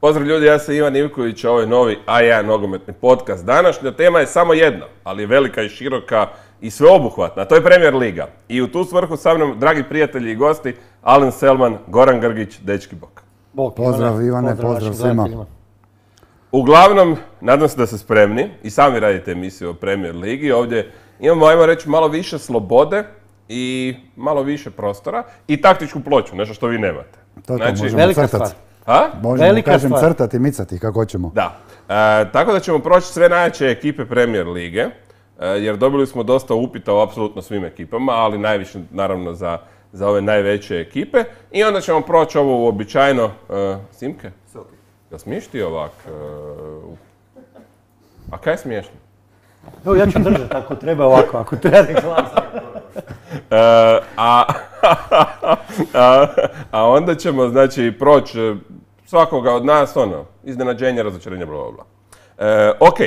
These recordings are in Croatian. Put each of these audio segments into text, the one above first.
Pozdrav ljudi, ja sam Ivan Ivković, ovo je novi A1 nogometni podcast. Današnja tema je samo jedna, ali je velika i široka i sveobuhvatna, to je Premier Liga. I u tu svrhu sa mnom, dragi prijatelji i gosti, Alen Selman, Goran Grgić, Dečki Bok. Bok, Pozdrav, Ivane, pozdrav vašim svima. Uglavnom, nadam se da ste spremni i sami radite emisiju o Premier Ligi. Ovdje imamo, ajmo reći, malo više slobode i malo više prostora i taktičku ploču, nešto što vi nemate. To je to, Znači- možemo Velika stvar. A? Možemo, Velika kažem, stvar. crtati i micati kako hoćemo. Da. E, tako da ćemo proći sve najjače ekipe Premier Lige, e, jer dobili smo dosta upita o apsolutno svim ekipama, ali najviše naravno za, za ove najveće ekipe. I onda ćemo proći ovo uobičajeno... e, Simke? Jel smiješ ti ovak? e, u- a kaj je smiješno? Evo ja ću držati ako treba ovako, ako treba reklama. E, a, a, a onda ćemo, znači, proći svakoga od nas, ono, iznenađenje, razočarenje, bla, bla, bla. E, ok.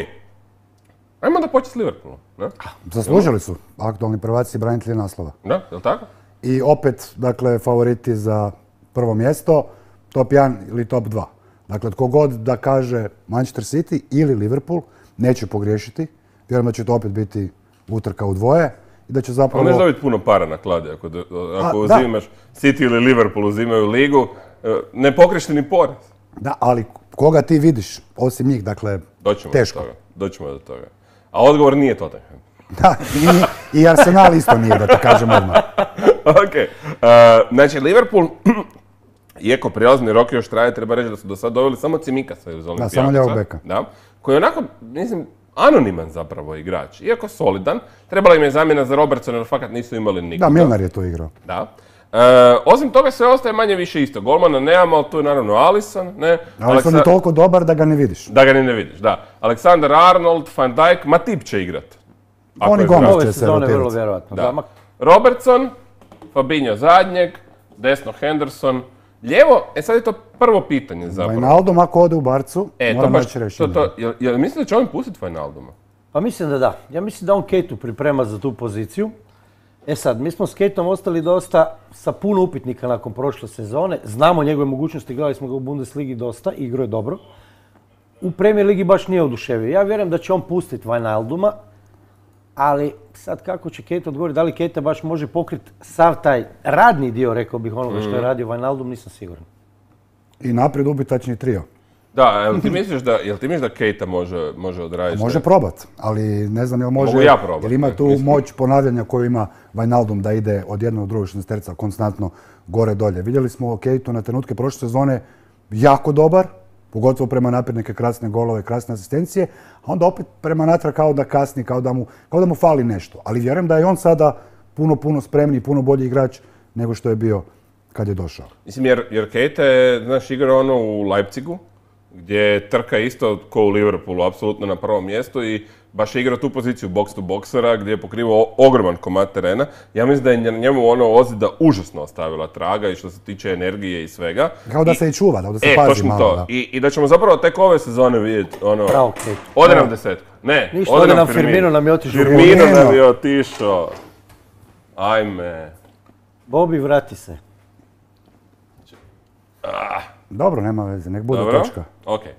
Ajmo da početi s Liverpoolom, ne? Zaslužili su aktualni prvaci i branitelji naslova. Da, jel tako? I opet, dakle, favoriti za prvo mjesto, top 1 ili top 2. Dakle, tko god da kaže Manchester City ili Liverpool, neće pogriješiti. Vjerujem da će to opet biti utrka u dvoje i da će zapravo... neće dobiti puno para na kladi ako, ako A, da. uzimaš City ili Liverpool uzimaju ligu. Ne pokrišti ni porez. Da, ali koga ti vidiš, osim njih, dakle, Doćemo teško. do toga. Doćemo do toga. A odgovor nije Tottenham. Da, i, i Arsenal isto nije, da ti kažem odmah. ok. e, znači, Liverpool, iako prijelazni rok još traje, treba reći da su do sad doveli samo Cimikasa iz Olimpijakasa. samo lijevog beka. Da. Koji je onako, mislim, anoniman zapravo igrač. Iako solidan, trebala im je zamjena za Robertsona, jer fakat nisu imali nikoga. Da, Milner je tu igrao. Da. E, osim toga sve ostaje manje više isto. Golmana nemamo, ali tu je naravno Alisson, ne? Ali on je toliko dobar da ga ne vidiš. Da ga ni ne vidiš, da. Aleksandar Arnold, Van Dijk, Matip će igrat. Ako On i je Gomez će se vrlo rotirati. vjerojatno. Da. Robertson, Fabinho zadnjeg, desno Henderson, lijevo, e sad je to prvo pitanje zapravo. Wijnaldum ako ode u Barcu, E, to moram baš, reći to, to, jel, jel mislite da će on pustiti Wijnalduma? Pa mislim da da. Ja mislim da on Kejtu priprema za tu poziciju. E sad, mi smo s Kejtom ostali dosta sa puno upitnika nakon prošle sezone. Znamo njegove mogućnosti, gledali smo ga u Bundesligi dosta, igrao je dobro. U Premier Ligi baš nije oduševio. Ja vjerujem da će on pustiti Wijnalduma, ali sad kako će Kejt odgovoriti, da li Kejta baš može pokriti sav taj radni dio, rekao bih, onoga što je radio Wijnaldum, nisam siguran. I naprijed ubitačni trio. Da, jel ti misliš da, jel ti misliš da Keita može, može odraditi? Može probat, ali ne znam jel može... Mogu ja probat, Jel ima tu mislim. moć ponavljanja koju ima Wijnaldum da ide od jednog do drugog šnesterca konstantno gore dolje. Vidjeli smo Kejtu na trenutke prošle sezone jako dobar, pogotovo prema naprijed neke krasne golove, krasne asistencije, a onda opet prema natrag kao da kasni, kao da mu, kao da mu fali nešto. Ali vjerujem da je on sada puno, puno spremniji, puno bolji igrač nego što je bio kad je došao. Mislim, jer, jer Keita je, znaš, igrao ono u Leipzigu, gdje je trka isto ko u Liverpoolu, apsolutno na prvom mjestu i baš je igrao tu poziciju box to boxera gdje je pokrivao ogroman komad terena. Ja mislim da je na njemu ono ozljeda užasno ostavila traga i što se tiče energije i svega. Kao da I- se i čuva, da, da se E, pazi malo. to. da. I, I da ćemo zapravo tek ove sezone vidjeti, ono, Bravo, Kejt. ode nam desetka. Ne, Ništa, ode nam Firmino, nam je otišao Firmino Firmino. nam je otišao. Ajme. Bobi, vrati se. Dobro, nema veze, nek bude Dobro, točka. Ok. E,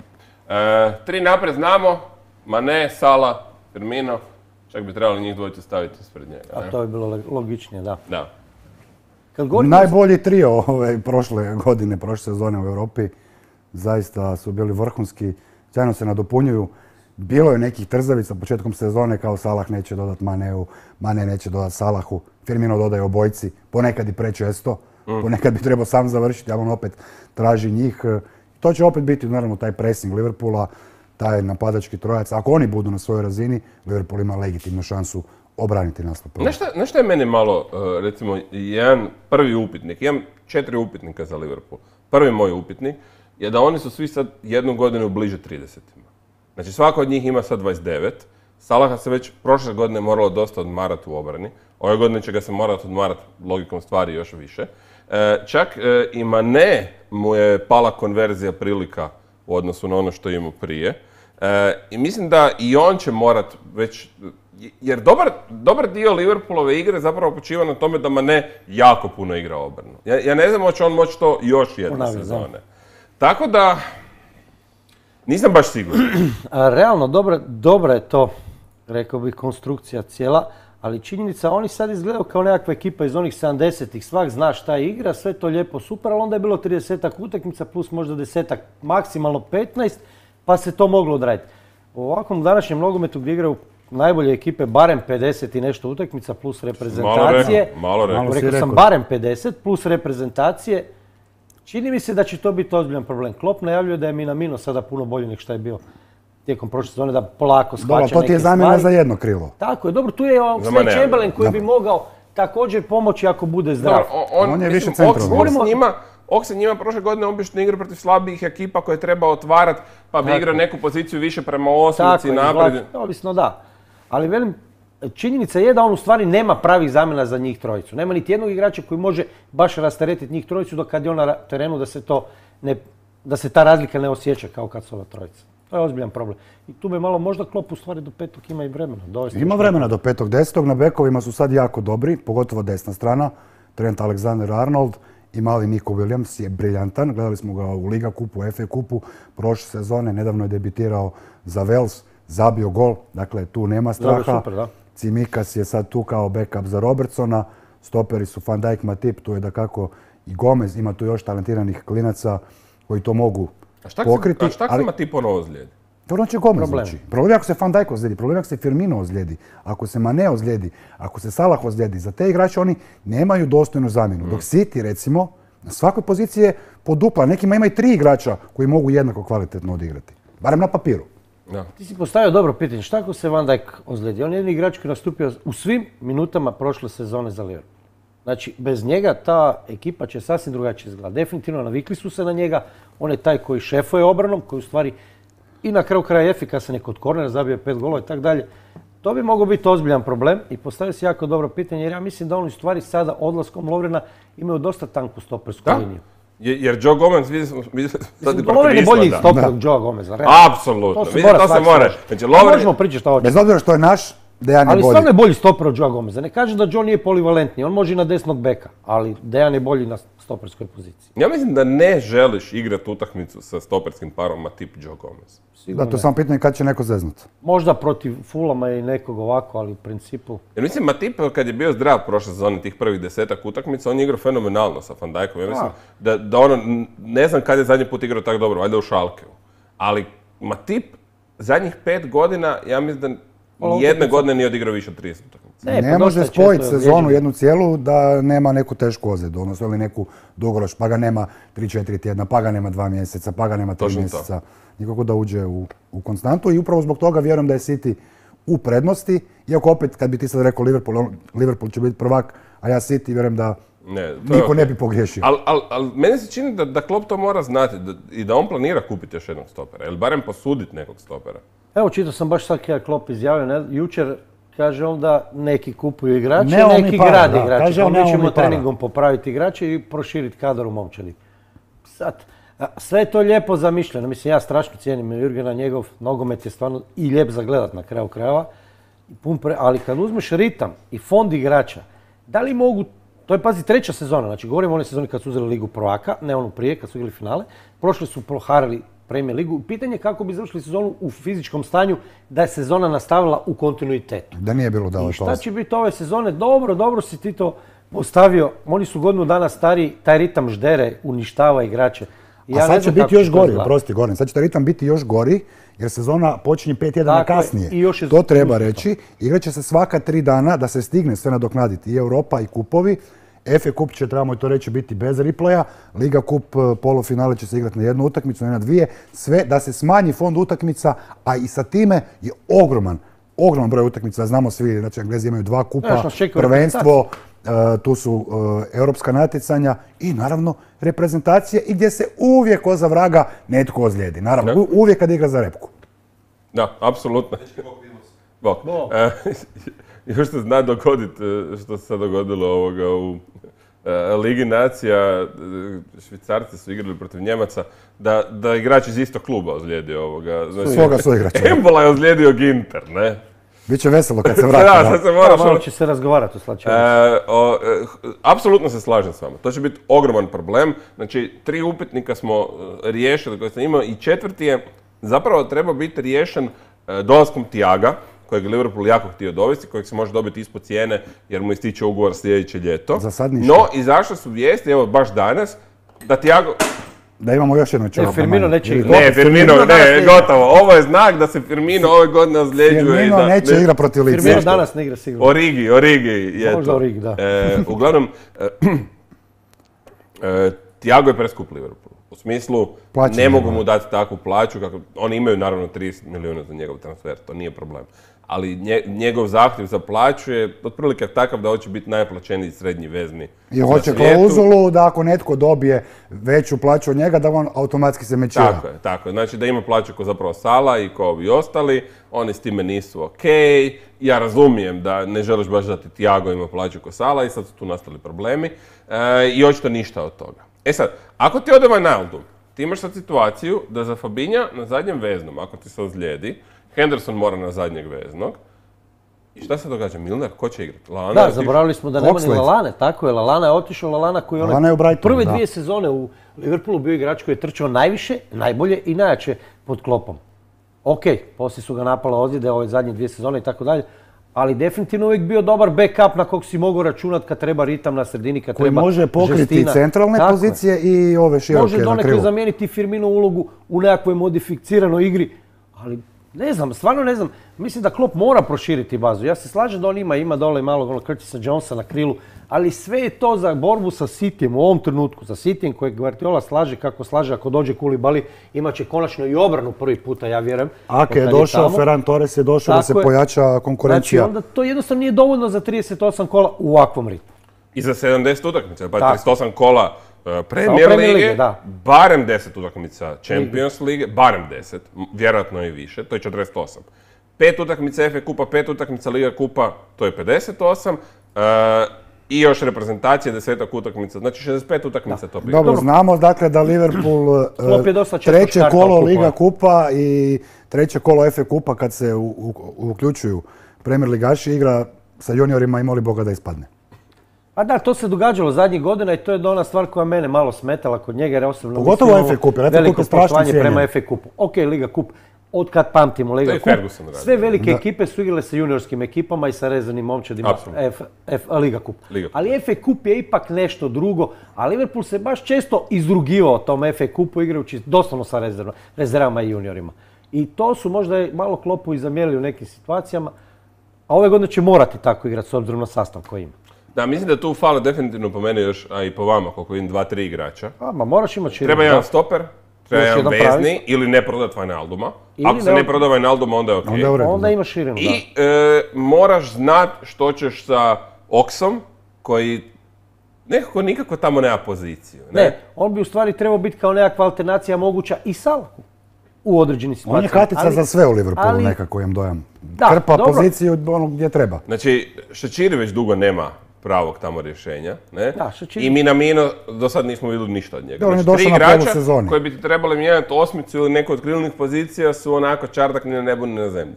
tri naprijed znamo, Mane, Sala, Firmino, čak bi trebali njih dvojicu staviti ispred njega. A to je bilo lo- logičnije, da. Da. Kad govorimo Najbolji trio ove prošle godine, prošle sezone u Europi. Zaista su bili vrhunski, sjajno se nadopunjuju. Bilo je nekih trzavica početkom sezone kao Salah neće dodat Maneu, Mane neće dodat Salahu, Firmino dodaje obojci, ponekad i prečesto, ponekad bi trebao sam završiti, ali on opet traži njih. To će opet biti naravno taj pressing Liverpoola, taj napadački trojac. Ako oni budu na svojoj razini, Liverpool ima legitimnu šansu obraniti. Nešto, nešto je meni malo, e, recimo, jedan prvi upitnik. Imam četiri upitnika za Liverpool. Prvi moj upitnik je da oni su svi sad jednu godinu bliže 30-ima. Znači svako od njih ima sad 29. Salaha se već prošle godine moralo dosta odmarati u obrani. Ove godine će ga se morati odmarati logikom stvari još više. E, čak e, i Mane mu je pala konverzija prilika u odnosu na ono što je imao prije. E, I mislim da i on će morat već, jer dobar, dobar dio Liverpoolove igre zapravo počiva na tome da Mane jako puno igra obranu. Ja, ja ne znam hoće on moći to još jedne sezone. Tako da, Nisam baš siguran. Realno, dobra, dobra je to, rekao bih, konstrukcija cijela, ali činjenica, oni sad izgledaju kao nekakva ekipa iz onih 70-ih, svak zna šta igra, sve to lijepo, super, ali onda je bilo 30 utakmica plus možda desetak, maksimalno 15, pa se to moglo odraditi. U ovakvom današnjem nogometu gdje igraju najbolje ekipe, barem 50 i nešto utakmica plus reprezentacije. rekao, malo rekao. Malo Rekao sam barem 50 plus reprezentacije. Čini mi se da će to biti ozbiljan problem. Klopp najavljuje da je Minamino sada puno bolji nego što je bio tijekom prošle sezone, da polako shvaća Dobro, to ti je zamjena za jedno krilo. Tako je, dobro, tu je Oxlade. Chamberlain koji bi mogao također pomoći ako bude zdrav. Dobro, on, On je više Ox njima, je njima prošle godine obično igrao protiv slabijih ekipa koje treba otvarat, pa bi Tako. igrao neku poziciju više prema Tako osmici, je, naprijed. ovisno da. Ali velim, činjenica je da on u stvari nema pravih zamjena za njih trojicu. Nema niti jednog igrača koji može baš rasteretiti njih trojicu dok kad je on na terenu da se to ne, da se ta razlika ne osjeća kao kad su ova trojica. To je ozbiljan problem. I tu bi malo možda klop u stvari do petog ima i vremena. dovesti Ima vremena do petog desetog, na bekovima su sad jako dobri, pogotovo desna strana. Trent Alexander-Arnold i mali Nico Williams je briljantan. Gledali smo ga u Liga kupu, FA kupu prošle sezone. Nedavno je debitirao za Wales, zabio gol. Dakle, tu nema straha. super, da. Cimikas je sad tu kao backup za Robertsona. Stoperi su Van Dijk, Matip, tu je da kako i Gomez. Ima tu još talentiranih klinaca koji to mogu A šta pokriti. a šta ali- ima ti ponovo ozlijedi? on će Gomez Problem. ući. Problem je ako se Van Dijk ozlijedi, problem je ako se Firmino ozlijedi, ako se Mane ozlijedi, ako se Salah ozlijedi. Za te igrače oni nemaju dostojnu zamjenu. Dok City, recimo, na svakoj poziciji je podupla. Nekima ima i tri igrača koji mogu jednako kvalitetno odigrati. Barem na papiru. Da. Ti si postavio dobro pitanje. Šta ako se Van Dijk ozlijedi? On je jedini igrač koji je nastupio u svim minutama prošle sezone za Liverpool. Znači, bez njega ta ekipa će sasvim drugačije izgledati. Definitivno navikli su se na njega. On je taj koji šefuje obranom, koji u stvari i na kraju kraja je efikasan je kod kornera, zabio je pet golova i tako dalje. To bi mogao biti ozbiljan problem i postavio si jako dobro pitanje jer ja mislim da oni u stvari sada odlaskom Lovrena imaju dosta tanku stopersku Da? liniju. Je- Jer Joe Gomez, vidjeli smo, vidjeli smo sad i Mislim, protiv Lovren je bolji stoper od Joe Gomeza. Apsolutno, To se mora se. Znači, Lovren, Možemo pričati šta hoćemo. Bez obzira što je naš, Dejan je Ali bolji. stvarno je bolji stoper od Joe Gomeza. Ne kažem da John nije polivalentni, on može i na desnog beka, ali Dejan je bolji na stoperskoj poziciji. ja mislim da ne želiš igrati utakmicu sa stoperskim parom tip Joe Gomez. Sigurno Da, to samo pitanje kad će neko zeznut. Možda protiv Fulama i nekog ovako, ali u principu... Jer mislim, Matip kad je bio zdrav prošle sezone tih prvih desetak utakmica, on je igrao fenomenalno sa Van Dijkom. Ja mislim da, da ono, ne znam kad je zadnji put igrao tako dobro, valjda u Šalkeu. Ali Matip zadnjih pet godina, ja mislim da nijedne godine nije odigrao više od 30 utakmica. Ne, pa ne može dosta je spojiti sezonu jednu cijelu da nema neku tešku ozljedu, odnosno ili neku dugoroč, pa ga nema 3-4 tjedna, pa ga nema 2 mjeseca, pa ga nema 3 Točno to. mjeseca. Nikako da uđe u, u konstantu i upravo zbog toga vjerujem da je City u prednosti, iako opet kad bi ti sad rekao Liverpool, on- Liverpool će biti prvak, a ja City vjerujem da Ne, to je niko ne okej. bi pogriješio. Ali al, al, meni se čini da, da Klopp to mora znati da, i da on planira kupiti još jednog stopera, ili barem posuditi nekog stopera. Evo, čitao sam baš sad kada Klopp izjavio, ne, jučer kaže on da neki kupuju igrače, neki para, grade da. igrače. Kaže on, mi ćemo treningom popraviti igrače i proširiti kadar u momčadi. Sad, sve je to lijepo zamišljeno. Mislim, ja strašno cijenim Jurgena, njegov nogomet je stvarno i lijep za gledat na kraju krajeva. Pun pre- ali kad uzmeš ritam i fond igrača, da li mogu, to je pazi treća sezona, znači govorimo o onoj sezoni kad su uzeli ligu prvaka, ne onu prije kad su igrali finale, prošli su proharali Premier ligu. Pitanje je kako bi završili sezonu u fizičkom stanju da je sezona nastavila u kontinuitetu. Da nije bilo da I šta će biti ove sezone? Dobro, dobro si ti to postavio. Oni su godinu dana stariji, taj ritam ždere, uništava igrače. I A ja ne sad će biti još gori, oprosti Goran, sad će taj ritam biti još gori, jer sezona počinje pet tjedana kasnije. i još je to treba reći. Igrat će se svaka tri dana da se stigne sve nadoknaditi. I Europa i kupovi. FA kup će, trebamo to reći, biti bez replaya. Liga kup e, polufinale će se igrati na jednu utakmicu, ne na dvije. Sve da se smanji fond utakmica, a i sa time je ogroman, ogroman broj utakmica. Znamo svi, znači Englezi imaju dva kupa, prvenstvo, e, tu su e, europska natjecanja i naravno reprezentacije i gdje se uvijek oza vraga netko ozlijedi. Naravno, Da. uvijek kad igra za repku. Da, apsolutno. Bok. E, još se zna dogoditi e, što se sad dogodilo ovoga u e, Ligi nacija, e, Švicarci su igrali protiv Njemaca, da, da igrač iz istog kluba ozlijedio ovoga. Znači, Svoga suigrača. Embola je ozlijedio Ginter, ne? Biće veselo kad se Da, vrati. da. sad se Da, moraš... malo ono- će se razgovarati u. E, h- apsolutno se slažem s vama. To će biti ogroman problem. Znači, tri upitnika smo riješili koje sam imao i četvrti je zapravo treba biti riješen dolaskom Tiaga, kojeg je Liverpool jako htio dovesti, kojeg se može dobiti ispod cijene jer mu ističe ugovor sljedeće ljeto. Za sad ništa. No, izašle su vijesti, evo baš danas, da Tiago... Da imamo još jedno. E, Firmino neće igrati. Ne, Firmino, ne, ne igra. gotovo. Ovo je znak da se Firmino ove godine ozljeđuje. i Firmino da- neće ne- igrati protiv Lice. Firmino danas ne igra sigurno. Origi, Origi je Možda to. Origi, da. E, uglavnom, e, e, Thiago je preskup Liverpoolu. U smislu, ne mogu mu dati takvu plaću, kako, oni imaju naravno 30 milijuna za njegov transfer, to nije problem. Ali nje- njegov zahtjev za plaću je otprilike takav da hoće biti najplaćeniji srednji vezni I hoće klauzulu da ako netko dobije veću plaću od njega, da on automatski se mečira. Tako je, tako je. Znači da ima plaću ko zapravo Sala i ko ovi ostali, oni s time nisu ok. Ja razumijem da ne želiš baš da ti Tiago ima plaću ko Sala i sad su tu nastali problemi. E, I očito ništa od toga. E sad, ako ti ode Wijnaldum, ti imaš sad situaciju da za Fabinja na zadnjem veznom, ako ti se ozlijedi, Henderson mora na zadnjeg veznog. I šta se događa? Milner, ko će igrati? Lana je Da, zaboravili smo da nema ni. Lalane, tako je, Lalana je otišao, Lalana koji je Lallana je u onaj prve da. dvije sezone u Liverpoolu bio igrač koji je trčao najviše, najbolje i najjače pod klopom. Ok, poslije su ga napala ozljede ove zadnje dvije sezone i tako dalje, ali definitivno uvijek bio dobar backup na kog si mogao računat kad treba ritam na sredini, kad Koji treba može pokriti žestina. centralne Tako je. pozicije i ove široke Može na donekle krilu. zamijeniti Firmino ulogu u nekakvoj modificiranoj igri, ali ne znam, stvarno ne znam. Mislim da Klopp mora proširiti bazu. Ja se slažem da on ima, ima dole malo ono Curtisa Jonesa na krilu, ali sve je to za borbu sa Cityjem u ovom trenutku, sa Cityjem kojeg Guardiola slaže kako slaže, ako dođe Koulibaly, imat će konačno i obranu prvi puta, ja vjerujem. Ake je došao, tamo. Ferran Torres je došao da se je. pojača konkurencija. Znači onda to jednostavno nije dovoljno za 38 kola u ovakvom ritmu. I za 70 utakmica, pa Tako. 38 kola Premier Premier lige, lige, da. barem 10 utakmica Champions lige, barem 10, m, vjerojatno i više, to je 48. Pet utakmica FA kupa, pet utakmica Liga kupa, to je 58. uh, I još reprezentacije, desetak utakmica, znači 65 utakmica to bi. Dobro, znamo dakle da Liverpool e, često treće kolo. Liga kupa i treće kolo FA kupa kad se u- u- uključuju Premier ligaši igra sa juniorima i moli Boga da ispadne. A da, to se događalo zadnjih godina i to je ona stvar koja mene malo smetala kod njega jer osobno Pogotovo mislim, FA kup, jer FA kup je veliko strašno prema FA kupu. Ok, Liga kup, od kad pamtimo Liga kup, sve velike Da. ekipe su igrale sa juniorskim ekipama i sa rezervnim momčadima. F, F, Liga kup. Liga kup. Ali FA kup je ipak nešto drugo, a Liverpool se baš često izrugivao tom FA kupu igrajući doslovno sa rezervama, rezervama i juniorima. I to su možda malo klopu i zamijenili u nekim situacijama, a ove godine će morati tako igrati s obzirom na sastav koji ima. Da, mislim da tu fale definitivno po meni još, a i po vama, koliko vidim, dva, tri igrača. A, ma moraš imati širinu, Treba da. jedan stoper, treba jedan vezni ili ne prodat Wijnalduma. Ili Ako se ne- ne proda Wijnalduma, onda je ok. Onda je u redu. Onda ima širinu, da. I e, moraš znat što ćeš sa Oksom, koji nekako nikako tamo nema poziciju. Ne? Ne, on bi u stvari trebao biti kao nekakva alternacija moguća i Salaku u određenim On situacijama. je katica ali- za sve u Liverpoolu ali- nekako imam dojam. Da, Krpa dobro. poziciju ono gdje treba. Znači, Šećiri već dugo nema pravog tamo rješenja. Ne? Da, I Minamino do sad nismo vidjeli ništa od njega. Da, Znači, tri na igrača koji bi ti trebali mijenjati osmicu ili neku od krilnih pozicija su onako čardak ni na nebu ni na zemlji.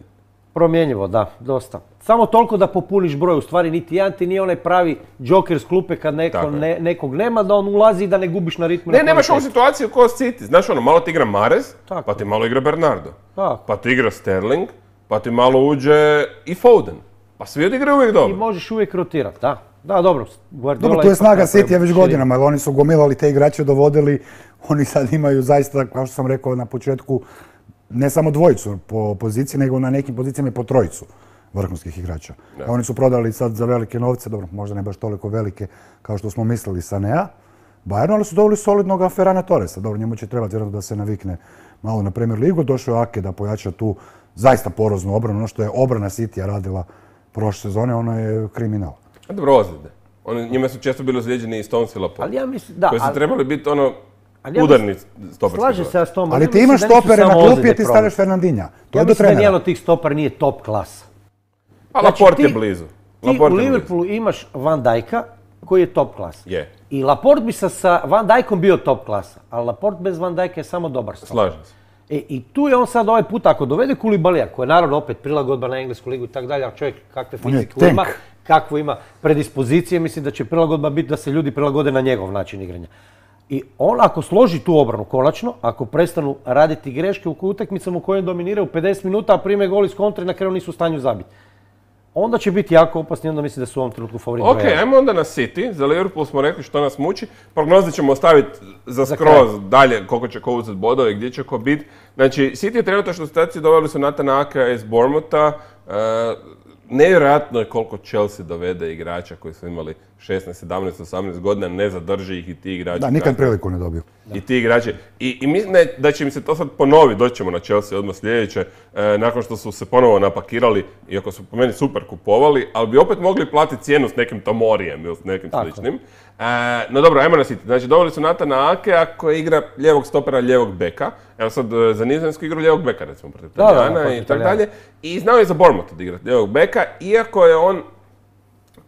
Promjenjivo, da, dosta. Samo toliko da popuniš broj, u stvari niti jedan ti nije onaj pravi džoker s klupe kad neko, ne- nekog nema, da on ulazi i da ne gubiš na ritmu. Ne, na nemaš ovu situaciju kao City. Znaš ono, malo ti igra Mares, Tako. pa ti malo igra Bernardo. Tako. Pa ti igra Sterling, pa ti malo uđe i Foden. Pa svi odigraju uvijek I dobro. možeš uvijek rotirati, da. Da, dobro. Guardiola Dobro, tu je snaga City već godinama, jer oni su gomilali te igrače, dovodili, oni sad imaju zaista, kao što sam rekao na početku, ne samo dvojicu po poziciji, nego na nekim pozicijama i po trojicu vrhunskih igrača. Oni su prodali sad za velike novce, dobro, možda ne baš toliko velike kao što smo mislili sa Nea, Bayernu, ali su doveli solidnog Ferrana Torresa. Dobro, njemu će trebati vjerojatno da se navikne malo na Premier ligu. Došao je Ake da pojača tu zaista poroznu obranu. Ono što je obrana City radila prošle sezone, ono je kriminal. A dobro, ozljede. Oni, njima su često bili ozlijeđeni i Stones i Laporte. Ali ja mislim, da, koji su ali- trebali biti ono ali ja udarni stoperski Slažem se ja s tom. Ali ja ti mislim imaš stopere na klupi jer ti stavljaš Fernandinja. To Ja je do mislim trenera. od tih stopera nije top klasa. Pa Znači, Laporte je blizu. Ti Laporte u. Liverpoolu imaš Van Dijka koji je top klasa. Je, I Laporte bi sa, sa Van Dijkom bio top klasa, ali Laporte bez Van Dijka je samo dobar stoper. slažem se. E, I tu je on sad ovaj put, ako dovede Kulibalija, koji je naravno opet prilagodba na englesku ligu i tako dalje, ali čovjek kakve tank. ima, kakvu ima predispozicije, mislim da će prilagodba biti da se ljudi prilagode na njegov način igranja. I on ako složi tu obranu konačno, ako prestanu raditi greške u utakmicama u kojoj dominiraju 50 minuta, a prime gol iz kontra i na kraju nisu u stanju zabiti. Onda će biti jako opasni, onda mislim da su u ovom trenutku favorit Ok, ajmo onda na City. Za Liverpool smo rekli što nas muči. Prognoze ćemo ostaviti za Za skroz dalje koliko će ko uzeti bodove i gdje će ko biti. Znači, City je trenutno u situaciji doveli su Natana Aka iz Bournemoutha. E, nevjerojatno je koliko Chelsea dovede igrača koji su imali 16, 17, 18 godina, ne zadrži ih i ti igrači. Da, nikad priliku ne dobiju. i ti igrači. I, i mislim da, će im se to sad ponovi, doći ćemo na Chelsea odmah sljedeće, e, nakon što su se ponovo napakirali, iako su po meni super kupovali, ali bi opet mogli platiti cijenu s nekim Tomorijem ili s nekim Tako. sličnim. E, no dobro, ajmo na City. Znači, doveli su Natana Akea koji igra lijevog stopera, lijevog beka. Evo sad, e, za nizozemsku igru lijevog beka, recimo, protiv Italijana i tako dalje. I znao je za Bournemouth odigrati lijevog beka, iako je on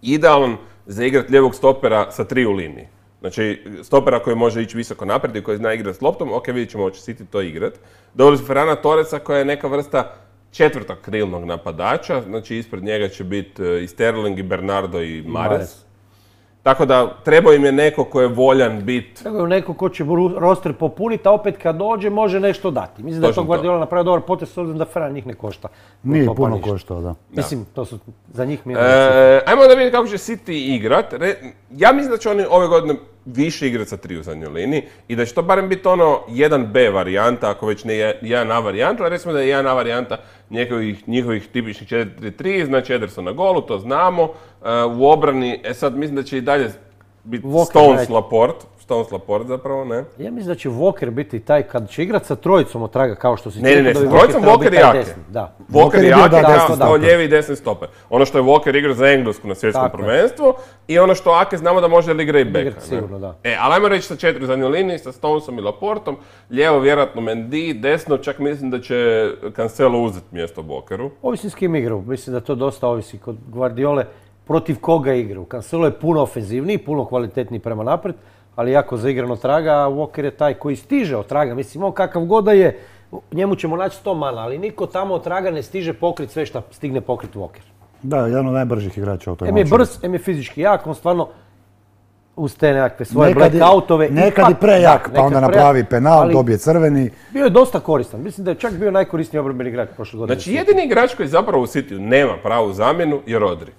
idealan za igrat lijevog stopera sa tri u liniji. Znači, stopera koji može ići visoko naprijed i koji zna igrati s loptom, ok, vidjet ćemo hoće City to igrat. Dobili su Ferrana Torresa koja je neka vrsta četvrtog krilnog napadača, znači ispred njega će biti e, i Sterling i Bernardo i Mares. Mahrez. Tako da, trebao im je neko ko je voljan biti Tako je neko ko će roster popuniti, a opet kad dođe može nešto dati. Mislim da je to. Guardiola napravio dobar potez s obzirom da Ferran njih ne košta. Nije puno ništa. koštao, da. Mislim, to su za njih mi E, ajmo da vidimo kako će City igrat. Re- ja mislim da će oni ove godine više igrati sa tri u zadnjoj liniji i da će to barem biti ono 1B varijanta, ako već ne je 1A varijanta, ali recimo da je 1A varijanta njihovih, njihovih tipičnih 4-3, znači Ederson na golu, to znamo. E, u obrani, e sad mislim da će i dalje biti Walker Stones najti. Laporte, Stones Laporte zapravo, ne? Ja mislim da će Walker biti taj kad će igrat sa trojicom od traga kao što si Ne, ne, ne, da bi s trojicom Walker jaki. desni, Da. Walker bio, jaki, da, lijevi i desni stoper. Ono što je Walker igra za Englesku na svjetskom prvenstvu i ono što Ake znamo da može da igra i beka. Sigurno, da. E, ali ajmo reći sa četiri zadnjoj liniji, sa Stonesom i Laportom. Lijevo vjerojatno Mendy, desno čak mislim da će Cancelo uzeti mjesto Walkeru. Ovisi s kim igraju. Mislim da to dosta ovisi kod Guardiole protiv koga igraju. Cancelo je puno ofenzivniji, puno kvalitetniji prema naprijed, ali jako zaigran od traga, a Walker je taj koji stiže od traga. Mislim, on kakav god da je, njemu ćemo naći 100 mana, ali niko tamo od traga ne stiže pokrit sve što stigne pokrit Walker. Da, jedan od najbržih igrača u toj Em je brz, em je fizički jak, on stvarno uz te nekakve svoje Nekad blackoutove. Nekad i prejak, pa onda napravi penal, ali dobije crveni. Bio je dosta koristan. Mislim da je čak bio najkorisniji obrambeni igrač prošle godine. Znači, jedini igrač koji zapravo u Cityu nema pravu zamjenu je Rodri.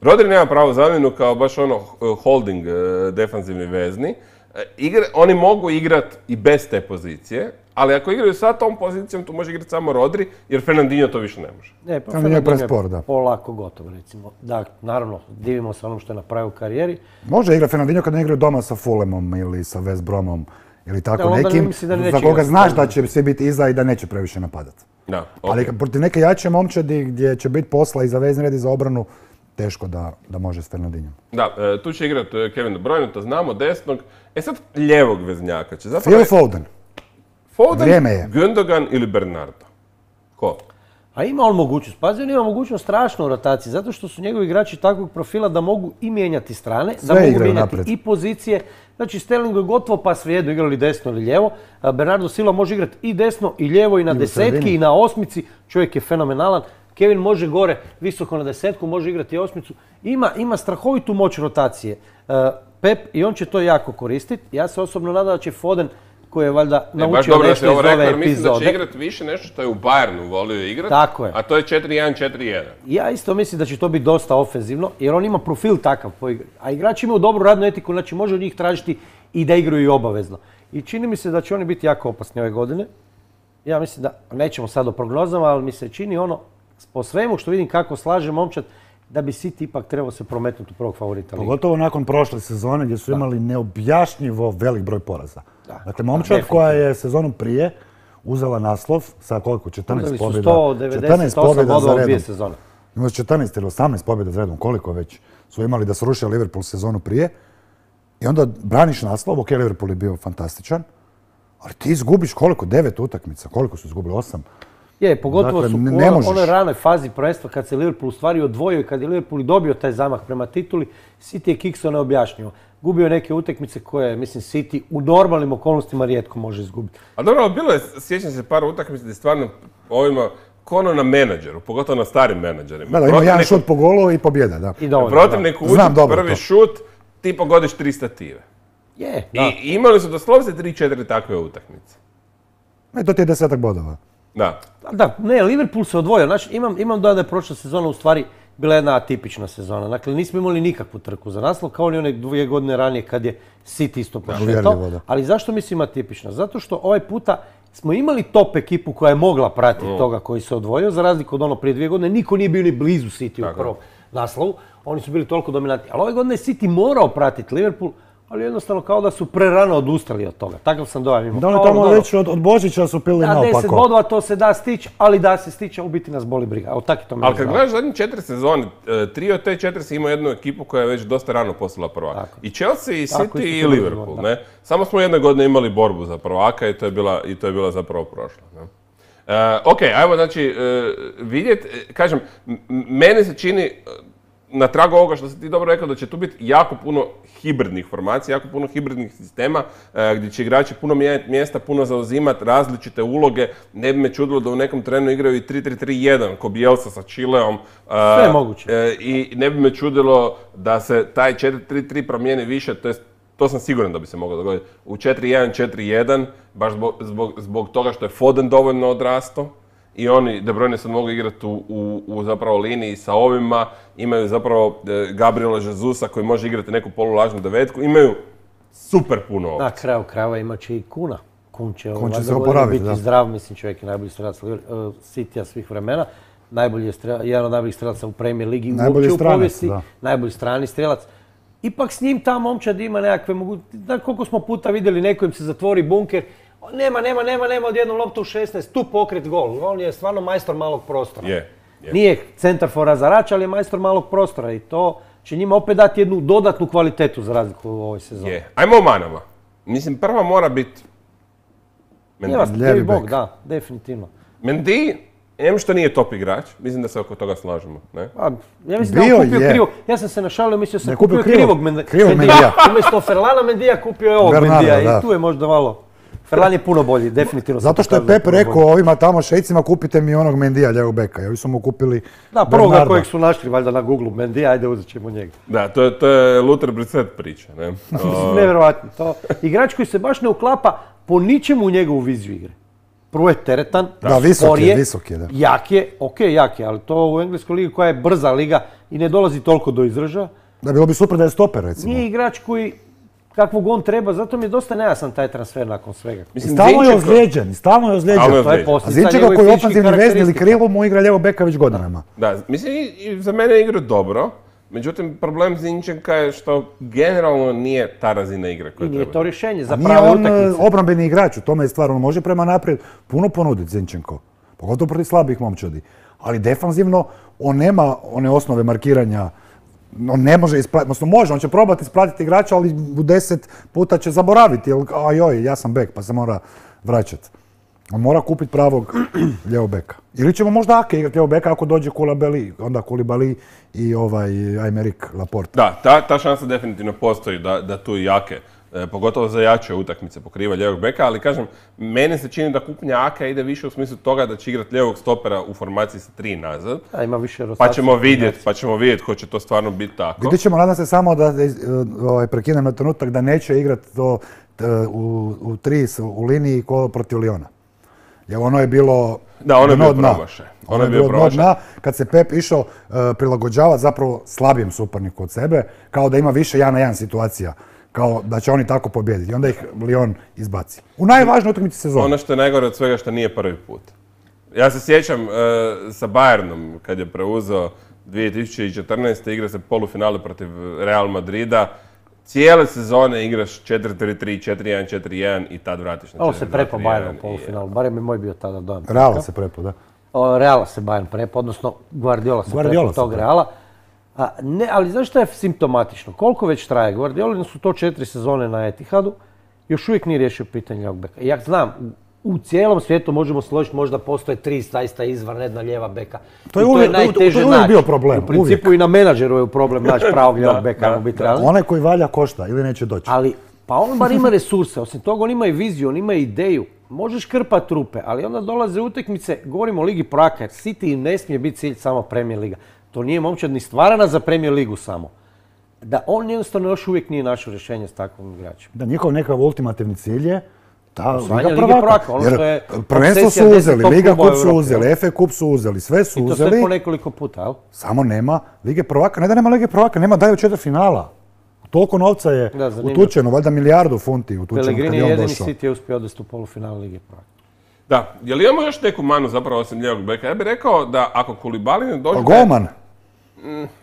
Rodri nema pravu zamjenu kao baš ono eh, holding eh, defanzivni vezni. Eh, Igre, oni mogu igrat i bez te pozicije, ali ako igraju sa tom pozicijom, tu može igrati samo Rodri, jer Fernandinho to više ne može. Ne, pa Fernandinho je Fernandinho prespor, da. Polako gotovo, recimo. Da, naravno, divimo se onom što je napravio u karijeri. Može igra Fernandinho kad ne igraju doma sa Fulemom ili sa West Bromom ili tako Da, nekim, da za koga igrati. znaš da će svi biti iza i da neće previše napadati. Da, Ali protiv neke jače momčadi gdje će biti posla i za vezni red i za obranu, teško da, da može s Fernandinhom. Da, eh, tu će igrati eh, Kevin De Bruyne, to znamo, desnog. E sad, lijevog veznjaka će zapravo... Phil Foden. Foden, vrijeme je. Gundogan ili Bernardo? Ko? A ima on mogućnost. Pazi, on ima mogućnost strašno u rotaciji, zato što su njegovi igrači takvog profila da mogu i mijenjati strane, da mogu mijenjati i pozicije. Znači, Sterling je gotovo pa svejedno igrali desno ili lijevo. Bernardo Silva može igrati i desno i lijevo i na I desetki sredini. i na osmici. Čovjek je fenomenalan. Kevin može gore, visoko na desetku, može igrati osmicu. Ima, ima strahovitu moć rotacije. E, Pep i on će to jako koristiti. Ja se osobno nadam da će Foden, koji je valjda E, naučio nešto iz rekao, ove jer mislim da će epizode. igrati više nešto što je u Bayernu volio igrati. Tako je. A to je 4-1-4-1. Ja isto mislim da će to biti dosta ofenzivno, jer on ima profil takav po igri. A igrači imaju dobru radnu etiku, znači može od njih tražiti i da igraju i obavezno. I čini mi se da će oni biti jako opasni ove godine. Ja mislim da, nećemo sad o prognozama, ali mi se čini ono, po svemu što vidim kako slaže momčad, da bi City ipak trebao se prometnuti u prvog favorita lige. Pogotovo nakon prošle sezone gdje su imali neobjašnjivo velik broj poraza. Da. Dakle, momčad koja je sezonu prije uzela naslov sa koliko? 14 Uzeli su pobjeda. 198 bodova u dvije redom. sezone. Imali su 14 ili 18 pobjeda za redom, koliko već su imali da su rušili Liverpool sezonu prije. I onda braniš naslov, ok, Liverpool je bio fantastičan, ali ti izgubiš koliko? Devet utakmica, koliko su izgubili? Osam? Je, pogotovo Dakle, su ne- u ne onoj- ranoj fazi prvenstva kad se Liverpool stvari odvojio i kad je Liverpool dobio taj zamah prema tituli, City je kiksao neobjašnjivo. Gubio je neke utakmice koje, mislim, City u normalnim okolnostima rijetko može izgubiti. A dobro, bilo je, sjećam se par utakmica gdje stvarno ovima, ko ono na menadžeru, pogotovo na starim menadžerima. Da, da, ima jedan šut po golu i pobjeda, da. I dovoljno, Znam dobro prvi to. šut, ti pogodiš tri stative. Je, da. I imali su doslovce 3-4 takve utakmice. E, to ti je desetak bodova. Da. Da, ne, Liverpool se odvojio. Znači, imam, imam da je prošla sezona u stvari bila jedna atipična sezona. Dakle, nismo imali nikakvu trku za naslov, kao ni one dvije godine ranije kad je City isto da. Ali zašto mislim atipična? Zato što ovaj puta smo imali top ekipu koja je mogla pratiti toga koji se odvojio, za razliku od ono prije dvije godine. Niko nije bio ni blizu City u prvom naslovu. Oni su bili toliko dominantni. Ali ove godine je City morao pratiti Liverpool, ali jednostavno kao da su prerano odustali od toga. Takav sam dojam imao. Da oni Kao tamo ono, već od, od Božića su pili da, 10 naopako. bodova to se da stići, ali da se stići, a u biti nas boli briga. Evo, tak je to meni Ali kad gledaš zadnje četiri sezone, e, tri od te četiri si imao jednu ekipu koja je već dosta rano postala prvaka. Tako. I Chelsea, i Tako, City, i Liverpool, ne? Samo smo jedne godine imali borbu za prvaka i to je bila, i to je bila zapravo prošla. Ne? E, ok, ajmo znači vidjet, e, kažem, m- m- meni se čini na tragu ovoga što si ti dobro rekao da će tu biti jako puno hibridnih formacija, jako puno hibridnih sistema e, gdje će igrači puno mijenjati mjesta, puno zauzimati različite uloge. Ne bi me čudilo da u nekom trenu igraju i 3-3-3-1 ko Bielsa sa Chileom. e, Sve je moguće. e, I ne bi me čudilo da se taj 4-3-3 promijeni više, to jest to sam siguran da bi se moglo dogoditi. U 4-1-4-1, baš zbog, zbog, zbog toga što je Foden dovoljno odrasto i oni, De Bruyne sad mogu igrati u, u, u zapravo liniji sa ovima, imaju zapravo e, Gabriela Jesusa koji može igrati neku polulažnu devetku, imaju super puno Na opcija. kraju krajeva imat će i Kuna. Kun će, Kun će se biti da. zdrav, mislim čovjek je najbolji strelac uh, Citya svih vremena. Najbolji je strela- jedan od najboljih strelaca u Premier Ligi Najbolji uopće u povijesti. da. Najbolji strani strelac. Ipak s njim ta momčad ima nekakve mogućnosti. Koliko smo puta vidjeli neko im se zatvori bunker, nema, nema, nema, nema, odjednom loptu u 16, tu pokret gol. On je stvarno majstor malog prostora. Je, je. Nije centar for razarač, ali je majstor malog prostora i to će njima opet dati jednu dodatnu kvalitetu za razliku u ovoj sezoni. Je. Ajmo o manama. Mislim, prva mora biti Nema Bog, da, definitivno. Mendy, em što nije top igrač, mislim da se oko toga slažemo, ne? A, ja mislim da Bio je on kupio je. krivo. Ja sam se našalio, mislio sam Ne, kupio kupio, krivog- Mendija. Umjesto Ferlana Mendija kupio je ovog Mendija da. i tu je možda malo... Ferlan je puno bolji, definitivno. Zato što je Pep rekao bolji. ovima tamo šejcima kupite mi onog Mendija ljevog beka. Ovi su mu kupili Da, prvoga Bernarda. kojeg su našli valjda na Google Mendija, ajde uzet ćemo njega. Da, to je, to je Luther Brissett priča, ne? O, Nevjerojatno. To, igrač koji se baš ne uklapa po ničemu u njegovu viziju igre. Prvo je teretan, Da, visok je, spor je, visok je, da. jak je, ok, jak je, ali to u engleskoj ligi koja je brza liga i ne dolazi toliko do izražaja. Da, bilo bi super da je stoper recimo. Nije igrač koji kakvog on treba, zato mi je dosta nejasan taj transfer nakon svega. I Mislim, stalno je ozlijeđen, i stalno je ozlijeđen. Stalno je To je ozlijeđen. A njegovih koji je ofanzivni vezni ili krivo mu igra ljevog beka već godinama. Da, mislim, i, i za mene je igra dobro, međutim, problem Zinčenka je što generalno nije ta razina igre I koja nije treba. to rješenje za nije prave on e, utakmice. obrambeni igrač, u tome je stvar, on može prema naprijed puno ponuditi Zinčenko. Pogotovo protiv slabih momčadi. Ali defanzivno, on nema one osnove markiranja on ne može ispratiti, odnosno može, on će probati ispratiti igrača, ali u deset puta će zaboraviti, jer a joj, ja sam bek, pa se mora vraćati. On mora kupiti pravog ljevog beka. Ili ćemo možda Ake igrati ljevog beka ako dođe Kulabeli, onda Kulibali i ovaj Ajmerik Laporte. Da, ta, ta šansa definitivno postoji da, da tu i jake, e, pogotovo za jače utakmice pokriva lijevog beka, ali kažem, meni se čini da kupnja Aka ide više u smislu toga da će igrati lijevog stopera u formaciji sa tri nazad, Da, ima više pa rotacije. ćemo vidjeti, pa ćemo vidjeti ko će to stvarno biti tako. Vidjet ćemo, nadam se samo da, da, ovaj, prekinem na trenutak, da neće igrati to t- u, u tri u liniji ko protiv Liona. Jer ono je bilo Da, ono je bio dna. promašaj. Ono je bilo dno dna, kad se Pep išao uh, prilagođavati zapravo slabijem suparniku od sebe, kao da ima više jedan na jedan situacija, kao da će oni tako pobijediti. Onda ih Lion izbaci. U najvažnijoj utakmici sezone. Ono što je najgore od svega što nije prvi put. Ja se sjećam e, sa Bayernom kad je preuzeo 2014. igra se polufinale protiv Real Madrida. Cijele sezone igraš 4-3-3, 4-1, 4-1 i tad vratiš na 4-2-3-1. Ovo se prepo Bayern u polufinalu, barem je moj bio tada dojam. Reala se prepo, da. O, Reala se Bayern prepo, odnosno Guardiola se Guardiola prepo tog prepo. Reala. A, ne, ali znaš što je simptomatično? Koliko već traje? Guardiola su to četiri sezone na Etihadu, još uvijek nije riješio pitanje ljevog beka. Ja znam, u u cijelom svijetu možemo složiti, možda postoje tri zaista izvanredna lijeva beka. To je I uvijek- to je najteže uvijek naći. bio problem, U principu i na menadžeru je problem naći pravog lijevog beka. Onaj koji valja košta ili neće doći. Ali, pa on bar ima resurse, osim toga on ima i viziju, on ima i ideju. Možeš krpat trupe, ali onda dolaze utakmice, govorimo o Ligi prvaka, jer City ne smije biti cilj samo Premier Liga. To nije momčad ni stvarana za Premier Ligu samo. da on jednostavno još uvijek nije našao rješenje s takvim igračem. Da njihov nekakav ultimativni cilj je ta Liga prvaka. prvaka, ono Jer što je prvenstvo su uzeli, Liga kup su uzeli? FA kup su uzeli, sve su I to sve uzeli. po nekoliko puta, jel? Samo nema Lige prvaka, ne da nema Lige prvaka, nema daju četiri finala. Toliko novca je Da, utučeno, valjda milijardu funti utučeno kad je on jedini došao. City je uspio odvesti u polufinale Lige prvaka. Da, je li imamo još neku manu zapravo osim lijevog beka? Ja bih rekao da ako Kulibali ne dođe... Pa golman.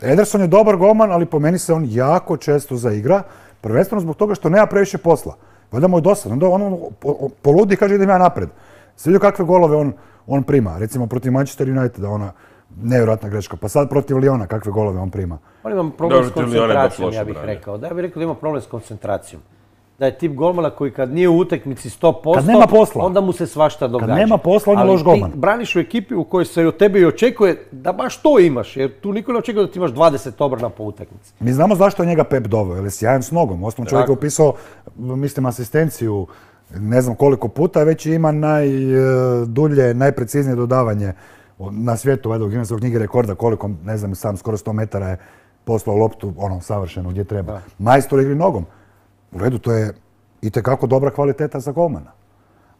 Ederson je dobar golman, ali po meni se on jako često zaigra. Prvenstveno zbog toga što nema previše posla. Valjda mu je dosadno. Onda on po- poludi i kaže idem ja napred. Svi vidio kakve golove on, on prima. Recimo protiv Manchester Uniteda, ona nevjerojatna greška. Pa sad protiv Liona kakve golove on prima. On ima problem Dobro, s koncentracijom, ja bih rekao. Da, ja bih rekao da ima problem s koncentracijom. Da je tip golmana koji kad nije u utakmici 100%, Kad nema posla. onda mu se svašta događa. nema posla, on je loš ti golman. braniš u ekipi u kojoj se od tebe i očekuje da baš to imaš, jer tu niko ne očekuje da ti imaš 20 obrana po utakmici. Mi znamo zašto je njega Pep doveo, jer je sjajan s nogom. Osnovno čovjek je upisao, mislim, asistenciju ne znam koliko puta, već ima najdulje, najpreciznije dodavanje na svijetu, valjda u Guinnessovoj knjigi rekorda, koliko, ne znam, sam skoro 100 metara je poslao loptu, ono, savršeno, gdje treba. Majstor igri nogom. U redu, to je itekako dobra kvaliteta za golmana.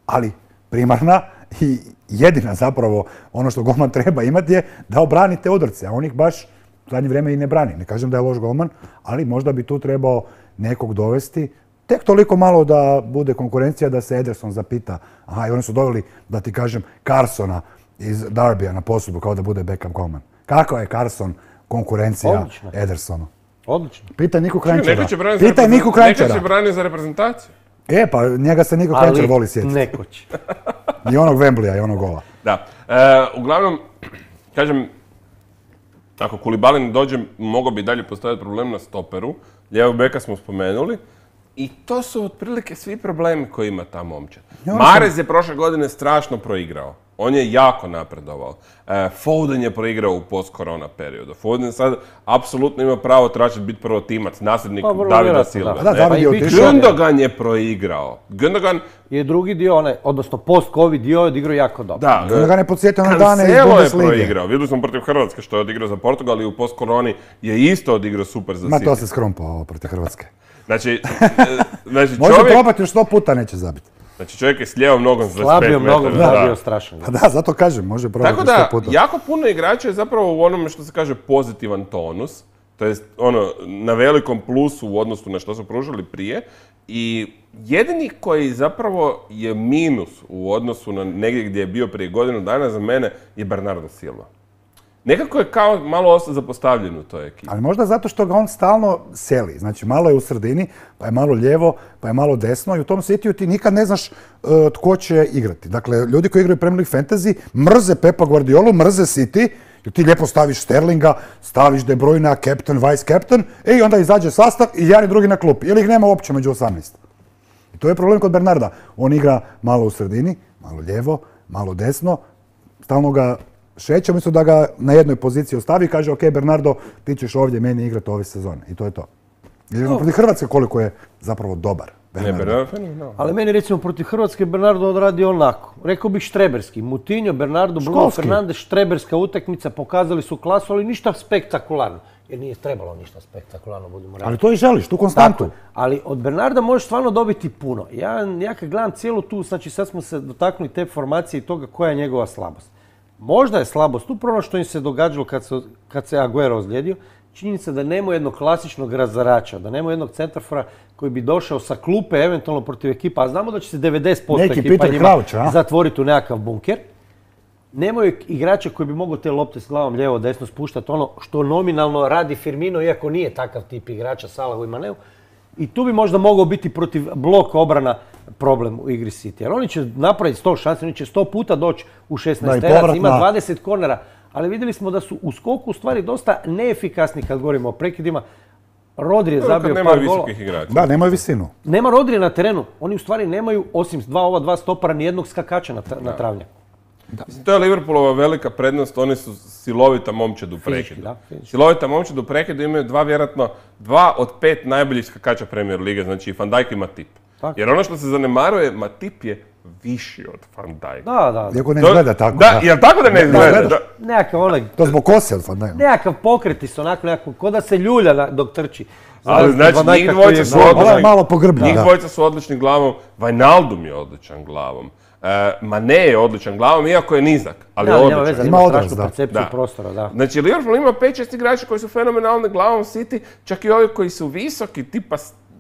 Ali primarna i jedina zapravo ono što golman treba imati je da obrani te udrce, a on ih baš u zadnje vrijeme i ne brani. Ne kažem da je loš golman, ali možda bi tu trebao nekog dovesti tek toliko malo da bude konkurencija da se Ederson zapita. Aha, i oni su doveli, da ti kažem, Carsona iz Darbija na posudbu kao da bude backup golman. Kako je Carson konkurencija Odlično. Edersonu? Odlično. Pitaj Niku. Neko će braniti za Pitaj Niku reprezent- neko će braniti za reprezentaciju. E, pa njega se Niko Kranjčar voli sjetiti. nekoć. I onog Wembleya i onog gola. Da. E, uglavnom, kažem, ako Kulibali ne dođe, mogao bi dalje postaviti problem na stoperu. Lijevog beka smo spomenuli. I to su otprilike svi problemi koje ima ta momčad. Sam- Marez je prošle godine strašno proigrao. On je jako napredovao. E, Foden je proigrao u post-korona periodu. Foden sad apsolutno ima pravo tražiti biti prvotimac, nasljednik Pa, vrlo Davida Silva. da. Da? David je Pa. Gündogan je proigrao. Gündogan, Je drugi dio, onaj, odnosno post-covid dio je odigrao jako dobro. da, Da ga ne podsjetio na dane iz Cancelo je Bundeslige. proigrao. Vidjeli smo protiv Hrvatske što je odigrao za Portugal i u post-koroni je isto odigrao super za Ma to se skrompao ovo protiv Hrvatske. Znači, e, znači, Može čovjek, probati još sto puta, neće zabiti. Znači čovjek je s lijevom nogom za 25 Slabijom metara. nogom da. da, bio strašan. Pa da, zato kažem, može probati Tako da, puta. jako puno igrača je zapravo u onome što se kaže pozitivan tonus. To jest, ono, na velikom plusu u odnosu na što su pružali prije. I jedini koji zapravo je minus u odnosu na negdje gdje je bio prije godinu dana za mene je Bernardo Silva. Nekako je kao malo ostao zapostavljen u toj ekipi. Ali možda zato što ga on stalno seli. Znači, malo je u sredini, pa je malo lijevo, pa je malo desno i u tom sitiju ti nikad ne znaš e, tko će igrati. Dakle, ljudi koji igraju Premier League Fantasy mrze Pepa Guardiolu, mrze City, jer ti lijepo staviš Sterlinga, staviš De Bruyne, captain, vice captain, e, i onda izađe sastav i jedan i drugi na klupi. Ili ih nema uopće među 18. I to je problem kod Bernarda. On igra malo u sredini, malo lijevo, malo desno, stalno ga šeće, umjesto da ga na jednoj poziciji ostavi i kaže ok Bernardo, ti ćeš ovdje meni igrati ove sezone. I to je to. I vidimo protiv Hrvatske koliko je zapravo dobar. Ne, Bernardo. Bernardo fenomenalno. Ali meni recimo protiv Hrvatske Bernardo odradi onako. Rekao bih štreberski. Mutinho, Bernardo, Bruno Školski. Fernandes, štreberska utakmica, pokazali su klasu, ali ništa spektakularno. Jer nije trebalo ništa spektakularno, budemo realni. Ali to i želiš, tu konstantu. Ali od Bernarda možeš stvarno dobiti puno. Ja, ja kad gledam cijelu tu, znači sad smo se dotaknuli te formacije i toga koja je njegova slabost. Možda je slabost upravo ono što im se događalo kad se, kad se Aguero ozlijedio, činjenica da nema jednog klasičnog razarača, da nema jednog centrafora koji bi došao sa klupe eventualno protiv ekipa, a znamo da će se 90% Neki ekipa njima zatvoriti u nekakav bunker. Nemaju igrača koji bi mogu te lopte s glavom lijevo, desno spuštati, ono što nominalno radi Firmino, iako nije takav tip igrača Salahu i Maneu. I tu bi možda mogao biti protiv blok obrana problem u igri City. Jer oni će napraviti 100 šanse, oni će 100 puta doći u 16 Da, i terac, povratna- ima 20 kornera. Ali vidjeli smo da su u skoku u stvari dosta neefikasni kad govorimo o prekidima. Rodri je zabio par gola. visokih igrača. Da, nemaju visinu. Nema Rodrija na terenu. Oni u stvari nemaju, osim dva ova dva stopara, ni jednog skakača na, tra- na travnjaku. To je Liverpoolova velika prednost, oni su silovita momčad u prekidu. da, silovita momčad u prekidu imaju dva, vjerojatno, dva od pet najboljih skakača Premier Lige, znači i Van Dijk ima tip. Tako. Jer ono što se zanemaruje, Matip je viši od Van Dijk. Da, da. Iako ne izgleda tako. Da, jel tako da ne izgleda? izgleda. Da. Nekakav onaj, To zbog kose od Van Dijka. nekakav pokreti su onako, nekako, ko da se ljulja na- dok trči. Ali znači, Dijka njih dvojica su odlični. Je malo pogrbljen, Njih da. dvojica su odlični glavom. Wijnaldum je odličan glavom. E, Mane je odličan glavom, iako je nizak, ali nema odličan. veze, Ima odraz, da. percepciju Da. prostora, da. Znači, Liverpool ima 5-6 igrača koji su fenomenalni glavom City, čak i ovi koji su visoki, tipa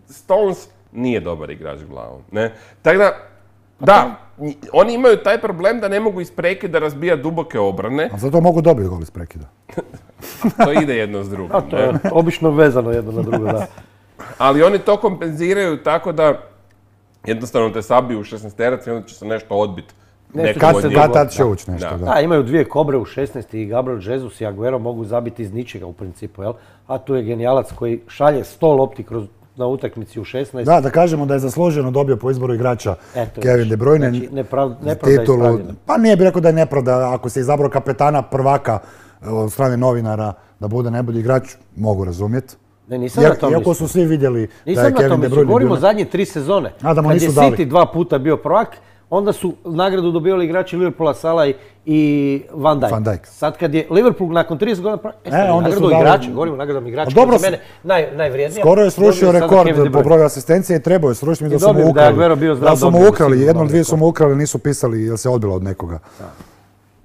Stones, nije dobar igrač glavom. Ne? Tako da, da, nji- oni imaju taj problem da ne mogu iz prekida razbijati duboke obrane, A zato mogu dobiti gol iz prekida. to ide jedno s drugim. A to ne? je obično vezano jedno na drugo, da. Ali oni to kompenziraju tako da jednostavno te sabiju u 16 terac i onda će se nešto odbiti. Kad se da, tad će ući nešto, Da. da. Da, imaju dvije kobre u 16 i Gabriel Jesus i Aguero mogu zabiti iz ničega u principu, jel? A tu je genijalac koji šalje 100 lopti kroz, na utakmici u 16. Da, da kažemo da je zasluženo dobio po izboru igrača Eto, Kevin vidiš. De Bruyne. Znači, neprav- nepravda titulu. Pa nije bi rekao da je nepravda, ako se izabrao kapetana prvaka e, od strane novinara da bude najbolji igrač, mogu razumjeti. Ne, nisam na to Iako su svi vidjeli da je Kevin De Bruyne govorimo bio... zadnje tri sezone. A, da mu Kad nisu je dali. City dva puta bio prvak, onda su nagradu dobivali igrači Liverpoola, Salah i Van Dijk. Van Dijk. Sad kad je Liverpool nakon 30 godina e, sad je onda su dali- govorimo o nagradom igrača, A koja dobro mene naj, najvrijednija. Skoro je srušio rekord po broju asistencije i trebao je srušiti, mi da I su mu da ukrali. Aguero bio zdrav, Da su mu ukrali, jednom dvije su mu ukrali, nisu pisali jer se odbilo od nekoga.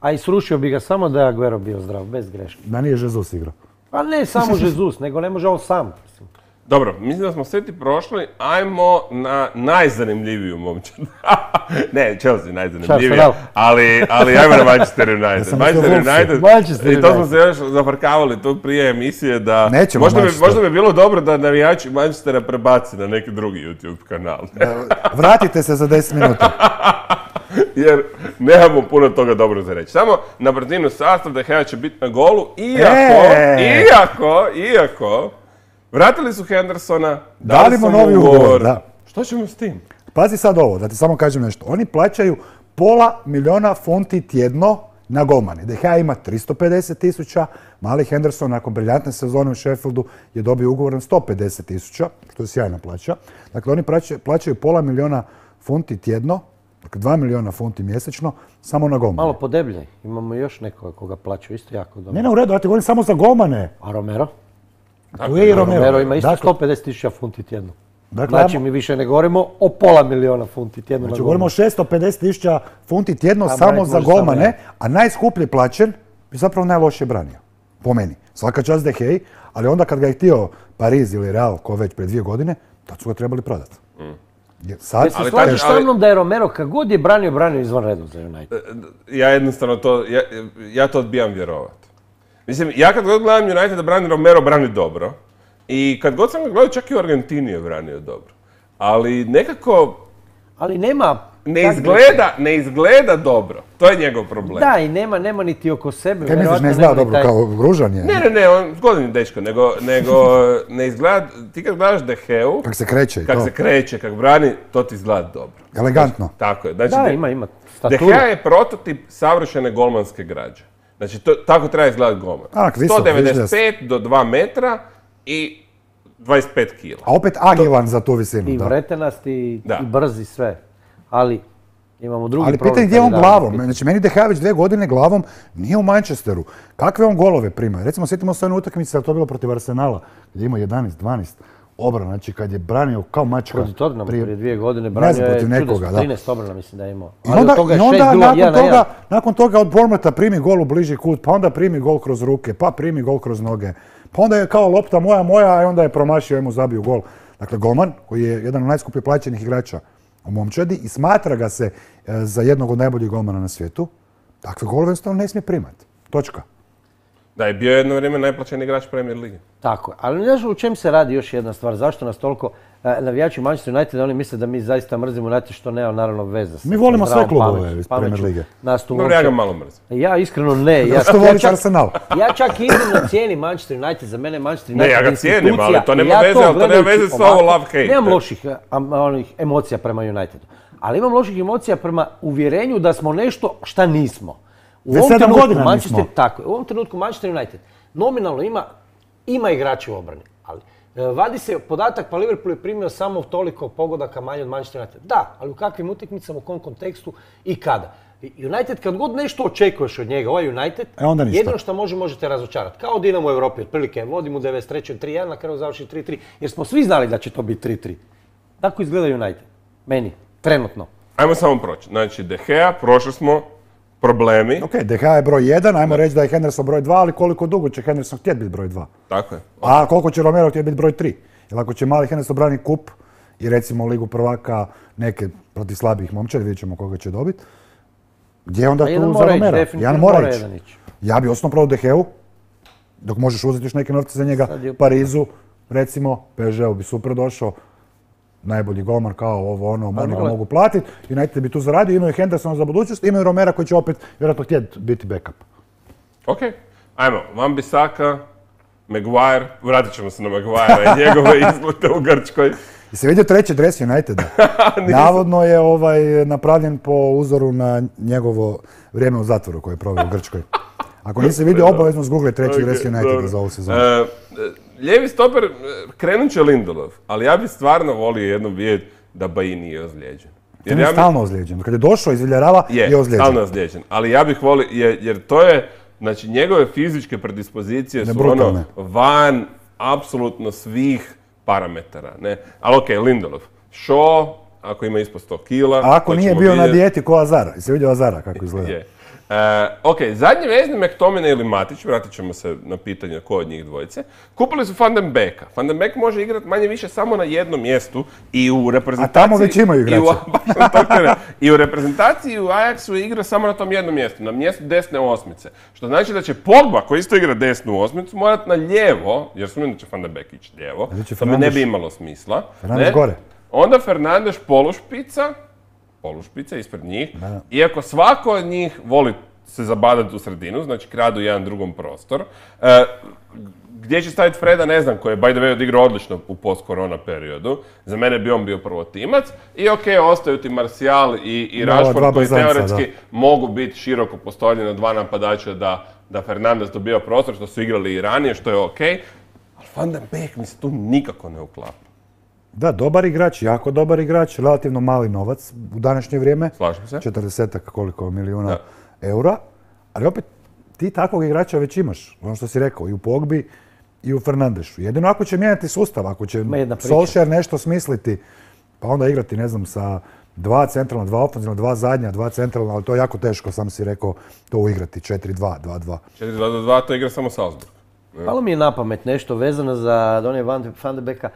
A i srušio bi ga samo da je Aguero bio zdrav, bez greške. Da nije Jesus igrao. Pa ne samo Jesus, nego ne može on sam. mislim. Dobro, mislim da smo sve ti prošli, ajmo na najzanimljiviju momčad. ne, Chelsea najzanimljivija, ali, ali ajmo na Manchester United. Manchester. United, Manchester i to smo se još zafrkavali tu prije emisije da... Nećemo možda, bi, možda bi bilo dobro da navijači Manchestera prebaci na neki drugi YouTube kanal. Vratite se za 10 minuta. Jer nemamo puno toga dobro za reći. Samo na brzinu sastav da Hea će biti na golu, iako, E! iako, iako, vratili su Hendersona, Dali mu su novi ugovor, da. Što ćemo s tim? Pazi sad ovo, da ti samo kažem nešto. Oni plaćaju pola miliona funti tjedno na golmane. DH ima 350 tisuća, Mali Henderson nakon briljantne sezone u Sheffieldu je dobio ugovor na 150 tisuća, što je sjajna plaća. Dakle, oni plaćaju, plaćaju pola miliona funti tjedno, dakle 2 miliona funti mjesečno, samo na golmane. Malo podebljaj, imamo još nekoga koga plaćaju isto jako dobro. Ne, ne, u redu, ja ti govorim samo za golmane. A Romero? Tu je i Romero. Romero ima isto Dakle, 150 tisuća funti tjedno. Dakle, znači mi više ne govorimo o pola miliona funti tjedno. Znači, na govorimo o golmana. 650 tisuća funti tjedno A, samo za golmane, ja. a najskuplji plaćen bi zapravo najlošije branio. Po meni. Svaka čast De Gea, ali onda kad ga je htio Pariz ili Real, ko već pred dvije godine, tad su ga trebali prodati. Jer Sad, se Ali slažeš sa mnom da je Romero kad god je branio, branio izvan redu za United? Ja jednostavno to, ja, ja to odbijam vjerovat. Mislim, ja kad god gledam United da brani Romero, brani dobro. I kad god sam ga gledao, čak i u Argentini je branio dobro. Ali nekako Ali nema... ne kak izgleda, ne izgleda dobro. To je njegov problem. Da, i nema, nema niti oko sebe. kaj misliš, ne izgleda dobro, taj- kao ružan je. Ne, ne, ne, on zgodan je dečko, nego, nego ne izgleda, ti kad gledaš Deheu, Kako se kreće i kak to. se kreće, kak brani, to ti izgleda dobro. Elegantno. Tako je. Znači, Da, De- ima, ima De staturu. Je prototip savršene golmanske građe. Znači, to, tako treba izgledati. Tak, visok, 195 do 2 metra i 25 kila. A opet agilan za tu visinu. I da. vretenast i, Da. i brz i sve. Ali imamo drugi Ali pitanje gdje je on glavom. David Znači, meni Deha već dvije godine glavom nije u Manchesteru. Kakve on golove prima? Recimo, sjetimo se one utakmice, ali to je bilo protiv Arsenala, gdje je imao 11-12 obrana, znači kad je branio kao mačka. Protiv Tottenhama prije- prije dvije godine Ne branio znam, je nekoga, da. 13 obrana mislim da je imao. I Ali onda, toga i onda šest nakon, jedan toga, jedan. nakon toga od Bournemoutha primi gol u bliži kut, pa onda primi gol kroz ruke, pa primi gol kroz noge. Pa onda je kao lopta moja, moja, i onda je promašio i mu zabio gol. Dakle, golman, koji je jedan od najskuplje plaćenih igrača u momčadi i smatra ga se e, za jednog od najboljih golmana na svijetu, takve golove jednostavno ne smije primati. Točka. Da, je bio jedno vrijeme najplaćeniji igrač Premier Lige. Tako je. Ali znaš u čem se radi još jedna stvar? Zašto nas toliko e, navijači Manchester United, oni misle da mi zaista mrzimo United što nema naravno veze sa Mi volimo sve klubove iz Premier lige. Nas tu Dobro, ja ga malo mrzim. Ja iskreno ne. Ja, Što ja voliš čak- Arsenal? Ja čak iznimno cijenim Manchester United, za mene je Manchester Ne, United ja ga cijenim, ali to nema ja veze, ali to nema veze s ovo ovako, love-hate. Nemam loših e, am- onih emocija prema Unitedu, ali imam loših emocija prema uvjerenju da smo nešto šta nismo. U ovom sedam trenutku godina Manchester, nismo. tako je, u ovom trenutku Manchester United nominalno ima, ima igrače u obrani, ali E, Vadi se podatak, pa Liverpool je primio samo toliko pogodaka manje od Manchester United. Da, ali u kakvim utakmicama, u kom kontekstu i kada. United, kad god nešto očekuješ od njega, ovaj United, E, onda jedino što može, možete razočarati. Kao Dinamo u Europi, otprilike, vodimo u 93. 3-1, na kraju završi 3-3, jer smo svi znali da će to biti 3-3. Tako izgleda United. Meni, trenutno. Ajmo samo proći. Znači, De Gea, prošli smo, problemi. Ok, DH je broj 1, ajmo reći da je Henderson broj 2, ali koliko dugo će Henderson htjeti biti broj 2? Tako je. A koliko će Romero htjeti biti broj 3? Jer ako će mali Henderson brani kup i recimo ligu prvaka neke protiv slabijih momčadi, vidjet ćemo koga će dobiti. Gdje je onda A jedan tu za mora ići, Romera? definitivno Jedan mora ići. jedan ići. Ja bi osnovno prodao Deheu, dok možeš uzeti još neke novce za njega, Parizu, recimo, PSG-u bi super došao, najbolji golman kao ovo ono, oni ga mogu platiti, United bi tu zaradio, imaju Hendersona za budućnost, imaju Romera koji će opet vjerojatno htjeti biti backup. Ok. Ajmo, Van Bissaka, Maguire, vratit ćemo se na Maguire i njegove izlete u Grčkoj. I se vidio treći dres Uniteda. Navodno je ovaj napravljen po uzoru na njegovo vrijeme u zatvoru koje je proveo u Grčkoj. Ako nisi vidio, obavezno zgooglaj treći dres Ok, Uniteda za ovu sezonu. E, lijevi stoper, e, krenut će Lindelov, ali ja bi stvarno volio jednu vidjeti da Baji nije ozlijeđen. On je ja stalno ozlijeđen. Kad je došao iz Viljarava, je, je, ozlijeđen. stalno je ozlijeđen. Ali ja bih volio, jer, jer to je, znači njegove fizičke predispozicije Ne, su brutalne. ono van apsolutno svih parametara. Ne? Ali okej, Lindelov. Shaw, ako ima ispod 100 kila. A ako nije bio na dijeti ko Azara, jesi vidio Azara kako izgleda? Je. E, ok, zadnji vezni McTominay ili Matić, vratit ćemo se na pitanje ko od njih dvojice. Kupili su Van den Beka. Van den Beek može igrati manje više samo na jednom mjestu i u reprezentaciji... A tamo već imaju i u, igrače. I u reprezentaciji i u Ajaxu igra samo na tom jednom mjestu, na mjestu desne osmice. Što znači da će Pogba, koji isto igra desnu osmicu, morat na lijevo, jer sumnjam da će Van den Beek ići lijevo, to mi ne bi imalo smisla. Fernandes gore. Onda Fernandes polušpica, polušpica ispred njih, Da. iako svako od njih voli se zabadati u sredinu, znači kradu jedan drugom prostor. E, gdje će staviti Freda, ne znam, koji je by the way odigrao odlično u post-korona periodu. Za mene bi on bio prvotimac. I ok, ostaju ti Martial i, i Rashford koji teoretski mogu biti široko postavljeni dva napadača da, da Fernandes dobija prostor, što su igrali i ranije, što je ok. Ali Van den Beek mi se tu nikako ne uklapa. Da, dobar igrač, jako dobar igrač, relativno mali novac u današnje vrijeme. Slažem se. 40 koliko milijuna Da. eura. Ali opet, ti takvog igrača već imaš. Ono što si rekao, i u Pogbi i u Fernandešu. Jedino ako će mijenjati sustav, ako će. Solskjaer nešto smisliti, pa onda igrati, ne znam, sa dva centralna, dva ofenzivna, dva zadnja, dva centralna, ali to je jako teško, sam si rekao, to uigrati. 4-2, 2-2. 4-2-2 to igra samo Salzburg. Malo mi je na pamet nešto vezano za Donje Van de Beka.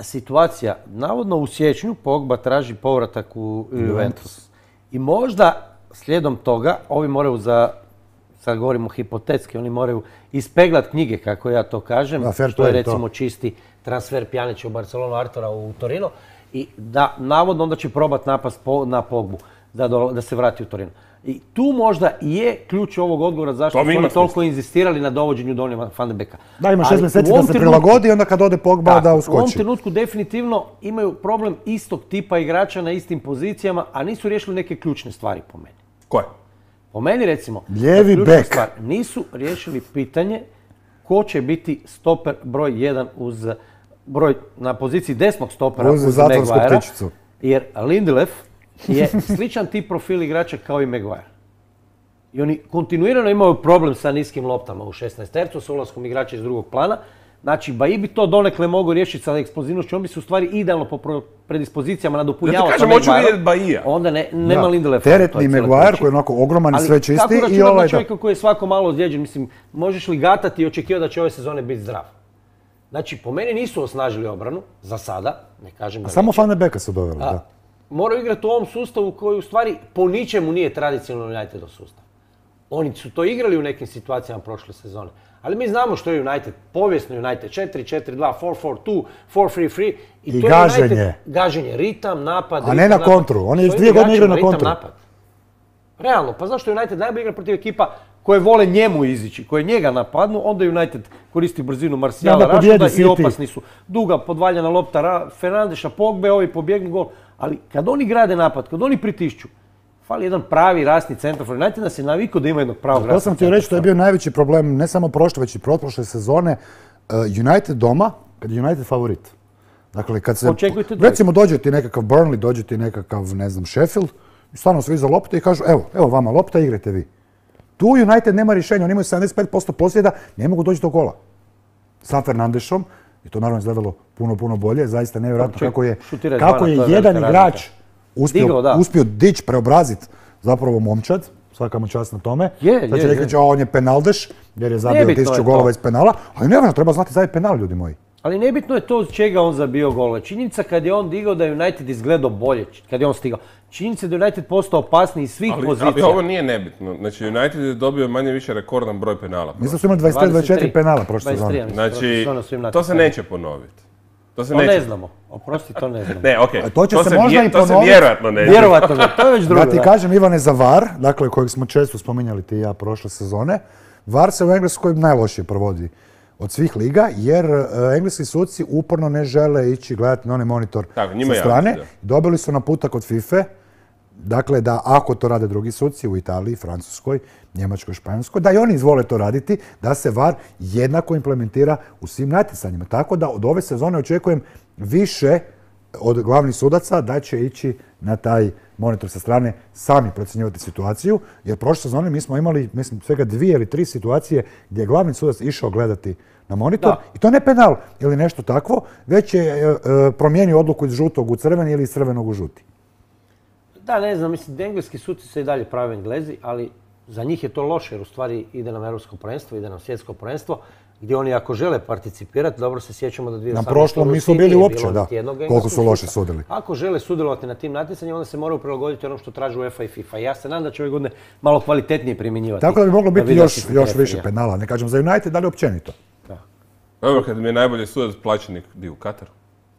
Situacija, navodno u siječnju Pogba traži povratak u Juventus. I možda slijedom toga, ovi moraju za, sad govorimo hipotetski, oni moraju ispeglat knjige, kako ja to kažem, Da, što je to. recimo čisti transfer Pjanića u Barcelonu, Artora u Torino. I da, navodno onda će probat napast po- na Pogbu, da, do- da se vrati u Torino. I tu možda i je ključ ovog odgovora zašto To su oni toliko inzistirali na dovođenju Donje Van de Beka. Da, ima šest mjeseci da se trenutku- prilagodi i onda kad ode Pogba Tako, da U ovom uskoči. trenutku definitivno imaju problem istog tipa igrača na istim pozicijama, a nisu riješili neke ključne stvari po meni. Ko je? Po meni recimo, Lijevi ključna bek. stvar, nisu riješili pitanje ko će biti stoper broj 1 uz broj na poziciji desnog stopera Uz uz, ptičicu. Jer Lindelöf je sličan tip profil igrača kao i Maguire. I oni kontinuirano imaju problem sa niskim loptama u 16 tercu, sa ulaskom igrača iz drugog plana. Znači, Baji bi to donekle mogu riješiti sa eksplozivnošću, on bi se u stvari idealno po predispozicijama nadopunjavao Ja ti sa kažem, hoću Maguireom. vidjeti Bajija. Onda ne, nema Da, toj Teretni Maguire koji je onako ogroman i Ali sve čisti kako i ovaj čovjeka koji je svako malo ozlijeđen, mislim, možeš li gatati i očekivati da će ove sezone biti zdrav? Znači, po meni nisu osnažili obranu, za sada, ne kažem da Samo neće. Van de Beka su doveli, A, da. Moraju igrati u ovom sustavu koji u stvari po ničemu nije tradicionalno Unitedov sustav. Oni su to igrali u nekim situacijama prošle sezone. Ali mi znamo što je United, povijesno United, 4-4-2, 4-4-2, 4-3-3. I to je gaženje. United, gaženje, ritam, napad, A ne ritam, na napad. kontru, oni Svojim dvije godine igraju na kontru. ritam, napad. Realno, pa zašto United najbolje igra protiv ekipa koje vole njemu izići, koje njega napadnu, onda United koristi brzinu Marcijala, Da, da pobijedi Rashforda i opasni su. Duga podvaljena lopta Fernandeša, Pogbe, ovi pobjegnu gol. Ali kad oni grade napad, kad oni pritišću, fali jedan pravi rasni centar United da se navikao da ima jednog pravog To rasnog sam htio reći, to je bio najveći problem, ne samo prošle, već i prošle sezone. Uh, United doma kad je United favorit. Dakle, kad se, Očekujte recimo dođe ti nekakav Burnley, dođe ti nekakav, ne znam, Sheffield, i stvarno svi za lopte i kažu, evo, evo vama lopta, igrajte vi. Tu United nema rješenja, oni imaju 75% posjeda, ne mogu doći do gola. Sa Fernandešom, i to naravno izgledalo puno, puno bolje, zaista nevjerojatno kako je, kako je jedan igrač uspio, uspio dić, preobrazit zapravo momčad, svaka mu čast na tome. Je, Sad će reći, "O, on je penaldeš, jer je zabio tisuću golova iz penala, ali ne treba znati za penal, ljudi moji. Ali nebitno je to od čega on zabio golove. Činjenica kad je on digao da je United izgledao bolje, kad je on stigao. Činjenica je da je United postao opasniji iz svih Ali, pozicija. ali ovo nije nebitno. Znači, United je dobio manje više rekordan broj penala. Mislim da su imali 23-24 penala prošle 23, sezone. Znači, to se neće ponoviti. To se To neće. ne znamo. Oprosti, to ne znamo. Ne, okej. A to će se možda i To se ponoviti. vjerojatno neće. Vjerovatno ne, to je već drugo. Da ti da. kažem, Ivane, za VAR, dakle kojeg smo često spominjali ti i ja prošle sezone, VAR se u Engleskoj najlošije provodi od svih liga, jer e, engleski suci uporno ne žele ići gledati na onaj monitor Tako, njima sa strane. Dobili su naputak od FIFA, dakle da ako to rade drugi suci u Italiji, Francuskoj, Njemačkoj, Španjolskoj, da i oni izvole to raditi, da se VAR jednako implementira u svim natjecanjima. Tako da od ove sezone očekujem više od glavnih sudaca da će ići na taj monitor sa strane sami procjenjivati situaciju, jer prošle sezone mi smo imali, mislim, svega dvije ili tri situacije gdje je glavni sudac išao gledati na monitor Da. i to ne penal ili nešto takvo, već je e, e, promijenio odluku iz žutog u crveni ili iz crvenog u žuti. Da, ne znam, mislim engleski suci se i dalje prave englezi, ali za njih je to loše jer u stvari ide nam europsko prvenstvo, ide nam svjetsko prvenstvo, gdje oni ako žele participirati, dobro se sjećamo da 2018. Na prošlom nisu bili uopće, da, koliko su loše sudili. Ako žele sudjelovati na tim natjecanjima, onda se moraju prilagoditi onom što traži UEFA i FIFA. Ja se nadam da će ove godine malo kvalitetnije primjenjivati. Tako da bi moglo biti još, još više penala, ne kažem za United, ali općenito. Da. Dobro, kad mi je najbolji sudac plaćenik di u Kataru.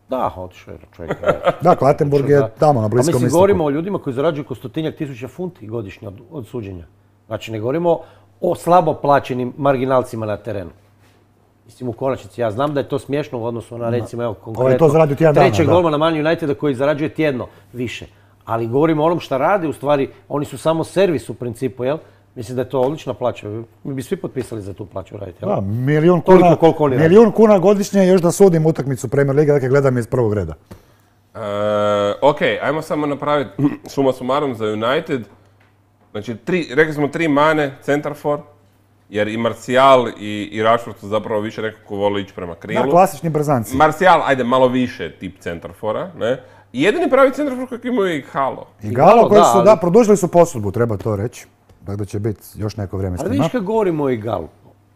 Da, otišao je čovjek. Da, Klatenburg je Da. tamo na Bliskom mislim, istoku. govorimo o ljudima koji zarađuju oko stotinjak tisuća funti godišnje od, od suđenja. Znači, ne govorimo o slabo plaćenim marginalcima na terenu. Mislim, u konačnici, ja znam da je to smiješno u odnosu na, recimo, evo, konkretno, to trećeg da. golmana Man Uniteda koji zarađuje tjedno više. Ali govorimo o onom šta rade, u stvari, oni su samo servis u principu, jel? Mislim da je to odlična plaća. Mi bi svi potpisali za tu plaću raditi, jel? Da, milijun Toliko kuna, koliko oni milijun kuna godišnje još da sudim utakmicu Premier Lige, dakle gledam iz prvog reda. E, ok, ajmo samo napraviti suma sumarum za United. Znači, tri, rekli smo tri mane, centar for, jer i Martial i, i Rashford su zapravo više nekako vole ići prema krilu. Da, klasični brzanci. Martial, ajde, malo više tip centarfora, ne? I jedini pravi centarfor kojeg imaju je i Halo. I Galo Galo, koji da, su, ali- da, produžili su posudbu, treba to reći. Tako da će biti još neko vrijeme s Ali njima. vidiš kad govorimo o Igalu,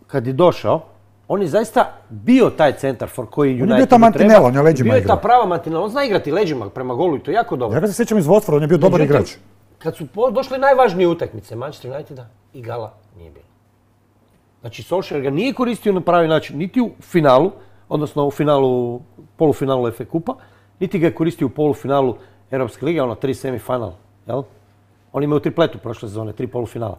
kad je došao, on je zaista bio taj centar for koji United bio ta Mantinello, on je leđima Bio je ta igrao. prava Mantinello, on zna igrati leđima prema golu i to je jako dobro. Ja ga se sjećam iz Watforda, on je bio dobar Međutim, igrač. Kad su po- došle najvažnije utakmice Manchester Uniteda, Igala nije bilo. Znači Solskjaer ga nije koristio na pravi način, niti u finalu, odnosno u finalu, polufinalu FA Kupa, niti ga je koristio u polufinalu Europske lige, ono tri semifinal, jel? Oni imaju tripletu prošle sezone, tri polufinala.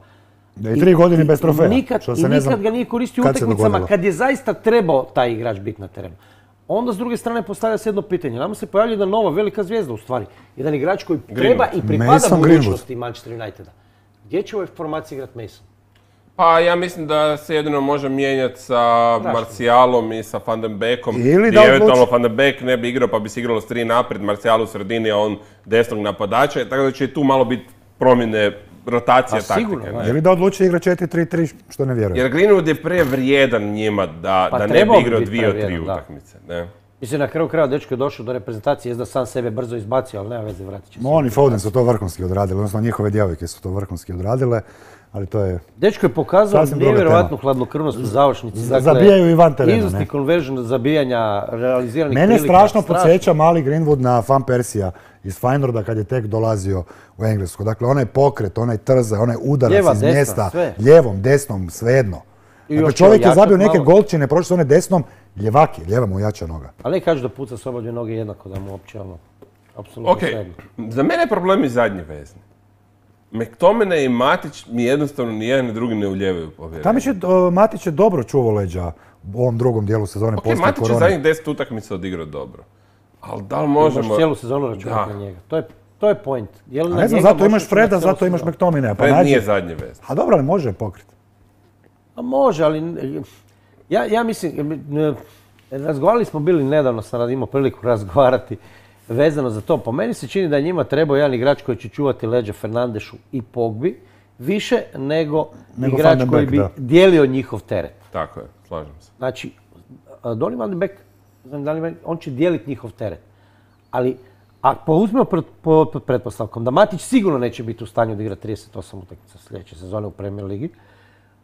Da je tri godine bez trofeja. Nikad, što I se ne znam nikad ga nije koristio u utakmicama kad je zaista trebao taj igrač biti na terenu. Onda s druge strane postavlja se jedno pitanje. Nama se pojavljuje jedna nova velika zvijezda u stvari. Jedan igrač koji treba i pripada Mason budućnosti Manchester Uniteda. Gdje će u ovoj formaciji igrati Mason? Pa ja mislim da se jedino može mijenjati sa Marcialom i sa Van den Beekom. Ili I da eventualno Van den Beek ne bi igrao pa bi se igralo s tri naprijed, Marcial u sredini, a on desnog napadača. Tako da će i tu malo biti promjene, rotacija Pa taktike. sigurno, ne? Ili da odluči igra 4-3-3, što ne vjerujem. Jer Greenwood je prevrijedan njima da, Pa da ne bi igrao dvije od tri utakmice. Ne? Mislim, na kraju kraja dečko je došao do reprezentacije, jest da sam sebe brzo izbacio, ali nema veze, vratit će se. Oni Foden su to vrhunski odradili, odnosno njihove djevojke su to vrhunski odradile, ali to je... Dečko je pokazao nevjerojatnu hladnokrvnost u završnici. Z- zabijaju i van terena, Izvrsni ne? conversion zabijanja, realiziranih Mene prilika, strašno podsjeća mali Greenwood na Van Persija iz Feynorda kad je tek dolazio u Englesku. Dakle, onaj pokret, onaj trze, onaj udarac iz desna, mjesta, sve. lijevom, desnom, svejedno. Dakle, čovjek je zabio neke malo. golčine, prošle sezone desnom, ljevak je, lijeva mu jača noga. Ali ne kažu da puca s obadve noge jednako, da mu uopće ono, apsolutno za mene je problem i zadnji vezni. McTominay i Matić mi jednostavno ni jedan ni drugi ne uljevaju povjerenje. Tamić je, o, Matić je dobro čuvao leđa u ovom drugom dijelu sezone Ok, poslije Matić je zadnjih deset utakmica odigrao dobro. Ali da li Možemo... možemo... cijelu sezonu računati na njega. To je, to je point. Je li A na ne znam, zato možeš imaš Freda, zato imaš? McTominaya. Pa Fred nađi- nije zadnji vezni. A dobro, ali može pokriti. A može, ali ja, ja mislim, n- razgovarali smo bili nedavno, sam imao priliku razgovarati vezano za to. Po meni se čini da je njima trebao jedan igrač koji će čuvati leđa Fernandešu i Pogbi više nego, Nego igrač koji bi da. dijelio njihov teret. Tako je, slažem se. Znači, a, Donny van de Beek, znam da li meni- on će dijeliti njihov teret. Ali, ako uzmemo pod, pod, pod pretpostavkom da Matić sigurno neće biti u stanju da igra 38 utakmica sljedeće sezone u Premier Ligi,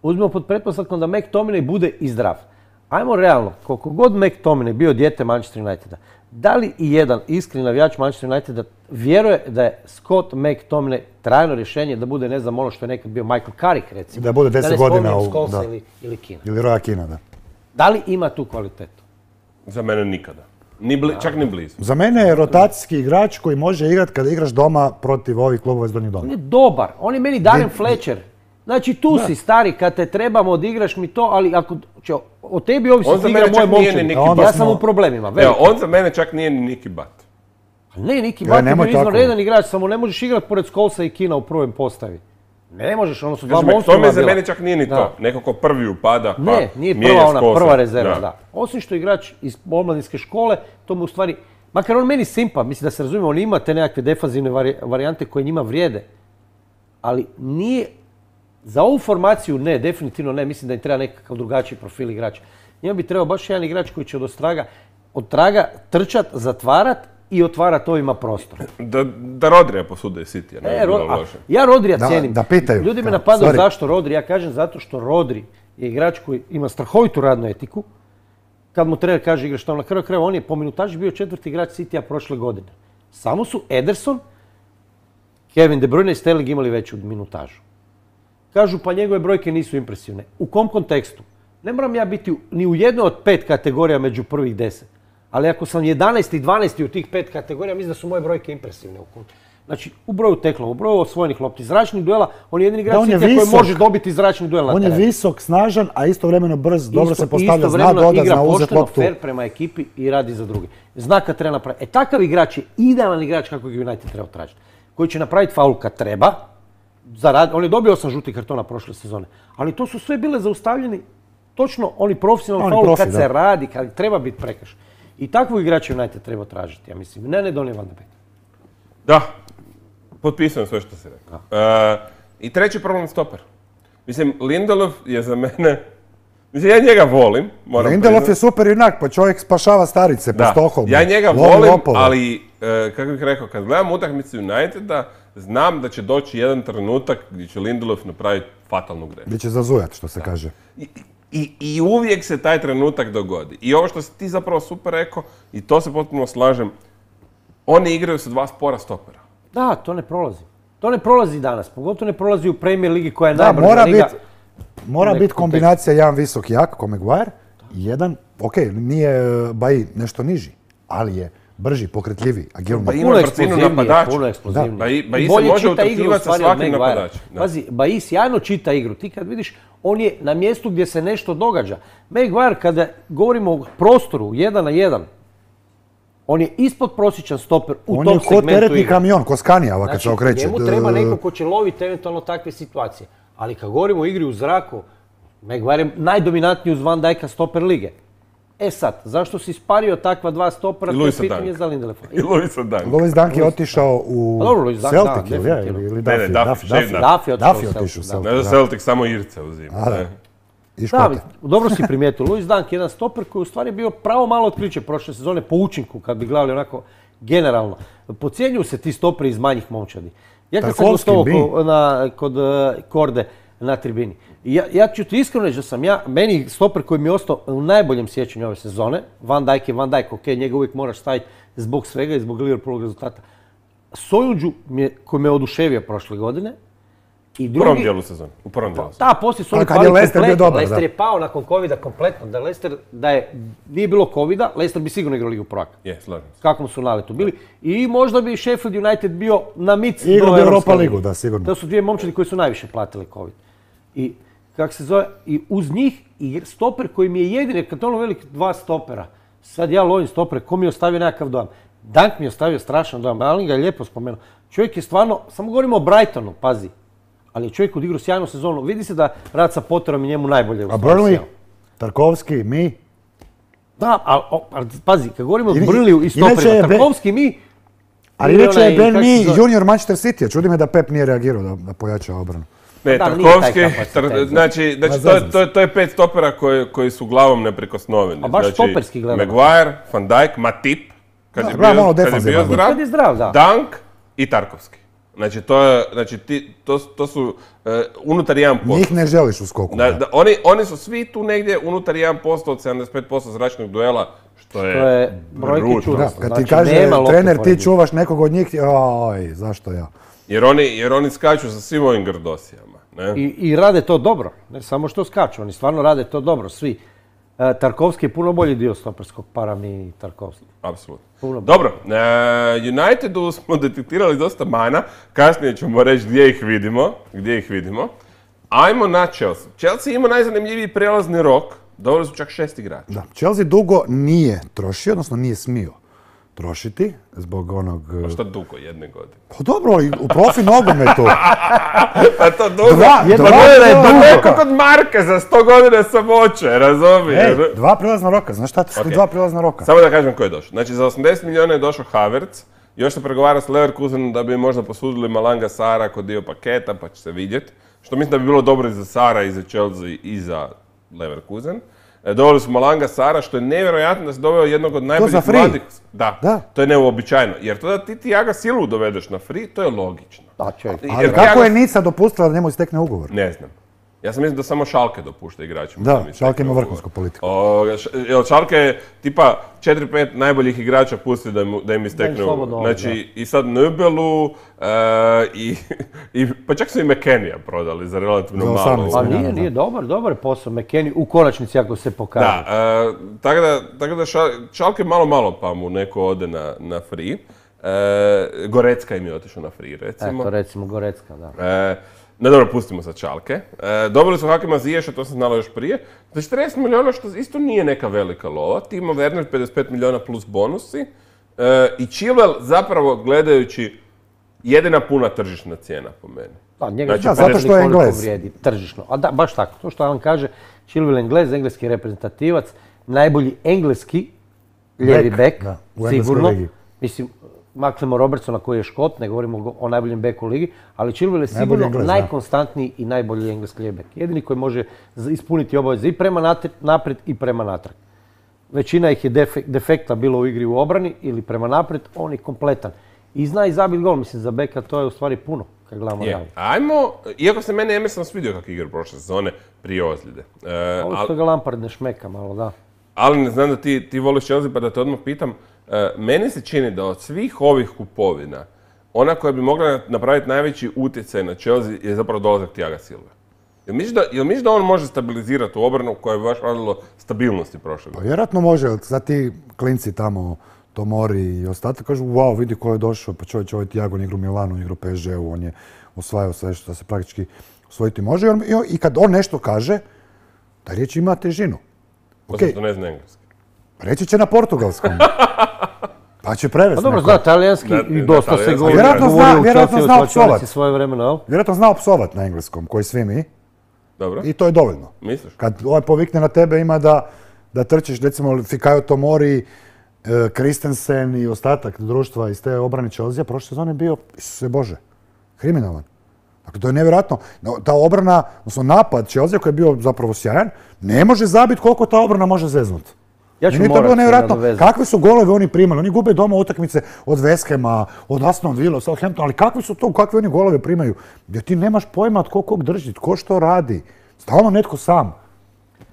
uzmemo pod pretpostavkom da McTominay bude i zdrav. Ajmo realno, koliko god McTominay bio dijete Manchester Uniteda, da li i jedan iskreni navijač Manchester Uniteda vjeruje da je Scott McTominay trajno rješenje da bude, ne znam, ono što je nekad bio Michael Carrick, recimo. Da bude 10 ne godina da. ili, ili Kina. Ili Roja Kina, da. Da li ima tu kvalitetu? Za mene nikada. Ni bli- čak ni blizu. Za mene je rotacijski igrač koji može igrati kada igraš doma protiv ovih klubova iz donjih On doma. je dobar, on je meni Darren Fletcher. Znači tu si stari, kad te trebamo odigraš mi to, ali ako će o tebi ovisi On za igra mene moje Butt. Ja sam u problemima, Evo, on za mene čak nije ni Niki Bat. Ne, Niki E, Bat je bio izvanredan igrač, samo ne možeš igrati pored Skolsa i Kina u prvoj postavi. Ne možeš, ono su dva Kažem, monstruma to me za mene čak nije ni Da. to. Neko ko prvi upada, pa Ne, nije prva ona, skosa. prva rezerva, da. Osim što je igrač iz omladinske škole, to mu u stvari, makar on meni simpa, mislim da se razumije, on ima te nekakve defanzivne vari- varijante koje njima vrijede, ali nije, za ovu formaciju ne, definitivno ne, mislim da im treba nekakav drugačiji profil igrača. Njima bi trebao baš jedan igrač koji će od ostraga, od traga trčat, zatvarat i otvarat ovima prostor. Da, da Rodrija posude City, ne bi E, bilo Ro- a, loše. ja Rodrija Da- cijenim. da pitaju. Ljudi me Da, napadaju zašto Rodri. Ja kažem zato što Rodri je igrač koji ima strahovitu radnu etiku. Kad mu trener kaže igraš tamo na kraju krajeva, on je po minutaži bio četvrti igrač Citya prošle godine. Samo su Ederson, Kevin De Bruyne i Sterling imali veću minutažu. Kažu pa njegove brojke nisu impresivne. U kom kontekstu? Ne moram ja biti ni u jednoj od pet kategorija među prvih deset. Ali ako sam 11. i 12. u tih pet kategorija, mislim da su moje brojke impresivne. Znači, u broju teklova, u broju osvojenih lopti, zračnih duela, on je jedini igrač je koji može dobiti zračni duel na On je visok, snažan, a istovremeno brz, dobro se postavlja, zna istovremeno dodat, igra zna uzeti pošteno, loptu. fair prema ekipi i radi za druge. Zna kad treba napraviti. E takav igrač je idealan igrač kako ga United treba tražiti. Koji će napraviti faul kad treba. On je dobio osam žutih kartona prošle sezone. Ali to su sve bile zaustavljeni točno oni profesionalni faul profi, kad da. se radi, kad treba biti prekrš. I takvog igrača United treba tražiti, ja mislim. Ne, ne Donny van de Beek. Da, potpisujem sve što si rekao. E, I treći problem stoper. Mislim, Lindelof je za mene... Mislim, ja njega volim, moram Lindelof priznat. je super junak, pa čovjek spašava starice po Da, Stockholmu. ja njega Lovi volim, ali, kako bih rekao, kad gledam utakmicu Uniteda, znam da će doći jedan trenutak gdje će Lindelof napraviti fatalnu grešku. Biće zazujat, što se kaže. I, i, I uvijek se taj trenutak dogodi. I ovo što si ti zapravo super rekao, i to se potpuno slažem, oni igraju sa dva spora stopera. Da, to ne prolazi. To ne prolazi danas, pogotovo ne prolazi u Premier Ligi koja je Da, najbrža mora liga. biti mora Nek bit kontekst. kombinacija jedan visok jak, ko Maguire, i jedan, ok, nije e, Baji nešto niži, ali je brži, pokretljiviji, agilniji. Pa ima puno brzinu eksplozivnije, napadača. puno eksplozivnije. Da, Baji- Baji I se može čita igru, sa svakim napadačem, da. Pazi, Baji sjajno čita igru. Ti kad vidiš, on je na mjestu gdje se nešto događa. Maguire, kada govorimo o prostoru, jedan na jedan, on je ispod prosječan stoper u On tom je kod segmentu teretni igre. kamion, ko Scania, ovako kad Znači, se okreće. njemu treba neko ko će loviti eventualno takve situacije. Ali kad govorimo o igri u zraku, Maguire je najdominantniji uz Van Dijka stoper lige. E sad, zašto si spario takva dva stopera, I to je Luisa pitanje za. I Luisa Dunk. Louis Dunk je otišao u Pa Celtic, ili, je, definitivno. ili, ili Ne, ne, Duffy, Duffy, Duffy, Duffy. Duffy otišao Duffy u je Celtic, otišao u da. Celtic, Ne. Celtic samo Irce uzima. A, da. ne. I Da, dobro si primijetio. Louis Dunk je jedan stoper koji je u stvari bio pravo malo otkriće prošle sezone po učinku, kad bi gledali onako generalno. Pocijenjuju se ti stoperi iz manjih momčadi. Ja kad sam gostovao na, kod eh, Korde na tribini, ja, ja ću ti iskreno reći da sam ja, meni stoper koji mi je ostao u najboljem sjećanju ove sezone, Van Dijk je Van Dijk, ok, njega uvijek moraš staviti zbog svega i zbog Liverpoolovog rezultata. Je, koji me oduševio prošle godine, i U prvom drugi, dijelu sezone. U prvom dijelu sezone. da, poslije su oni pali Leicester bio kompletno. dobar, Leicester da. je pao nakon covida kompletno. Da Leicester, da je, nije bilo covida, Leicester bi sigurno igrao ligu prvaka. Je, slažem se. Kakvom su naletu bili. I možda bi Sheffield United bio na mic Igrao do Europa ligu, da, sigurno. To su dvije momčadi koji su najviše platili covid. I kako se zove, i uz njih i stoper koji mi je jedini, kad ono velik dva stopera, sad ja lovim stopere, ko mi je ostavio nekakav dojam? Dunk mi je ostavio strašan dojam, ali ga je lijepo spomenuo. Čovjek je stvarno, samo govorimo o Brightonu, pazi, ali je čovjek odigrao sjajnu sezonu. Vidi se da rad sa Potterom je njemu najbolje A Burnley. Tarkovski, mi, Da, ali al, pazi, kad govorimo o Brliju i stoperima, Tarkovski mi... Ali inače je Ben Mi junior Manchester City. Čudi me da Pep nije reagirao da, da pojača obranu. Ne, nije Tarkovski, Tar- znači, znači to, je, zezam to, je, to je pet stopera koji, koji su glavom neprikosnoveni. A baš znači, stoperski gledano. Maguire, Van Dijk, Matip, kad, Da, je, bio, malo kad je defanzivan. bio zdrav, Kad je zdrav, da. Dank i Tarkovski. Znači, to, je, znači ti, to, to su e, unutar 1%. Njih ne želiš u skoku. Da, da. da, oni, oni su svi tu negdje unutar 1% od 75% zračnog duela, što je, To je brojke čudne. Da, kad ti Znači, kaže trener ti čuvaš nekog od njih, oj, zašto ja? Jer oni, jer oni skaču sa svim ovim grdosijama. Ne? I, I rade to dobro, ne samo što skaču, oni stvarno rade to dobro, svi. E, Tarkovski je puno bolji dio stoperskog para mi Tarkovski. Apsolutno. Puno. Dobro, e, Unitedu smo detektirali dosta mana, kasnije ćemo reći gdje ih vidimo, gdje ih vidimo. Ajmo na Chelsea. Chelsea ima najzanimljiviji prelazni rok, doveli su čak šest igrača. Da, Chelsea dugo nije trošio, odnosno nije smio trošiti zbog onog... Pa šta dugo, jedne godine? Pa dobro, u profi nogometu. Pa to dugo. Dva, Jedna dva, godina je dugo. Pa neko kod Marke za 100 godina samoće, razumiješ? Ej, dva prilazna roka, znaš šta su dva prilazna roka? Samo da kažem ko je došao. Znači za 80 milijuna je došao Havertz, još se pregovara s Leverkusenom da bi možda posudili Malanga Sara kod dio paketa, pa će se vidjeti. Što mislim da bi bilo dobro i za Sara, i za Chelsea, i za Leverkusen. E, Doveli su Malanga Sara, što je nevjerojatno da se doveo jednog od najboljih za free? mladih. Da, Da. to je neuobičajeno. Jer to da ti Tiaga Silu dovedeš na free, to je logično. Da, čovjek. Ali kako je Nica dopustila da njemu istekne ugovor? Ne znam. Ja sam mislim da samo Šalke dopušta igračima. Da, istekne ima vrhunsku politiku. Š- Jel Šalke je tipa 4-5 najboljih igrača pusti da, mu, da im ugovor. ovdje, Znači i sad Nöbelu e, i, i, pa čak su i McKenija prodali za relativno Za malo. 18 Pa nije, da. nije dobar, dobar je posao McKenny u konačnici ako se pokaže. Da, e, tako da, tako da Šal- Šalke malo malo pa mu neko ode na, na free. E, Gorecka im je otišao na free recimo. Eto, recimo Gorecka, da. E, no dobro, pustimo sad Čalke. E, dobili su Hakima Ziješa, to se znalo još prije. Za 40 milijuna, što isto nije neka velika lova. Timo Werner 55 milijuna plus bonusi. E, I Chilwell zapravo gledajući jedina puna tržišna cijena po meni. Da, njega Znači, da, zato što je Englez. vrijedi tržišno. A da, baš tako. To što Alan kaže, Chilwell Englez, engleski reprezentativac, najbolji engleski lijevi Bek, sigurno. Mislim, maknemo Robertsona koji je škot, ne govorimo o najboljem beku u ligi, ali Chilwell je sigurno Englez, najkonstantniji i najbolji engleski lijevi bek. Jedini koji može ispuniti obaveze i prema naprijed i prema natrag. Većina ih je defe- defekta bilo u igri u obrani ili prema naprijed, on je kompletan. I zna i zabiti gol, mislim za beka to je u stvari puno, kad gledamo Je. realno. Ajmo, iako se meni Emerson svidio kako igra prošle sezone prije ozljede. E, Ovo al- što ga Lampard ne šmeka malo, da. ali ne znam da ti, ti voliš Chelsea pa da te odmah pitam. E, meni se čini da od svih ovih kupovina, ona koja bi mogla napraviti najveći utjecaj na Chelsea je zapravo dolazak Tiaga Silva. Jel misliš da, jel misliš da on može stabilizirati u obranu koja je baš radilo stabilnosti prošle Pa vjerojatno može, sad ti klinci tamo, Tomori i ostatak kažu, wow, vidi ko je došao, pa čovječ, ovaj Tiago on igra u Milanu, on igra u PSG-u, on je osvajao sve što se praktički osvojiti može. I, on- kad on nešto kaže, ta riječ ima težinu. Ok, Okay. To ne zna engleski. Reći će na portugalskom. Pa će prevesti Pa dobro, neko. zna talijanski i dosta se govori, Vjerojatno zna- u vjerojatno zna svoje vremena? Vjerojatno zna opsovat na engleskom, koji svi mi, Dobro, i to je dovoljno. misliš? Kad ovaj povikne na tebe ima da, da trčiš, recimo Fikayo Tomori, e, Kristensen i ostatak društva iz te obrane Chelsea, prošle sezone je bio, Isuse Bože, kriminalan. Dakle, to je nevjerojatno. No, ta obrana, odnosno napad Chelsea koji je bio zapravo sjajan, ne može zabiti koliko ta obrana može zeznut. Ja ću Meni je to bilo nevjerojatno. Kakvi su golove oni primali? Oni gube doma utakmice od West Hama, od Aston Villa, od Southamptona, ali kakvi su to, kakve oni golove primaju? Gdje ti nemaš pojma tko kog drži, tko što radi. Stalno netko sam.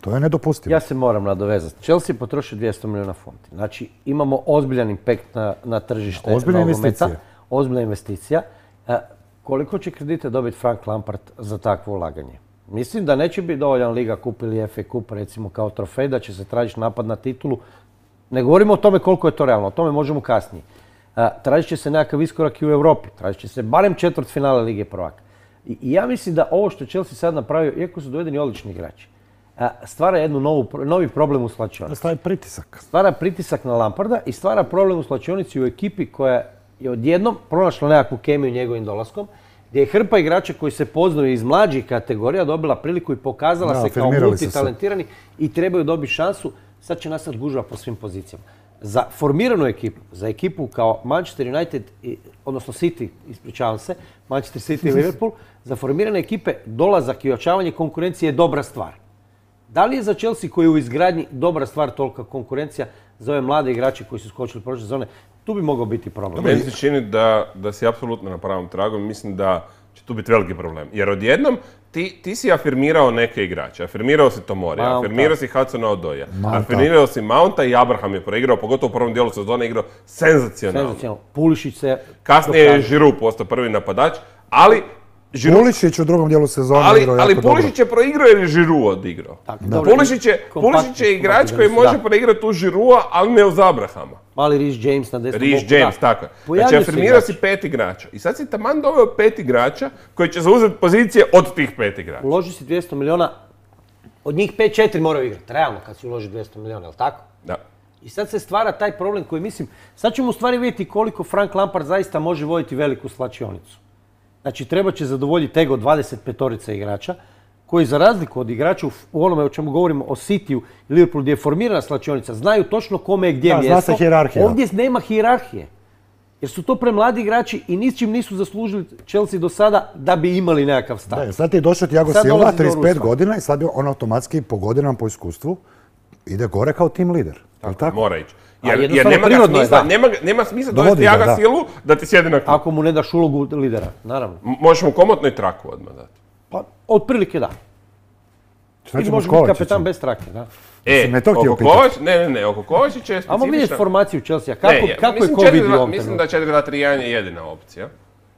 To je nedopustivo. Ja se moram nadovezati. Chelsea potroši 200 milijuna funti. Znači, imamo ozbiljan impekt na, na tržište Ozbiljna investicija. Ozbiljna investicija. E, koliko će kredite dobiti Frank Lampard za takvo ulaganje? Mislim da neće biti dovoljan Liga Kup ili FA Kup, recimo kao trofej, da će se tražiti napad na titulu. Ne govorimo o tome koliko je to realno, o tome možemo kasnije. E, tražit će se nekakav iskorak i u Europi, tražit će se barem četvrt finale Lige prvaka. I, ja mislim da ovo što Chelsea sad napravio, iako su dovedeni odlični igrači, a, stvara jednu novu, novi problem u slačionici stavi pritisak. stvara pritisak na Lamparda i stvara problem u slačionici u ekipi koja je odjednom pronašla nekakvu kemiju njegovim dolaskom, gdje je hrpa igrača koji se poznaju iz mlađih kategorija dobila priliku i pokazala Da, se kao multitalentirani i trebaju dobiti šansu. sad će nastati gužva po svim pozicijama. Za formiranu ekipu, za ekipu kao Manchester United, odnosno City, ispričavam se, Manchester City i Liverpool, za formirane ekipe dolazak i ojačavanje konkurencije je dobra stvar. Da li je za Chelsea koji je u izgradnji dobra stvar tolika konkurencija za ove mlade igrače koji su skočili prošle sezone? Tu bi mogao biti problem. Meni se čini da, da si apsolutno na pravom tragu i mislim da će tu biti veliki problem. Jer odjednom ti, ti si afirmirao neke igrače. Afirmirao si Tomori, Mounta. afirmirao si Hudsona Odoja, afirmirao si Mounta i Abraham je preigrao, pogotovo u prvom dijelu sezone igrao senzacionalno. Senzacionalno. Pulišić se... Kasnije je. Žiru postao prvi napadač, ali Žiru, Pulišić u drugom dijelu sezone ali, igrao ali jako dobro. Pulišić je proigrao jer je Žiru odigrao. Pulišić je, Pulišić je igrač koji može da. preigrati u Žirua, ali ne uz Abrahama. Mali Rhys James na desnom Rhys boku, James, da. tako je. Znači, Pojavljaju se afirmirao si pet igrača. I sad si taman doveo pet igrača koji će zauzeti pozicije od tih pet igrača. Uloži si 200 miliona, od njih 5-4 moraju igrati, realno kad si uloži 200 miliona, jel tako? Da. I sad se stvara taj problem koji mislim, sad ćemo u stvari vidjeti koliko Frank Lampard zaista može voditi veliku slačionicu. Znači treba će zadovoljiti tego 25 igrača, koji za razliku od igrača u, onome o čemu govorimo o Cityu i Liverpoolu gdje je formirana slačionica, znaju točno kome je gdje Da, zna mjesto. se hijerarhija. Ovdje nema hijerarhije. Jer su to premladi igrači i ničim nisu zaslužili Chelsea do sada da bi imali nekakav stav. Da, sad ti je došao Thiago Sad Silva, dolazi do 35 Rusa. godina i sad bi on automatski po godinama, po iskustvu, ide gore kao tim lider. Jel tako? Mora ići. Jer, nema, ga prirodno je, smisla, nema, nema smisla dovesti ga, Jaga da. Silu da ti sjedi na klubu. Ako mu ne daš ulogu lidera, naravno. M- Možeš mu komotno i traku odmah dati. Otprilike da. Ćemo može biti kapetan bez trake, da. E, to oko. Kovač, ne, ne, ne, oko Kovačića je Ajmo vidjeti formaciju Chelsea. Kako, Ne, je- kako je ko vidi u 4-2 ovom Mislim da 4-2-3-1 je jedina opcija.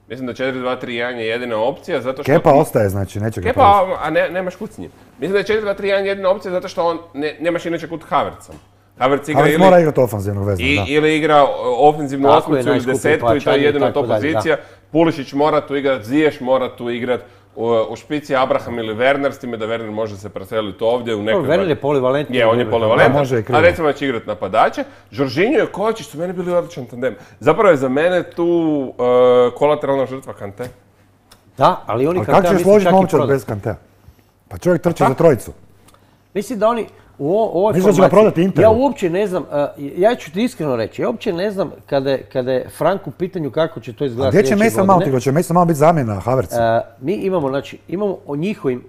Mislim da 4-2-3-1 je jedina opcija zato što... Kepa ostaje, znači, neće ga. Kepa, a ne, nemaš kut s njim. Mislim da je 4-2-3-1 jedina opcija zato što on, ne, nemaš inače kut Havertzom. Havertz igra Ali ili, mora igrati ofanzivnog vezna, da. ili igra ofenzivnu osmicu ili desetku i to je jedina to pozicija. Pulišić mora tu igrat, Ziješ mora tu igrat. U, u špici Abraham ili Werner, s time da Werner može se preseliti ovdje u nekoj... Werner je polivalentni. Je, on je polivalentan, a recimo da će igrat napadače. Žoržinjo i Kovačić su meni bili odličan tandem. Zapravo je za mene tu uh, kolateralna žrtva Kante. Da, ali oni Ali kad kako ćeš složiti momčad prodati. bez Kantea? Pa čovjek trči tako. za trojicu. Mislim da oni u ovoj da će ga prodati Interu? ja uopće ne znam, a, ja ću ti iskreno reći, ja uopće ne znam kada je, kada je Frank u pitanju kako će to A izgledati gdje će godine. Mount igrati? Će Mason Mount biti zamjena Havertzu? E, mi imamo, znači, imamo o njihovim,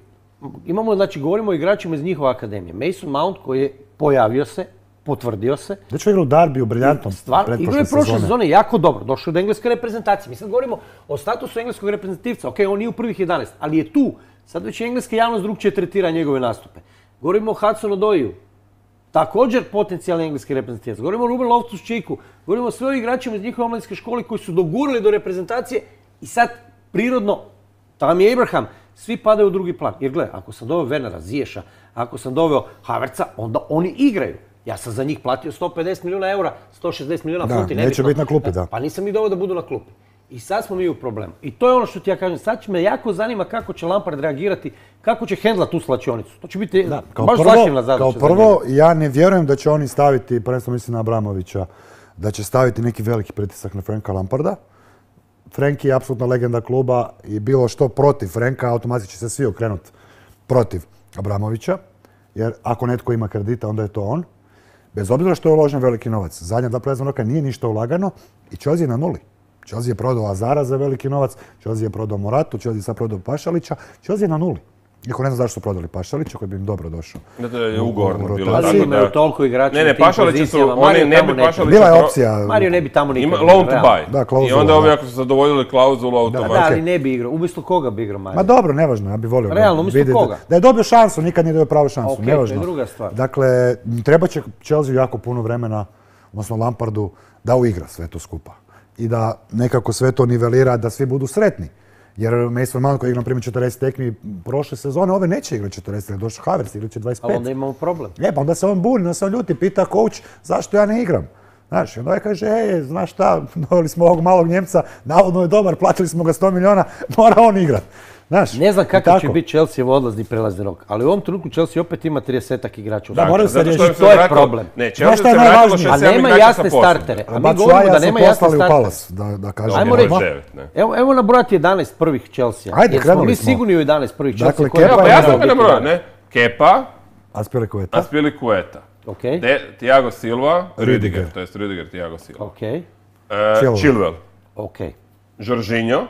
imamo, znači, govorimo o igračima iz njihove akademije. Mason Mount koji je pojavio se, potvrdio se, Gdje će igrati u Darbiju, briljantnom Stvar, pretprošle igrao je prošle sezone. jako dobro, došao je do engleske reprezentacije. Mi sad govorimo o statusu engleskog reprezentativca, ok, on nije u prvih 11, ali je tu. Sad već engleska javnost drugčije tretira njegove nastupe. Govorimo o Hudsonu Doju, također potencijalni engleski reprezentativac. Govorimo o Ruben Loftus Čiku, govorimo o sve ovim igračima iz njihove omladinske škole koji su dogurali do reprezentacije i sad prirodno, tam je Abraham, svi padaju u drugi plan. Jer gle, ako sam doveo Wernera, Ziješa, ako sam doveo Haverca, onda oni igraju. Ja sam za njih platio 150 milijuna eura, 160 milijuna Da, funti. neće nebitno. biti na klupi, da. Pa nisam ih doveo da budu na klupi. I sad smo mi u problemu. I to je ono što ti ja kažem. Sad će me jako zanima kako će Lampard reagirati, kako će hendlat tu slačionicu. To će biti Kao baš prvo, zahtjevna zadaća. kao prvo, ja ne vjerujem da će oni staviti, prvenstveno mislim na Abramovića, da će staviti neki veliki pritisak na Franka Lamparda. Frank je apsolutno legenda kluba i bilo što protiv Franka, automatski će se svi okrenuti protiv Abramovića. Jer ako netko ima kredita, onda je to on. Bez obzira što je uložen veliki novac. Zadnja dva prelazna roka nije ništa ulagano i Chelsea je na nuli. Chelsea je prodao Azara za veliki novac, Chelsea je prodao Moratu, Chelsea je sad prodao Pašalića, Chelsea je na nuli. Iako ne znam zašto su prodali Pašalića koji bi im dobro došao. Da, to je ugovorno bilo. Ali tako imaju da- toliko igrača Ne, na ne, tim Pašalići su, pozicijama. oni ne bi Pašalića... Bila je opcija, Mario ne bi tamo nikad igrao, loan to buy. Da, I klauzula, onda ovi da. ako su zadovoljili klauzulu Da, automatski. ali ne bi igrao. Umjesto koga bi igrao Mario? Ma dobro, nevažno, ja bih volio Realno, umjesto koga? Da je dobio šansu, nikad nije dobio pravu šansu, Ok, to je druga stvar. Dakle, treba će Chelsea jako puno vremena, odnosno Lampardu, da uigra sve to skupa. I da nekako sve to nivelira, da svi budu sretni. Jer Mason Mount koji igra primjer 40 tekmi prošle sezone, ove neće igrati 40, jer došao Havertz, igrat će 25. Ali onda imamo problem. E, pa onda se on buni, onda se on ljuti, pita coach zašto ja ne igram. Znaš, i onda je kaže, ej, znaš šta, doveli smo ovog malog Njemca, navodno je dobar, platili smo ga 100 milijuna, mora on igrat. Znaš, Ne znam kakav će biti Chelsea odlazni prelazni rok, ali u ovom trenutku Chelsea opet ima 30 igrača. u Da, moraju se riješiti. To je problem. Ne, Chelsea se vratilo najvažnije? 6-7 A nema igrača jasne sa startere. A mi govorimo da nema jasne poslali u startere. Palace, da, da kažem. Ajmo reći. ne. Evo, evo nabrojati 11 prvih Chelsea. Ajde, Jer smo krenuli mi sigurni u 11 prvih Chelsea. Dakle, Kepa pa je ja sam ga biti nabrojao, 11. ne? Kepa, Aspilicueta. Aspilicueta, Ok, De, Thiago Silva, Rüdiger. To jest Rüdiger, Thiago Silva. ok, E, Chilwell. Chilwell, ok. Jorginho,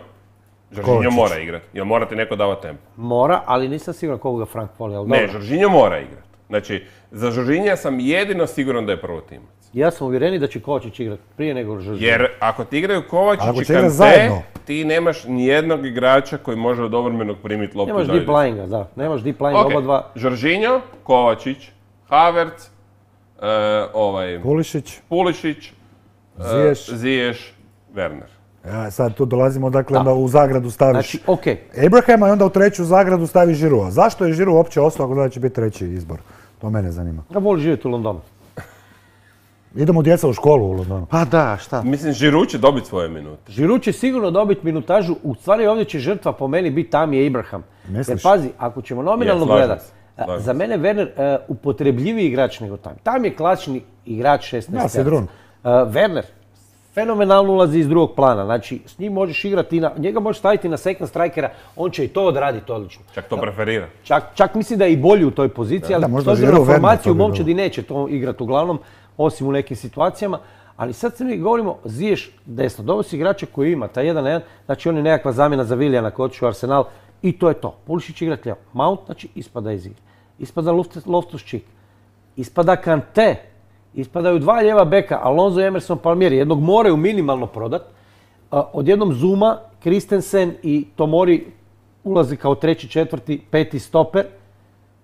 Jorginho mora igrati, jer mora ti neko davati tempo. Mora, ali nisam siguran koga ga Frank voli, ali Ne. Jorginho mora igrati. Znači, za Jorginha sam jedino siguran da je prvo timac. Ja sam uvjereni da će Kovačić igrati prije nego Žoržin. Jer ako ti igraju Kovačić Ako i Kante, zajedno. ti nemaš nijednog igrača koji može od obrmenog primiti loptu Nemaš deep lyinga, da. Nemaš deep lyinga, Ok, oba dva. Jorginho, Kovačić, Havertz, ovaj, Pulišić, Pulišić, e, Ziješ. Ziješ, Werner. Ja, sad tu dolazimo dakle da u zagradu staviš Znači, ok, Abrahama i onda u treću zagradu staviš Žirua. Zašto je Žiru uopće ostao ako da će biti treći izbor? To mene zanima. ja voli živjeti u Londonu. Idemo djeca u školu u Londonu. Pa da, šta? Mislim, Žiru će dobiti svoje minute. Žiru će sigurno dobiti minutažu, u stvari ovdje će žrtva po meni biti Tamije Ibrahim. Misliš? Jer pazi, ako ćemo nominalno slažem za mene Werner e, upotrebljiviji igrač nego Tam. Tam je klasični igrač 16 Ja, Sidrun. Uh, Werner, fenomenalno ulazi iz drugog plana, znači s njim možeš igrati, i na, njega možeš staviti na second strikera, on će i to odraditi odlično. Čak to preferira. Čak, čak mislim da je i bolji u toj poziciji, ali Da, s obzirom Giroud, na formaciju momčadi neće to igrati uglavnom, osim u nekim situacijama. Ali sad se mi govorimo, Ziješ desno, dobro si igrača koji ima, taj jedan na jedan, znači on je nekakva zamjena za Vilijana koji je otišao u Arsenal i to je to. Pulišić igra lijevo. Mount, znači ispada iz igre. Ispada Loftus, Cheek. Ispada Kante. Ispadaju dva lijeva beka, Alonso i Emerson Palmieri. Jednog moraju minimalno prodat. Odjednom Zuma, Kristensen i Tomori ulazi kao treći, četvrti, peti stoper,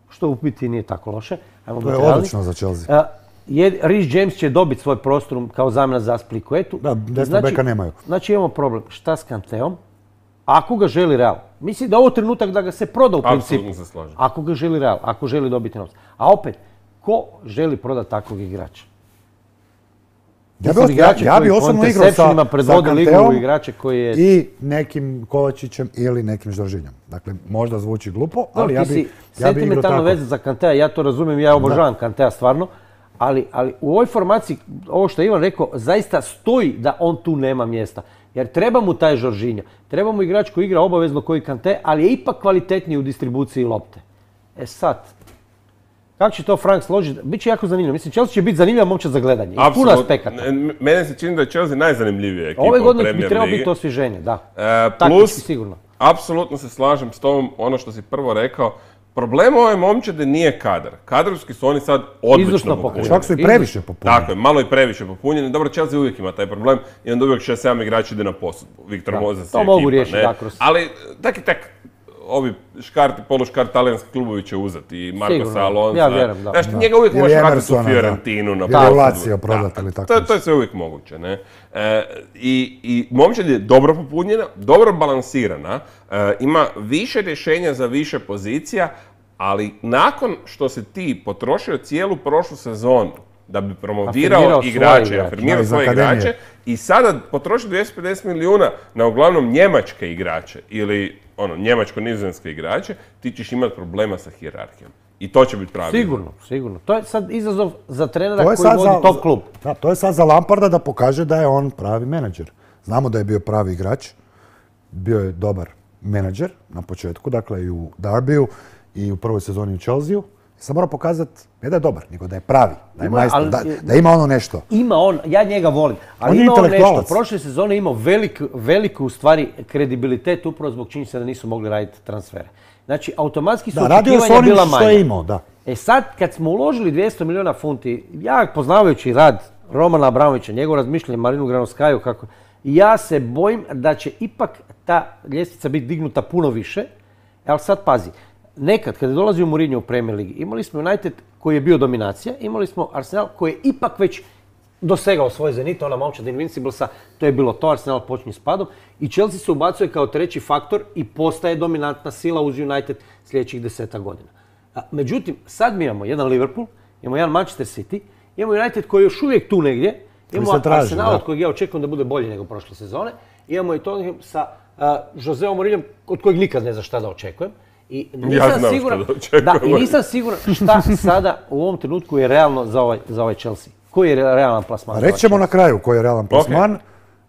što u biti nije tako loše. Ajmo To je odlično za Chelsea. Rhys James će dobiti svoj prostor kao zamjena za Splikuetu. Da, desnog beka nemaju. Znači imamo problem. Šta s Kanteom? Ako ga želi Real. Mislim da je ovo trenutak da ga se proda u principu. Se slažem. Ako ga želi Real, ako želi dobiti novac. A opet, ko želi prodati takvog igrača? Ja bi, os- ja, igrače ja bi osobno igrao sa, sa Kanteom igrače koji je... i nekim Kovačićem ili nekim Žoržinjom. Dakle, možda zvuči glupo, ali ja bi, si ja bi igrao sentimentalno tako. vezan za Kantea, ja to razumijem, ja obožavam Kantea stvarno, ali, ali u ovoj formaciji, ovo što je Ivan rekao, zaista stoji da on tu nema mjesta. Jer treba mu taj Žoržinja, treba mu igrač koji igra obavezno koji Kante, ali je ipak kvalitetniji u distribuciji lopte. E sad, kako će to Frank složiti? Biće jako zanimljivo. Mislim, Chelsea će biti zanimljiva momčad za gledanje. Puno aspekata. Mene se čini da je Chelsea najzanimljivija ekipa Ove godine bi trebalo biti osvježenje, da. E, Taktički plus, sigurno. apsolutno se slažem s tobom, ono što si prvo rekao, problem ove momčade nije kadar. Kadrovski su oni sad odlično popunjeni. Čak su i previše popunjeni. Tako je, malo i previše popunjeni. Dobro, Chelsea uvijek ima taj problem i onda uvijek 6-7 igrača ide na posudbu. Viktor Da, Moses to je mogu ekipa, riješiti, da, kroz- Ali, tak i tak, ovi škarti, poluškart talijanski klubovi će uzeti i Marco Sigurno, Alonso. ja vjerujem, da. Znaš, Da. njega uvijek Ili možeš vratiti u Emersona, da. Fiorentinu na. Lazio prodati Da, ili tako to, to je sve uvijek moguće, ne? E, I, I momčad je dobro popunjena, dobro balansirana, e, ima više rješenja za više pozicija, ali nakon što si ti potrošio cijelu prošlu sezonu da bi promovirao Afirmirao igrače, afirmirao svoje akademije. igrače i sada potroši 250 milijuna na uglavnom njemačke igrače ili ono, njemačko-nizozemske igrače, ti ćeš imati problema sa hijerarhijom. I to će biti pravi. Sigurno, sigurno. To je sad izazov za trenera koji vodi za, top klub. Da, to je sad za Lamparda da pokaže da je on pravi menadžer. Znamo da je bio pravi igrač, bio je dobar menadžer na početku, dakle i u Darbiju i u prvoj sezoni u Chelsea. Sad mora pokazati ne da je dobar, nego da je pravi, da je Ima, ali- da, da ima ono nešto. Ima on, ja njega volim, ali On ima on nešto. Prošle sezone imao velik, veliku u stvari kredibilitet upravo zbog činjenica da nisu mogli raditi transfere. Znači, automatski su očekivanja bila što manja. je imao, da. E sad, kad smo uložili 200 milijuna funti, ja poznavajući rad Romana Abramovića, njegovo razmišljanje, Marinu Granovskaju, kako, ja se bojim da će ipak ta ljestvica biti dignuta puno više. Ali sad pazi, nekad kada je dolazio Mourinho u Premier Ligi, imali smo United koji je bio dominacija, imali smo Arsenal koji je ipak već dosegao svoj zenit, ona momčad Invinciblesa, to je bilo to, Arsenal počinje s padom i Chelsea se ubacuje kao treći faktor i postaje dominantna sila uz United sljedećih deseta godina. A, međutim, sad mi imamo jedan Liverpool, imamo jedan Manchester City, imamo United koji je još uvijek tu negdje, imamo Arsenal od kojeg ja očekujem da bude bolji nego prošle sezone, imamo i Tottenham sa uh, Joseom Mourinhom od kojeg nikad ne znam šta da očekujem. I nisam znam siguran, da i nisam siguran šta sada u ovom trenutku je realno za ovaj, za ovaj Chelsea. Koji je realan plasman? Reći ovaj ćemo na kraju koji je realan plasman.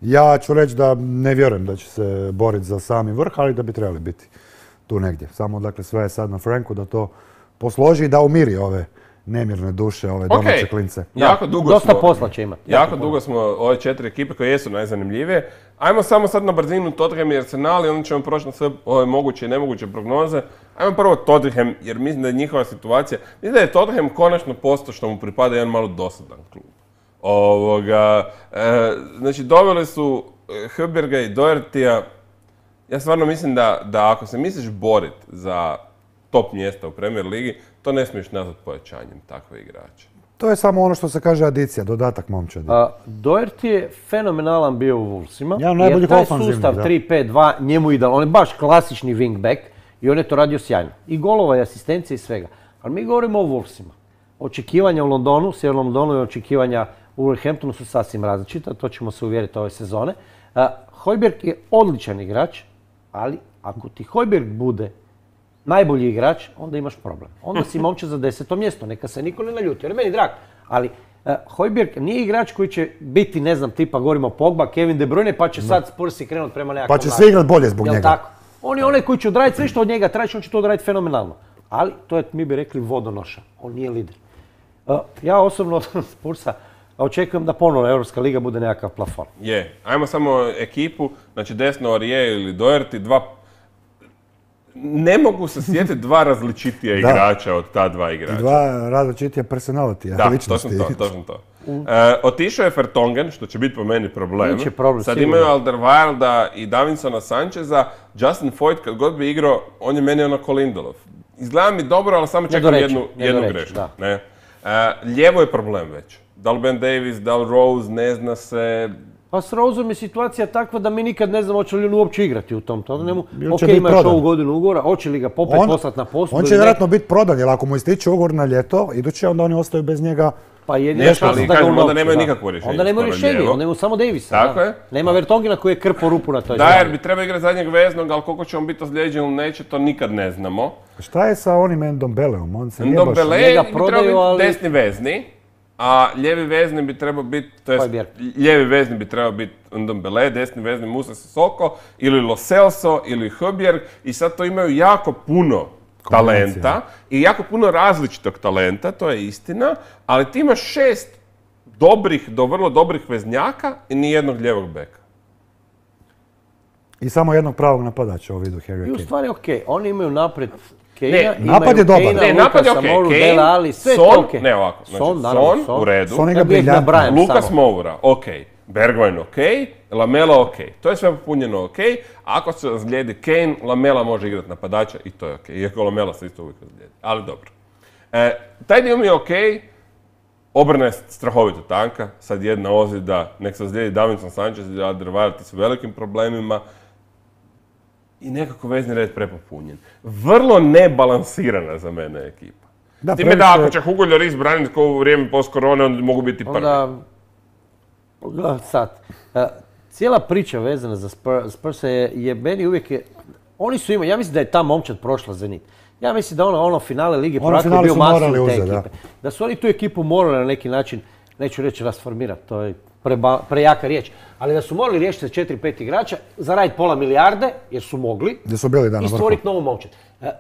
Ja ću reći da ne vjerujem da će se boriti za sami vrh, ali da bi trebali biti tu negdje. Samo dakle sve je sad na Franku da to posloži i da umiri ove nemirne duše, ove domaće Ok, klince. jako dugo Dosta smo, posla će imati. Jako dugo smo ove četiri ekipe koje jesu najzanimljivije. Ajmo samo sad na brzinu Tottenham i Arsenal i onda ćemo proći na sve ove moguće i nemoguće prognoze. Ajmo prvo Tottenham jer mislim da je njihova situacija, mislim da je Tottenham konačno postao što mu pripada jedan malo dosadan klub. Ovoga, e, znači doveli su e, Höberga i Dohertija. Ja stvarno mislim da, da ako se misliš borit za top mjesta u Premier Ligi, to ne smiješ nazvat pojačanjem takve igrače. To je samo ono što se kaže adicija, dodatak momčadi. Doherty je fenomenalan bio u od najboljih jer taj sustav da. 3-5-2 njemu idealan. On je baš klasični wingback i on je to radio sjajno. I golova i asistencije i svega. Ali mi govorimo o Wolvesima. Očekivanja u Londonu, sjevernom Londonu i očekivanja u Wolverhamptonu su sasvim različita. To ćemo se uvjeriti ove sezone. Hojberg je odličan igrač, ali ako ti Hojberg bude najbolji igrač, onda imaš problem. Onda si momče za deseto mjesto, neka se niko ne naljuti, jer je meni drag. Ali uh, Hojberg nije igrač koji će biti, ne znam, tipa govorimo Pogba, Kevin De Bruyne, pa će sad Spursi krenut prema nekakvom Pa će svi igrat bolje zbog Jel njega. tako? On je onaj koji će odraditi sve što od njega traži, on će to odraditi fenomenalno. Ali to je, mi bi rekli, vodonoša. On nije lider. Uh, ja osobno od Spursa očekujem da ponovno Europska liga bude nekakav plafon. Je, ajmo samo ekipu, znači desno Orije ili Doherty, dva... Ne mogu se sjetiti dva različitija igrača od ta dva I igrača. dva različitija personalitija, Da, ličnosti. točno to, točno to. E, otišao je Fertongen, što će biti po meni problem. Bit će problem, Sad sigurno. imaju Alderweirelda i Davinsona Sancheza. Justin Foyt, kad god bi igrao, on je meni ono ko Lindelof. Izgleda mi dobro, ali samo čekam jednu, jednu grešku. da. Ne? E, lijevo je problem već. Da li Ben Davis, da li Rose, ne zna se. Pa s Roseom je situacija takva da mi nikad ne znamo hoće li on uopće igrati u tom Tottenhamu. Ok, će biti ima još prodan. ovu godinu ugovora, hoće li ga popet On- poslati na poslu On će vjerojatno biti prodan, jer ako mu ističe ugovor na ljeto, iduće, onda oni ostaju bez njega. Pa je Ne, nešto ali da ga kažem, onda nemaju nikakvo rješenje Onda nemaju rješenje, onda imaju samo Davisa. Tako da. je. Nema Vertongena koji je krpo rupu na toj Da, jer bi trebao igrati zadnjeg veznog, ali koliko će on biti ozlijeđen ili neće, to nikad ne znamo. Šta je sa onim Endom Beleom? On se nije baš... Ndombele Njega bi trebao ali- biti desni vezni, a lijevi vezni bi trebao biti, to jest, Hojbjerg. lijevi vezni bi trebao biti Ndombele, desni vezni Musa Sissoko, ili Lo Celso, ili Höbjerg, i sad to imaju jako puno talenta i jako puno različitog talenta, to je istina, ali ti imaš šest dobrih do vrlo dobrih veznjaka i ni jednog lijevog beka. I samo jednog pravog napadača u vidu Harry I u stvari okej, oni imaju napred Kane, Ne, napad je dobar. Ne, napad je okej, Dele Alli, sve Son, okej. ne ovako, znači Son, naravno, Son, u redu. Son je nabrajam Lukas. Moura, ok. Bergwijn, ok. Lamela, ok. To je sve popunjeno, ok. Ako se ozlijedi Kane, Lamela može igrati napadača i to je ok. Iako Lamela se isto uvijek ozlijedi. Ali dobro. E, taj dio mi je ok. Obrana je strahovito tanka. Sad jedna ozljeda, nek se ozlijedi Davinson Sanchez i Alderweireld s velikim problemima. I nekako vezni red prepopunjen. Vrlo nebalansirana za mene ekipa. Da, Time da ako će Hugo Lloris braniti kao u vrijeme post korone, onda mogu biti prvi. Onda, Gle, sad, e, cijela priča vezana za Spur- Spursa je, je meni uvijek je, oni su imali, ja mislim da je ta momčad prošla Zenit. Ja mislim da ono, ono finale Lige Ono prvaka bio morali te uzeti, da. ekipe. Da su oni tu ekipu morali na neki način, neću reći rasformirati, to je preba- prejaka riječ, ali da su morali riješiti sa 4-5 igrača, zaraditi pola milijarde, jer su mogli, Gdje su bili da na i stvoriti novu momčad. E,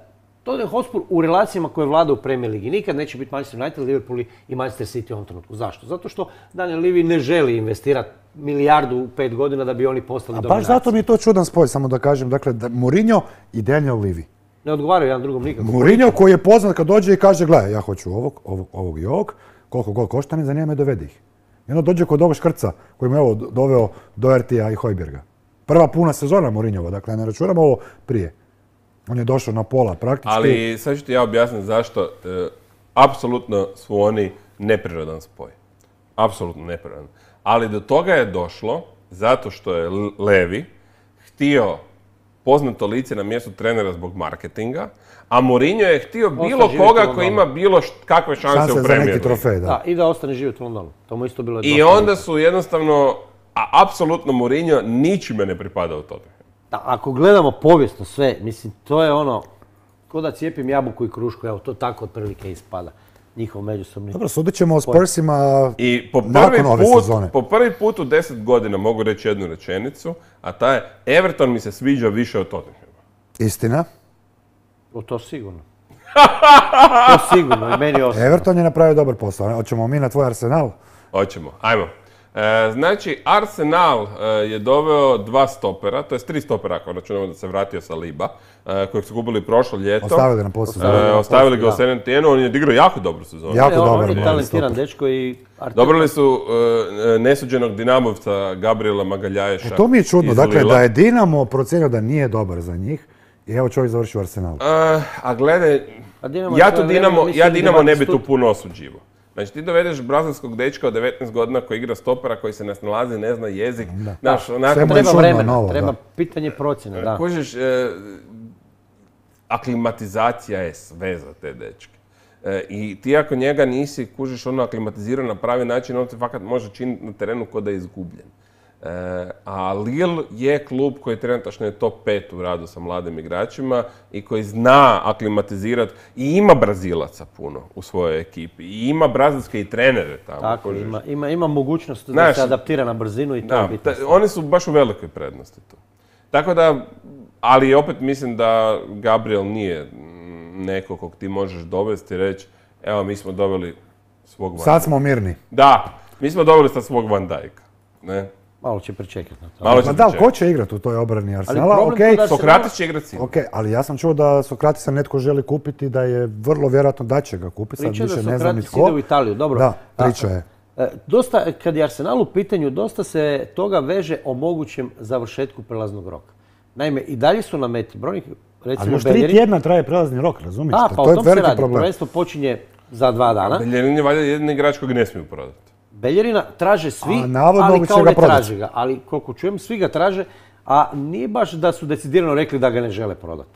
Tottenham Hotspur u relacijama koje vlada u Premier Ligi nikad neće biti Manchester United, Liverpool i Manchester City u ovom trenutku. Zašto? Zato što Daniel Levy ne želi investirati milijardu u pet godina da bi oni postali A baš zato mi je to čudan spoj, samo da kažem. Dakle, da Mourinho i Daniel Levy. Ne odgovaraju jedan drugom nikako. Mourinho koji je poznat kad dođe i kaže, gledaj, ja hoću ovog, ovog, ovog i ovog, koliko god košta, ne zanima me, dovedi ih. I onda dođe kod ovog škrca koji mu je evo doveo Dohertija i Hojberga. Prva puna sezona Mourinhova, dakle ne računamo ovo prije. On je došao na pola praktički. Ali sad ću ti ja objasniti zašto e, apsolutno su oni neprirodan spoj. Apsolutno neprirodan. Ali do toga je došlo zato što je Levi htio poznato lice na mjestu trenera zbog marketinga, a Mourinho je htio bilo koga koji ima bilo št- kakve šanse, šanse u za Premier neki Ligi. trofej, da. Da, i da ostane živjeti u Londonu. To mu isto bilo I onda su jednostavno, a apsolutno Mourinho ničime ne pripada u Tottenham. Da, ako gledamo povijesno sve, mislim, to je ono, ko da cijepim jabuku i krušku, evo, to tako otprilike ispada. Njihov međusobni. Dobro, sudit ćemo o Spursima I po prvi, nakon ove put, sezone. po prvi put u deset godina mogu reći jednu rečenicu, a ta je Everton mi se sviđa više od Tottenhama. Istina. O, to sigurno. To sigurno, i meni osobno. Everton je napravio dobar posao. Hoćemo mi na tvoj Arsenal? Hoćemo, ajmo. E, znači, Arsenal e, je doveo dva stopera, to je tri stopera ako računamo da se vratio sa Liba, e, kojeg su kupili prošlo ljeto. Ostavili na poslu. Ostavili ga u Etienne, on je odigrao jako dobru sezonu. Jako Ne, on- je talentiran dečko i Arteta- Dobili su nesuđenog Dinamovca Gabriela Magaljaješa. E, to mi je čudno, dakle da je Dinamo procijenio da nije dobar za njih i evo čovjek završio u Arsenalu. E, a gledaj, A Dinamo ja vrijeme Dinamo, ja Dinamo ne bi tu puno osuđivo. Znači ti dovedeš brazilskog dečka od 19 godina koji igra stopera, koji se ne snalazi, ne zna jezik. Znaš, mu je Treba vremena, novo, treba da. pitanje procjene, da. Kužiš, e, aklimatizacija je sve za te dečke. E, I ti ako njega nisi, kužiš, ono aklimatizirao na pravi način, on se fakat može činiti na terenu kod da je izgubljen. E, a Lille je klub koji trenutačno je top 5 u radu sa mladim igračima i koji zna aklimatizirati i ima Brazilaca puno u svojoj ekipi. I ima brazilske i trenere tamo. Tako, ima, ima, ima mogućnost da se adaptira na brzinu i to je Da, ta- oni su baš u velikoj prednosti tu. Tako da, ali opet mislim da Gabriel nije mm, neko kog ti možeš dovesti i reći, evo mi smo doveli svog Van Sad smo mirni. Da, mi smo doveli sad svog Van Dijka. Ne? Malo će pričekati na to. Malo Pa će da, ali ko će igrati u toj obrani Arsenala? problem Okej, kod Arsenala- Sokratis će igrati sin. ok, ali ja sam čuo da Sokratisa netko želi kupiti, da je vrlo vjerojatno da će ga kupiti, sad Priča da više ne znam Sokratis ide u. Italiju, dobro. Da, priča je. e, Dosta, kad je Arsenal u pitanju, dosta se toga veže o mogućem završetku prelaznog roka. Naime, i dalje su na meti brojnih, Ali recimo još tri tjedna traje prelazni rok, razumiješ? A, to? pa to o je tom se radi. problem. Prvenstvo počinje za dva dana. Beljerin je valjda jedini igrač kojeg ne smiju prodati. Beljerina traže svi, A, ali kao ga ne prodati. traže ga. Ali koliko čujem, svi ga traže, a nije baš da su decidirano rekli da ga ne žele prodati.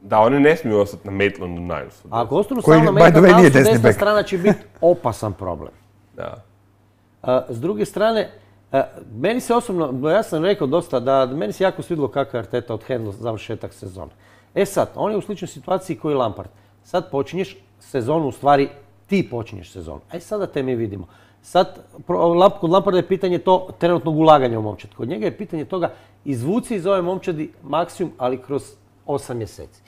Da, oni ne smiju ostati na Maitlandu Nilesu. A ako ostanu samo na by the way, Maitland nije Nilesu, desni desna strana će biti opasan problem. Da. A, s druge strane, a, meni se osobno, no ja sam rekao dosta da meni se jako svidilo kako je Arteta odhendlo završetak sezone. E sad, on je u sličnoj situaciji koji Lampard. Sad počinješ sezonu, u stvari ti počinješ sezonu. Aj sada te mi vidimo. Sad, kod Lamparda je pitanje to trenutnog ulaganja u momčad. Kod njega je pitanje toga izvuci iz ove momčadi maksimum, ali kroz 8 mjeseci.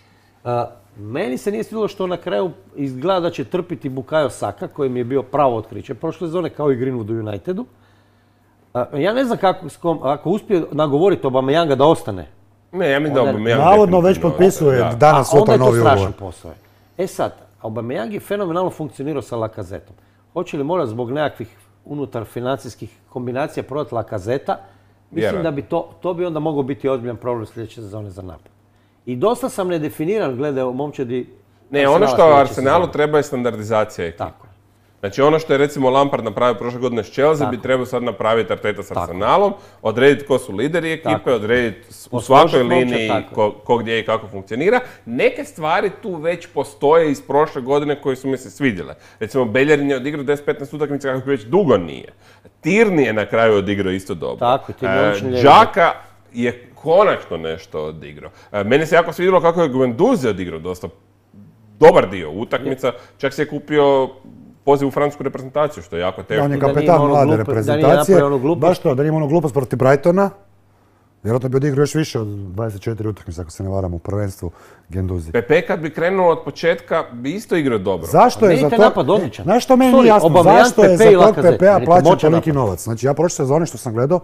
A, meni se nije svidjelo što na kraju izgleda da će trpiti Bukayo Saka, koji mi je bio pravo otkriće prošle zone, kao i Greenwood u Unitedu. A, ja ne znam kako, s kom- ako uspije nagovoriti Obameyanga da ostane, Ne, ja mislim da Aubameyang Navodno već potpisuje ostaje, da. danas a onda sutra je to novi strašan ugovor. posao. E sad, Aubameyang je fenomenalno funkcionirao sa Lakazetom. Hoće li morati zbog nekakvih unutar financijskih kombinacija prodati Lakazeta? Mislim da bi to, to bi onda mogao biti ozbiljan problem sljedeće sezone za napad. I dosta sam nedefiniran glede momčadi Ne, ono što Arsenalu treba je standardizacija ekipe. Tako. Znači ono što je recimo Lampard napravio prošle godine s Chelsea bi trebao sad napraviti Arteta s Arsenalom, odrediti ko su lideri ekipe, Tako. odrediti u svakoj liniji ko, ko gdje i kako funkcionira. Neke stvari tu već postoje iz prošle godine koje su mi se svidjele. Recimo Bellerin je odigrao 10-15 utakmica kako već dugo nije. Tirni je na kraju odigrao isto dobro. Tako, je E, Đaka je konačno nešto odigrao. E, Meni se jako svidjelo kako je Guendouzi odigrao dosta dobar dio utakmica, čak se je kupio poziv u francusku reprezentaciju, što je jako teško. On je I da nije kapetan imao mlade reprezentacije. napravio onu glupost. Baš to, da nije imao glupost protiv Brightona. Vjerojatno bi odigrao još više od 24 utakmice, ako se ne varam, u prvenstvu Genduzi. Pepe kad bi krenuo od početka bi isto igrao dobro. Zašto Pa je za to... napad odličan. Znaš što meni Sorry, nije jasno? Zašto je Pepe za tog. Pepea moćan toliki novac? Znači ja prošle sezone što sam gledao,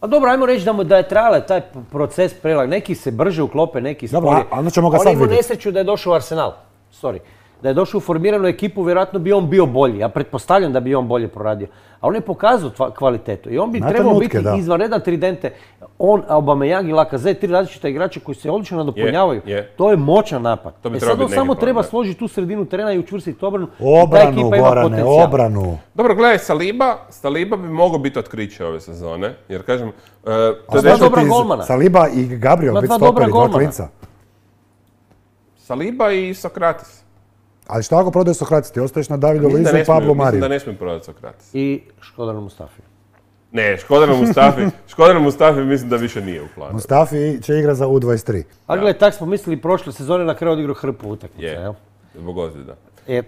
A dobro, ajmo reći da, mu, da je trajala taj proces prelag. Neki se brže uklope, neki Dobro, sporije. a onda ćemo ga on sad vidjeti. nesreću da je došao u Arsenal. Sorry. Da je došao u formiranu ekipu, vjerojatno bi on bio bolji. Ja pretpostavljam da bi on bolje proradio. A on je pokazao tva- kvalitetu. I on bi Na trebao trenutke, biti da. izvanredan tridente. On, Aubameyang i Lacazette, tri različita igrača koji se odlično nadopunjavaju. je. To je moćan napad. To bi e sad on samo treba složiti tu sredinu terena i učvrstiti obranu. i ta obranu, ekipa ima Gorane, obranu. Dobro, gledaj, Saliba, Saliba bi mogao biti otkriće ove sezone, jer kažem, e, to je dobra golmana. Saliba i Gabriel biti stoperi, dva klinca. Saliba i Sokratis. Ali što ako prodaju Sokratis, ti ostaješ na Davidu Lizu i Pablo smiju, mislim Mariju. da ne smiju prodati Sokratis. I Škodan Mustafi. Ne, Škodan Mustafi, Škodan Mustafi mislim da više nije u planu. Mustafi će igra za U23. A gledaj, tak smo mislili prošle sezone, na kraju odigrao hrpu utakmica. Je, jel? zbog ozljeda. E, E,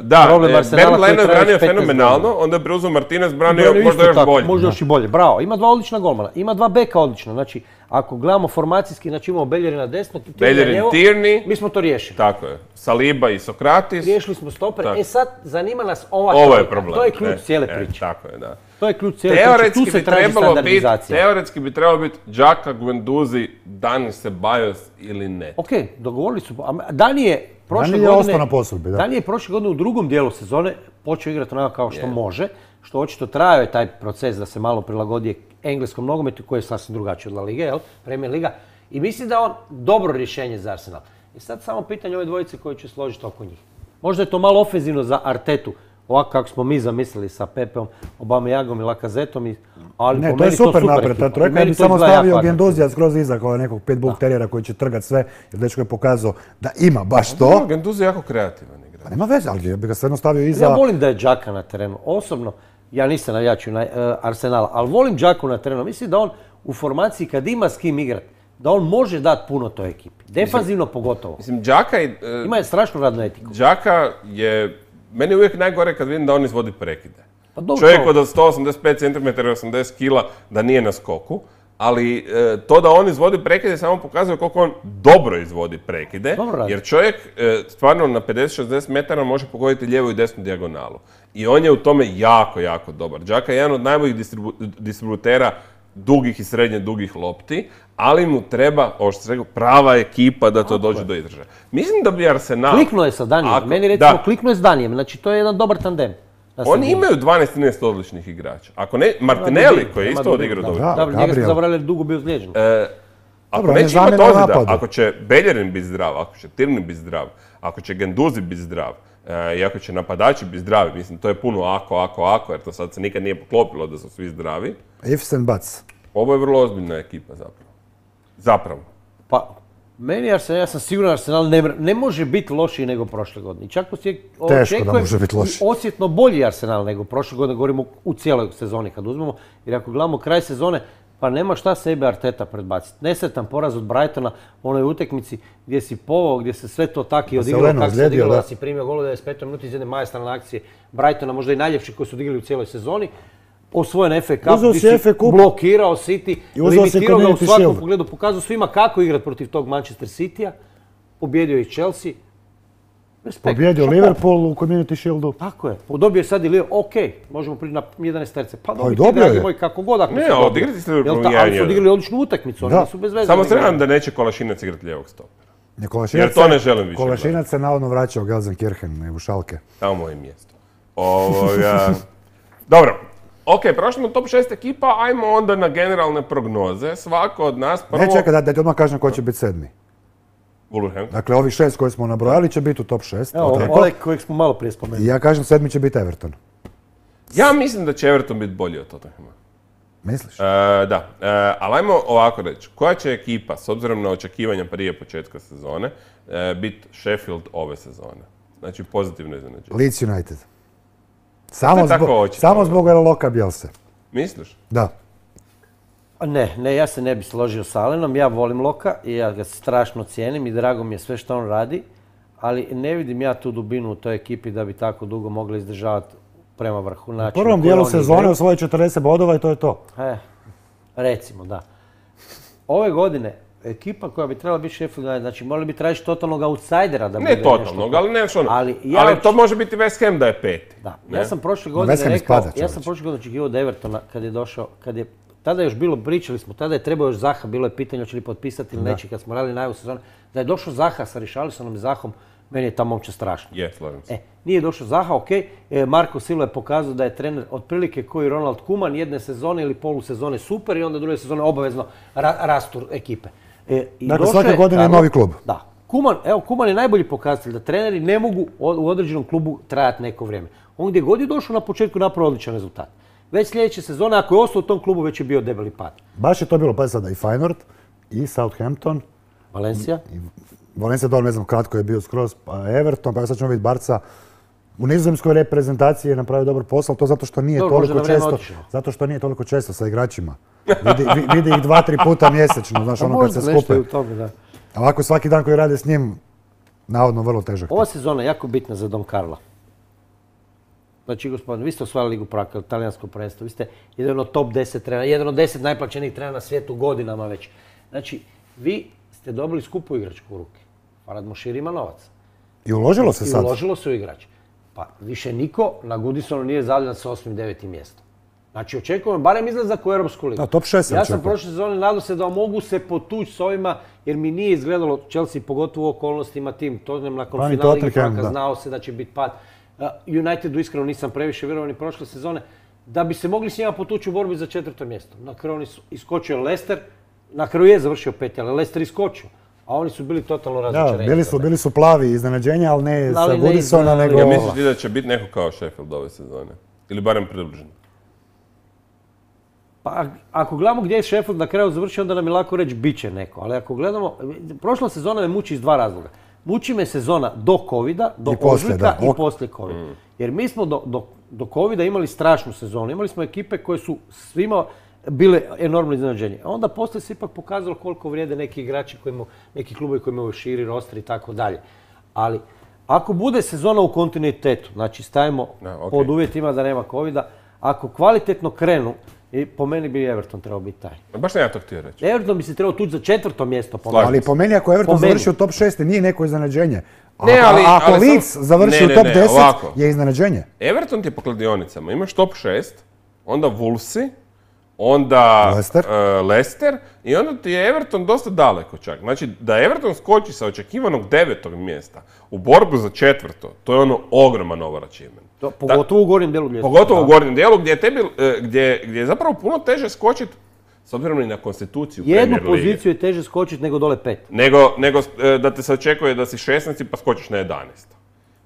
da, Problem e, Bernd Leno je branio 15 fenomenalno, onda je preuzeo Martinez branio možda još tako, bolje. Možda još i bolje, bravo. Ima dva odlična golmana, ima dva beka odlična. Znači, ako gledamo formacijski, znači imamo Beljeri na desno, lijevo, Tierney. mi smo to riješili. Tako je. Saliba i Sokratis. Riješili smo stopere. Tako. E sad, zanima nas ova Ovo je problem. To je ključ E, cijele e, priče. tako je, da. To je ključ cijele priče. Teoretski Tu se bi traži standardizacija. teoretski bi trebalo biti Đaka, Guendouzi, Dani Sebajos ili ne. Ok, dogovorili su. a Dani je prošle Dani je godine... ostao na da. Dani je prošle godine u drugom dijelu sezone počeo igrati onako kao što može, što očito trajao je taj proces da se malo prilagodi engleskom nogometu koji je sasvim drugačiji od La Lige, jel? Premier Liga. I mislim da je on dobro rješenje za Arsenal. I sad samo pitanje ove dvojice koji će složiti oko njih. Možda je to malo ofenzivno za Artetu, ovako kako smo mi zamislili sa Pepom, Obameyangom i Lakazetom, i- ali Ne, po to je meni super super napred, ta trojka. Ja bi samo stavio. Genduzija skroz iza kao nekog pitbull terijera koji će trgat sve, jer dečko je pokazao da ima baš to. Gendouzi je jako kreativan igrač. Pa nema veze, ali ja bi ga stvarno stavio Ja iza. volim da je Đaka na terenu. Osobno, ja nisam navijač na, Arsenala, ali volim Đaku na terenu. Mislim da on u formaciji kad ima s kim igrat, da on može dati puno toj ekipi. Defanzivno pogotovo. Mislim, Đaka, i, e, Ima je strašnu radnu etiku. Đaka je, meni je uvijek najgore kad vidim da on izvodi prekide. Pa dobro, Čovjek od 185 cm i 80 kg da nije na skoku, ali e, to da on izvodi prekide samo pokazuje koliko on dobro izvodi prekide, Dobro jer čovjek e, stvarno na 50-60 metara može pogoditi lijevu i desnu dijagonalu. I on je u tome jako, jako dobar. Đaka je jedan od najboljih distribu- distributera dugih i srednje dugih lopti, ali mu treba, ovo što rekao, prava ekipa da to dođe do izražaja. Mislim da bi Arsenal... Kliknuo je sa Danijem. Ako- Meni recimo da. kliknuo je s Danijem. Znači to je jedan dobar tandem. Oni sredini. imaju 12-13 odličnih igrača. Ako ne, Martinelli koji je isto odigrao dobro. Da, Dobro, njega zaboravili jer je dugo bio ozlijeđen. E, ako Dobro, neće imati napadu. ako će Beljerin biti zdrav, ako će Tirni biti zdrav, ako će Genduzi biti zdrav, e, i ako će napadači biti zdravi, mislim, to je puno ako, ako, ako, jer to sad se nikad nije poklopilo da su svi zdravi. Ifs and buts. Ovo je vrlo ozbiljna ekipa zapravo. Zapravo. Pa, meni Arsenal, ja sam siguran Arsenal ne, ne može biti lošiji nego prošle godine. I čak očekujem Osjetno bolji Arsenal nego prošle godine, govorimo u cijeloj sezoni kad uzmemo. Jer ako gledamo kraj sezone, pa nema šta sebe Arteta predbaciti. Nesretan poraz od Brightona u onoj utekmici gdje si povao, gdje se sve to tako i Pa odigralo kako se odigralo, da si primio gol u 95. minuti iz jedne majestralne akcije Brightona, možda i najljepši koji su odigrali u cijeloj sezoni. Osvojen FA Cup, Uzeo si si FA Cup. blokirao City, I limitirao ga u svakom pogledu, pokazao svima kako igrati protiv tog Manchester City-a, pobjedio i Chelsea. Respekt. Pobjedio. Liverpool u Community Shieldu. Tako je. Dobio je sad i Liverpool, ok, možemo priti na 11 terce. Pa dobiti, dragi je. moj, kako god ako Ne, se dobio. odigrati ste Liverpool Jel ta- Ali su 1:1. odigrali odličnu utakmicu, oni nisu bez veze. Samo srećam da neće Kolašinac igrati lijevog stopera. Ne, Kolašinac Jer to ne želim više Kolašinac se navodno vraća u Gelsenkirchen, u Šalke. Tamo je mjesto. Ovoga... Dobro. Ok, prošli smo top 6 ekipa, ajmo onda na generalne prognoze. Svako od nas prvo... Ne, čekaj, da, da ti odmah kažem ko će biti sedmi. Wolverhampton. Dakle, ovih šest koje smo nabrojali će biti u top šest. Evo, tako? ovaj kojeg smo malo prije spomenuli. ja kažem sedmi će biti Everton. Ja mislim da će Everton biti bolji od Tottenhama. Misliš? E, da, e, ali ajmo ovako reći. Koja će ekipa, s obzirom na očekivanja prije početka sezone, e, biti Sheffield ove sezone? Znači pozitivno iznenađenje. Leeds United. Samo zbog, samo zbog Loka Bjelse. Misliš? Da. Ne, ne, ja se ne bi složio s Alenom, ja volim Loka i ja ga strašno cijenim i drago mi je sve što on radi, ali ne vidim ja tu dubinu u toj ekipi da bi tako dugo mogli izdržavati prema vrhu U načina prvom dijelu sezone osvoje 40 bodova i to je to. E, recimo, da. Ove godine, ekipa koja bi trebala biti Sheffield United, znači morali bi tražiti totalnog outsidera da bude Ne nešto totalnog, ali ne ono. Ali Ali, to može biti West Ham da je peti. Da, Ne? ja sam prošle West godine Ham rekao, ja sam prošle godine očekivao od Evertona kad je došao, kad je, tada je još bilo, pričali smo, tada je trebao još Zaha, bilo je pitanje hoće li potpisati ili neće, kad smo radili najavu sezone, da je došao Zaha sa Rišalisonom i Zahom, meni je ta momča strašna. Je, slažem se. E, nije došao Zaha, ok, e, Marko Silva je pokazao da je trener otprilike koji Ronald Kuman, jedne sezone ili polusezone super i onda druge sezone obavezno ra- rastur ekipe. E, i Dakle, došao svake godine je novi klub. Da. Kuman, evo, Kuman je najbolji pokazatelj da treneri ne mogu u određenom klubu trajati neko vrijeme. On gdje god je došao na početku napravio odličan rezultat. Već sljedeće sezone, ako je ostao u tom klubu, već je bio debeli pad. Baš je to bilo, pa sada i Feyenoord, i Southampton, Valencija? i Valencia dobro, ne znam, kratko je bio skroz, pa Everton, pa sad ćemo vidjeti Barca. U nizozemskoj reprezentaciji je napravio dobar posao, to zato što nije Dobro, toliko često, otišao. zato što nije toliko često sa igračima. Vidi, vi- vidi ih dva, tri puta mjesečno, znaš, ono kad se Pa skupe. A Ovako svaki dan koji rade s njim, Navodno vrlo težak. Ova sezona je jako bitna za Don Carla. Znači, gospodin, vi ste osvajali Ligu Praka, talijansko prvenstvo, vi ste jedan od top 10 trenera, jedan od 10 najplaćenijih trenera na svijetu godinama već. Znači, vi ste dobili skupu igračku u ruke. Farad Mošir ima novac. I uložilo se I sad. uložilo se u igrač. Pa više niko na Goodisonu nije zavljan sa 8. 9. mjestom. Znači očekujem barem izlazak u Europsku ligu. Da, top šest se Ja sam prošle sezone nadao se da mogu se potući s ovima, jer mi nije izgledalo Chelsea, pogotovo u okolnostima tim. Tottenham nakon Pa finala Franka znao se da će biti pad. Uh, Unitedu iskreno nisam previše vjerovao ni prošle sezone. Da bi se mogli s njima potući u borbi za četvrto mjesto. Na kraju oni su iskočio Leicester, na kraju je završio peti, ali Leicester iskočio. A oni su bili totalno Da, razočarani. bili su, bili su plavi iznenađenja, ali ne sa Goodisona, nego... Ja misliš ti da će biti neko kao Sheffield ove sezone? Ili barem približno? Pa ako gledamo gdje je Sheffield na kraju završio, onda nam je lako reći bit će neko. Ali ako gledamo, prošla sezona me muči iz dva razloga. Muči me sezona do covida, do I poslije, ožujka da. i poslije covida. Jer mi smo do, do, do covida imali strašnu sezonu. Imali smo ekipe koje su svima bile enormno iznenađenje. A onda poslije se ipak pokazalo koliko vrijede neki igrači koji imaju, neki klubovi koji imaju širi roster i tako dalje. Ali ako bude sezona u kontinuitetu, znači stavimo pod uvjetima da nema covida, ako kvalitetno krenu, i po meni bi Everton trebao biti taj. Baš sam ja to htio reći. Everton bi se trebao tući za četvrto mjesto po. Ali po meni ako Everton završi u top 6 nije neko iznenađenje. A, Ne, ali- a ako ali sam- Leeds završi Ne, u ne, top ne, 10 ovako. je iznenađenje. Everton ti je po kladionicama. Imaš top 6, onda Wolvesi, onda Leicester. e, Leicester i onda ti je Everton dosta daleko čak. Znači da Everton skoči sa očekivanog devetog mjesta u borbu za četvrto, to je ono ogroman overachievement. To, pogotovo u gornjem dijelu ljestvice. Pogotovo u gornjem dijelu gdje je, tebi, e, gdje, gdje je zapravo puno teže skočiti s obzirom i na konstituciju Jednu Premier lige. poziciju je teže skočiti nego dole pet. Nego, nego e, da te se očekuje da si 16 pa skočiš na 11.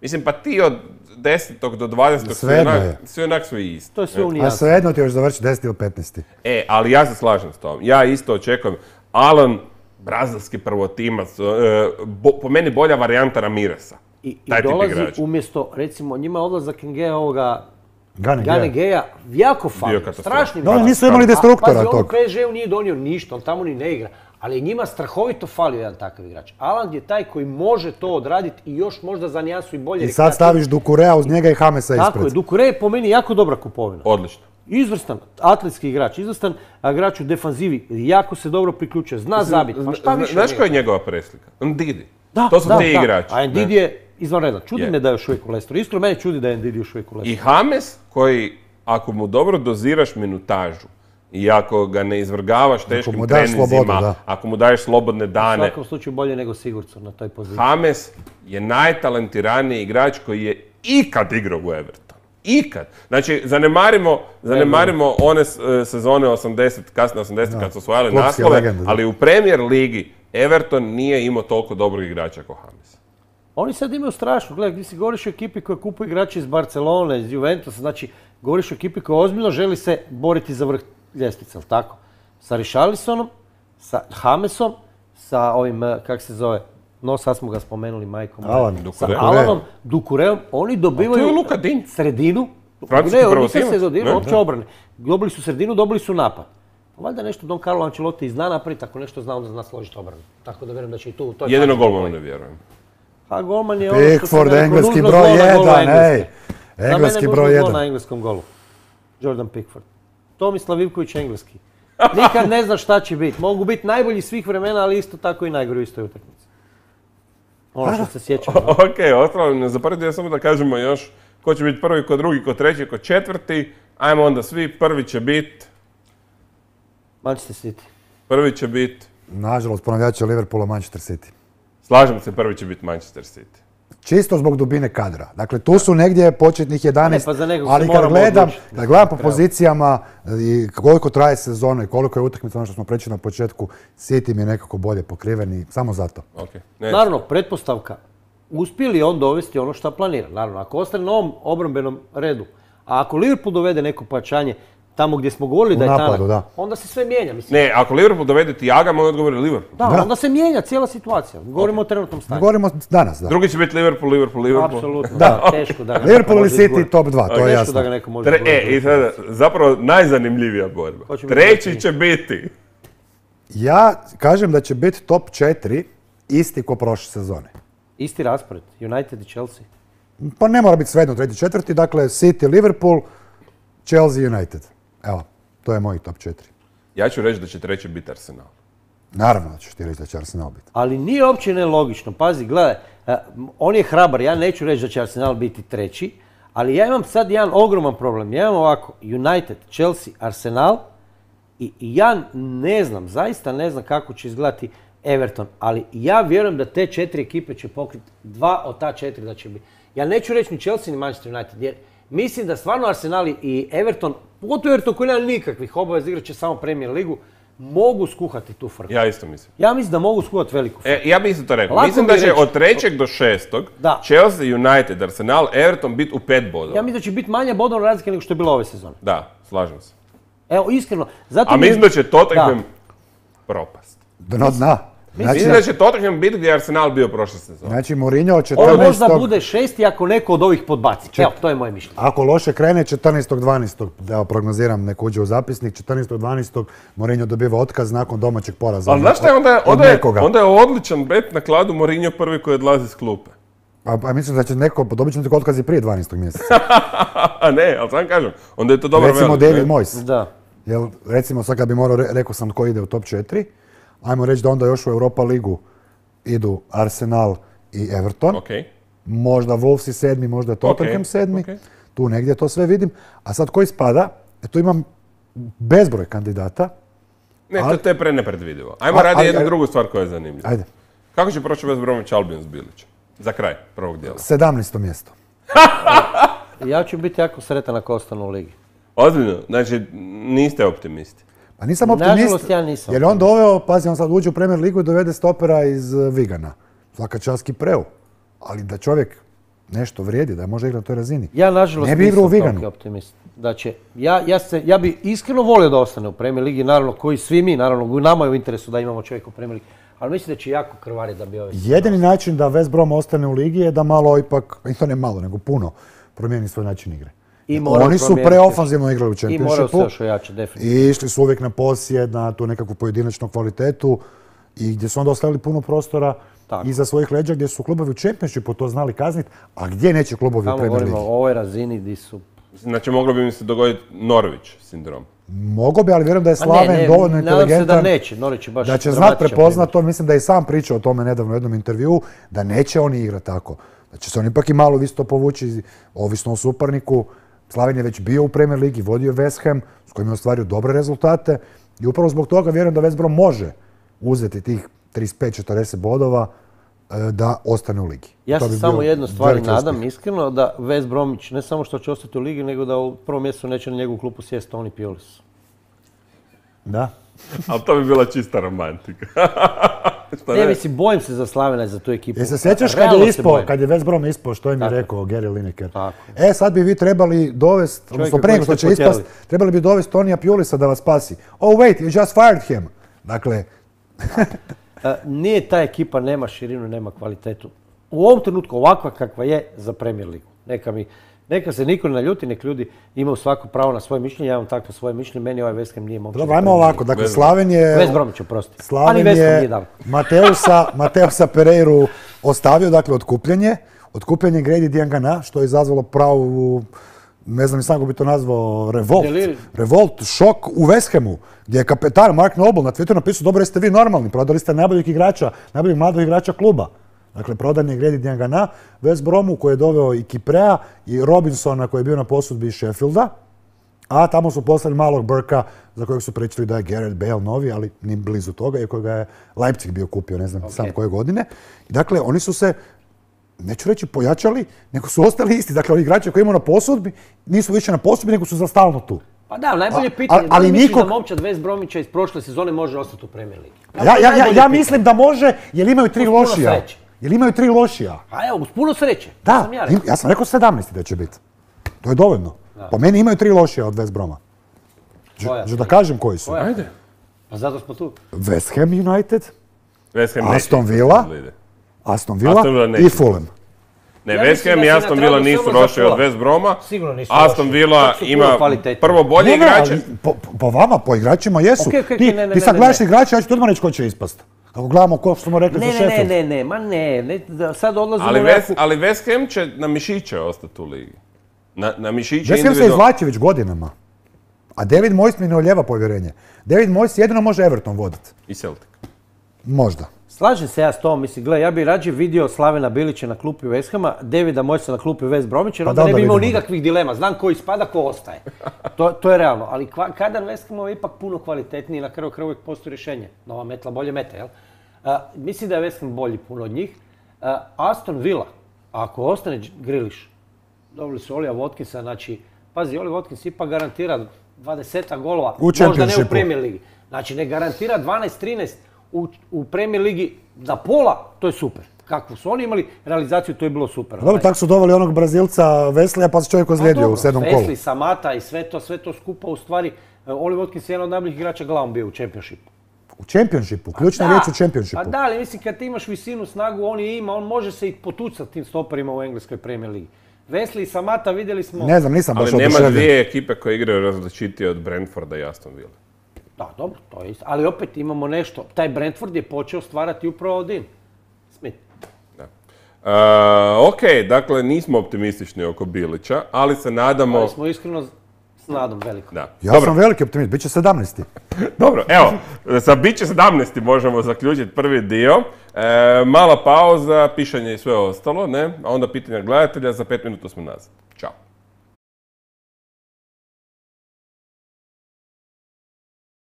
Mislim, pa ti od 10. do 20. svi Svejedno onak, je. svi onak su isti. To je sve E. u A svejedno ti još završi 10 ili 15. E, ali ja se slažem s tom. Ja isto očekujem. Alan, brazilski prvotimac, e, bo- po meni bolja varijanta Ramiresa. I, i dolazi igrača. umjesto, recimo, njima je odlazak Ngeja ovoga Gane, Gane Geja jako fali. katastrofa. Strašni Da, oni nisu imali destruktora pazi, on u tog. PSG-u nije donio ništa, on tamo ni ne igra. Ali je njima strahovito falio jedan takav igrač. Alan je taj koji može to odraditi i još možda za nijansu i bolje. I sad staviš Dukurea uz njega i Hamesa Tako je, ispred. Dukure je po meni jako dobra kupovina. Odlično. Izvrstan atletski igrač, izvrstan igrač u defanzivi, jako se dobro priključuje, zna zabiti. Pa šta više? Znaš koja je njegova preslika? Ndidi. Da, to su da, ti da. igrači. A Ndidi je izvanredan. Čudi Je. me da je još uvijek u Leicesteru. Iskreno mene čudi da je Ndidi još uvijek u I Leicesteru. Hames koji, ako mu dobro doziraš minutažu i ako ga ne izvrgavaš teškim treninzima, slobodu, da. ako mu daješ slobodne U dane, svakom slučaju bolje nego Sigurdsson na toj poziciji. Hames je najtalentiraniji igrač koji je ikad igrao u Everton. Ikad. Znači, zanemarimo, zanemarimo one s- e, sezone 80, kasne 80 kad su osvajali naslove, ali u Premier ligi Everton nije imao toliko dobrog igrača kao Hames. Oni sad imaju strašno, gledaj, ti si govoriš o ekipi koja kupuje igrače iz Barcelone, iz Juventusa, znači govoriš o ekipi koja ozbiljno želi se boriti za vrh ljestvice, jel tako? Sa Richarlisonom, sa Hamesom, sa ovim, eh, kak se zove, no sad smo ga spomenuli, majkom. Alan, Sa Dukure. Alanom, Dukureom, oni dobivaju je Luka sredinu. Francuski ne, oni se ne? uopće obrane. Dobili su sredinu, dobili su napad. Pa valjda nešto Don Carlo Ancelotti zna napraviti, ako nešto zna, onda zna složiti obranu. Tako da vjerujem da će i tu u toj Jedino golmanu ne vjerujem. Pa golman je ono što rekao, engleski broj zlo na golu 1, Engleske. ej. Engleski broj 1. na engleskom golu. Jordan Pickford. Tomislav Ivković engleski. Nikad ne zna šta će biti. Mogu biti najbolji svih vremena, ali isto tako i najgori u istoj utakmici. Ono što se sjećam. ok, ostalo ne zaboravite samo da kažemo još ko će biti prvi, ko drugi, ko treći, ko četvrti. Ajmo onda svi, prvi će biti, Manchester City. prvi će biti, Nažalost, ponavljače Liverpoola, Manchester City. slažem se, prvi će biti Manchester City. Čisto zbog dubine kadra. Dakle, tu su negdje početnih 11, Ne, pa za ali kad gledam, odlučiti. kad gledam po pozicijama i koliko traje sezona i koliko je utakmica, ono što smo pričali na početku, City mi je nekako bolje pokriven i samo zato. Ok. Ne, Naravno, pretpostavka. Uspije li on dovesti ono što planira? Naravno, ako ostane na ovom obrambenom redu, a ako Liverpool dovede neko pojačanje tamo gdje smo govorili da je napadu, tanak, da. onda se sve mijenja. Mislim. ne, ako Liverpool dovede Tiaga, moj odgovor je Liverpool. Da, Da. onda se mijenja cijela situacija. Govorimo o trenutnom stanju. Govorimo danas, da. Drugi će biti Liverpool, Liverpool, Liverpool. Apsolutno, Da. Teško da ga Liverpool ili City top 2, to je Teško jasno. da ga neko može Tre- e, i sada, zapravo najzanimljivija borba. Treći? će biti. Ja kažem da će biti top 4 isti ko prošle sezone. Isti raspored, United i Chelsea. Pa ne mora biti svejedno treći, četvrti. Dakle, City, Liverpool, Chelsea, United. Evo, to je moj top četiri. Ja ću reći da će treći biti Arsenal. Naravno da ćeš ti reći da će Arsenal biti. Ali nije uopće nelogično. Pazi, gledaj, e, on je hrabar, ja neću reći da će Arsenal biti treći, ali ja imam sad jedan ogroman problem. Ja imam ovako, United, Chelsea, Arsenal i i ja ne znam, zaista ne znam kako će izgledati Everton, ali ja vjerujem da te četiri ekipe će pokriti dva od ta četiri da će biti. Ja neću reći ni Chelsea ni Manchester United, jer mislim da stvarno Arsenal i Everton, pogotovo Everton koji nema nikakvih obaveza, igrat će samo Premier ligu, mogu skuhati tu frku. Ja isto mislim. Ja mislim da mogu skuhati veliku frku. E, ja bi isto to rekao. Lako mislim da će reći. od trećeg do šestog Da. Chelsea, United, Arsenal, Everton biti u pet bodova. Ja mislim da će biti manja bodovna razlika nego što je bilo ove sezone. Da, slažem se. Evo, iskreno. Zato A mi- mislim da će Tottenham propast. Dno dna. Znači, Mislim da će Tottenham biti gdje je Arsenal bio prošle sezone. znači Mourinho On 14. možda bude šesti ako neko od ovih podbaci. Evo, to je moje mišljenje. Ako loše krene, 14.12. Evo, prognoziram, nek uđe u zapisnik, 14.12. Mourinho dobiva otkaz nakon domaćeg poraza. Ali znaš šta je, onda, je- od onda, je, nekoga. onda je odličan bet na kladu Mourinho prvi koji odlazi s klupe. A, a mislim da će neko, dobit će neko otkaz i prije 12. mjeseca. A ne, ali sam kažem, onda je to dobro Recimo velik, David? Moyes. Da. Jel, recimo sad kad bi morao, re- rekao sam ko ide u top 4, ajmo reći da onda još u Europa ligu idu Arsenal i Everton. Ok. Možda Wolves i sedmi, možda Tottenham Ok, sedmi. ok. Tu negdje to sve vidim. A sad koji spada? E, tu imam bezbroj kandidata. Ne, to, Ali- to je pre nepredvidivo. Ajmo A- radi ali- jednu ali- drugu stvar koja je zanimljiva. Ajde. Kako će proći bez Bromić Albion s Bilićem? Za kraj prvog dijela. 17. mjesto. Ja ću biti jako sretan ako ostanu u ligi. Ozbiljno, znači niste optimisti. Pa nisam optimist. Nažalost, ja nisam Jer je on doveo, pazi, on sad uđe u Premier ligu i dovede stopera iz eh, Vigana. Svaka čast preu. Ali da čovjek nešto vrijedi, da može igrati na toj razini. Ja nažalost Ne bi igrao u nisam Viganu. optimist. Da će, ja, ja, se, ja bi iskreno volio da ostane u Premier Ligi, naravno koji svi mi, naravno nama je u interesu da imamo čovjeka u Premier Ligi. Ali mislim da će jako krvari da bi ovaj... Jedini način da West Brom ostane u ligi je da malo ipak, i to ne malo, nego puno, promijeni svoj način igre. I Oni su preofanzivno igrali u I moraju se Championshipu još ojačati, definitivno. i išli su uvijek na posjed, na tu nekakvu pojedinačnu kvalitetu i gdje su onda ostavili puno prostora Tako. iza svojih leđa gdje su klubovi u Championshipu to znali kazniti, a gdje neće klubovi u Tamo Premier govorimo ligi? o ovoj razini di su... Znači moglo bi mi se dogoditi Norwich sindrom. Mogo bi, ali vjerujem da je Ma ne, Slaven ne, dovoljno nadam se da inteligentan neće, je baš da će znat prepoznat to, mislim da je i sam pričao o tome nedavno u jednom intervjuu, da neće oni igrati tako. Da će se on ipak i malo isto povući, ovisno o suparniku. Slaven je već bio u Premier Ligi, vodio West Ham, s kojim je ostvario dobre rezultate i upravo zbog toga vjerujem da West Brom može uzeti tih 35-40 bodova e, da ostane u ligi. Ja se bi samo jednu stvar nadam, uspjeh. iskreno, da West Bromić ne samo što će ostati u ligi, nego da u prvom mjestu neće na njegovu klupu sjesti Toni Piolis. Da. Ali to bi bila čista romantika. Šta Ne, mislim, bojim se za Slavena i za tu ekipu. Jel se sjećaš kad je ispao, kad je West Brom ispao, što je mi Tako. rekao Gary Lineker? Tako. E, sad bi vi trebali dovesti, odnosno prije nego što će ispast, trebali bi dovesti Tonija Pjulisa da vas spasi. Oh wait, you just fired him. Dakle, E, Nije ta ekipa, nema širinu, nema kvalitetu. U ovom trenutku ovakva kakva je za Premier Ligu. Neka mi, neka se niko ne naljuti, nek ljudi imaju svako pravo na svoje mišljenje, ja imam takvo svoje mišljenje, meni ovaj West Ham nije momčad. dobro, ajmo ovako, dakle, Brom. Slaven je... West Bromić, oprosti. A ni Slaven West Ham nije je dao. Mateusa, Mateusa Pereiru ostavio, dakle, otkupljenje. Otkupljenje Grady Diangana, što je izazvalo pravu, ne znam sam kako bi to nazvao, revolt. Revolt, šok u West Hamu, gdje je kapetan Mark Noble na Twitteru napisao, dobro jeste vi normalni, prodali ste najboljeg igrača, najboljeg mladog igrača kluba. Dakle, prodan je Grady Diangana, West Bromu koji je doveo i Kiprea i Robinsona koji je bio na posudbi iz Sheffielda. A tamo su poslali malog Brka za kojeg su pričali da je Gareth Bale novi, ali ni blizu toga, iako ga je Leipzig bio kupio, ne znam sam koje godine. Dakle, oni su se, neću reći pojačali, nego su ostali isti. Dakle, ovi igrači koji imaju na posudbi, nisu više na posudbi, nego su za stalno tu. Pa da, najbolje pitanje. ali- da li nikog- da momčad West Bromića iz prošle sezone može ostati u Premier Ligi? Ja, ja, ja, ja mislim da može, jer imaju tri lošija. sreće. Jer imaju tri lošija. A evo, uz puno sreće. Da, sam ja im- rekao. ja sam rekao 17 da će biti. To je dovoljno. Po meni imaju tri lošija od West Broma. Žu da kažem koji su. Koja? Ajde. Pa zato smo tu. West Ham United, West Ham Aston Villa? Aston Villa, Aston Villa neće. i Fulham. Ne, Ja West Ham i Aston Villa nisu loši od. West Broma. Sigurno nisu Aston. Villa ima prvo bolje Ne, ne, igrače. ali po, po vama, po igračima jesu. Ti, ne, ti sad gledaš igrače, ja ću ti odmah reći ko će ispast. Ako gledamo ko što smo rekli Ne, za ne, ne, Sheffield. ne, ne, ma ne, sad odlazimo Ali u ali West Ham će na mišiće ostati u ligi. Na, na mišiće West Ham se izvlači već godinama. A David Moyes mi ne uljeva povjerenje. David Moyes jedino može Everton voditi. I Celtic. Možda. Slažem se ja s tom, mislim, gle, ja bi rađe vidio Slavena Bilića na klupi West Hama, Davida Mojsa na klupi West jer Pa onda da, ne bi imao nikakvih dilema, znam ko ispada, ko ostaje. To, to je realno, ali kva, kadar West Hamova je ipak puno kvalitetniji, na kraju kraja uvijek postoji rješenje. Nova metla bolje mete, jel? A, mislim da je West Ham bolji puno od njih. A, Aston Villa, ako ostane Grilish, dobili su Olija Watkinsa, znači, pazi, Oli Watkins ipak garantira 20 golova, možda ne u. Premier Ligi. Znači, ne garantira 12-13 u, u Premier Ligi za pola, to je super. Kakvu su oni imali realizaciju, to je bilo super. Dobro, tako su doveli onog Brazilca Veslija pa se čovjek ozlijedio u sedmom kolu. Wesley, Samata i sve to, sve to skupa u stvari. e, Oli Watkins je jedan od najboljih igrača glavom bio u Championshipu. U Championshipu, ključna Da, riječ u Championshipu. Pa da, ali mislim kad ti imaš visinu, snagu, on je ima, on može se i potucati tim stoperima u engleskoj Premier Ligi. Wesley i Samata vidjeli smo... Ne znam, nisam baš Ali nema dvije ekipe koje igraju različitije od Brentforda i Aston Villa. Da, dobro, to je isto. Ali opet imamo nešto. Taj Brentford je počeo stvarati upravo od Dean Smith. Da. E, ok, dakle nismo optimistični oko Bilića, ali se nadamo... Ali smo iskreno s nadom veliko. Da. Ja Dobro, sam veliki optimist, bit će 17. Dobro, evo, sa biće 17. možemo zaključiti prvi dio. E, mala pauza, pišanje i sve ostalo, ne? A onda pitanja gledatelja, za pet minuta smo nazad. Ćao.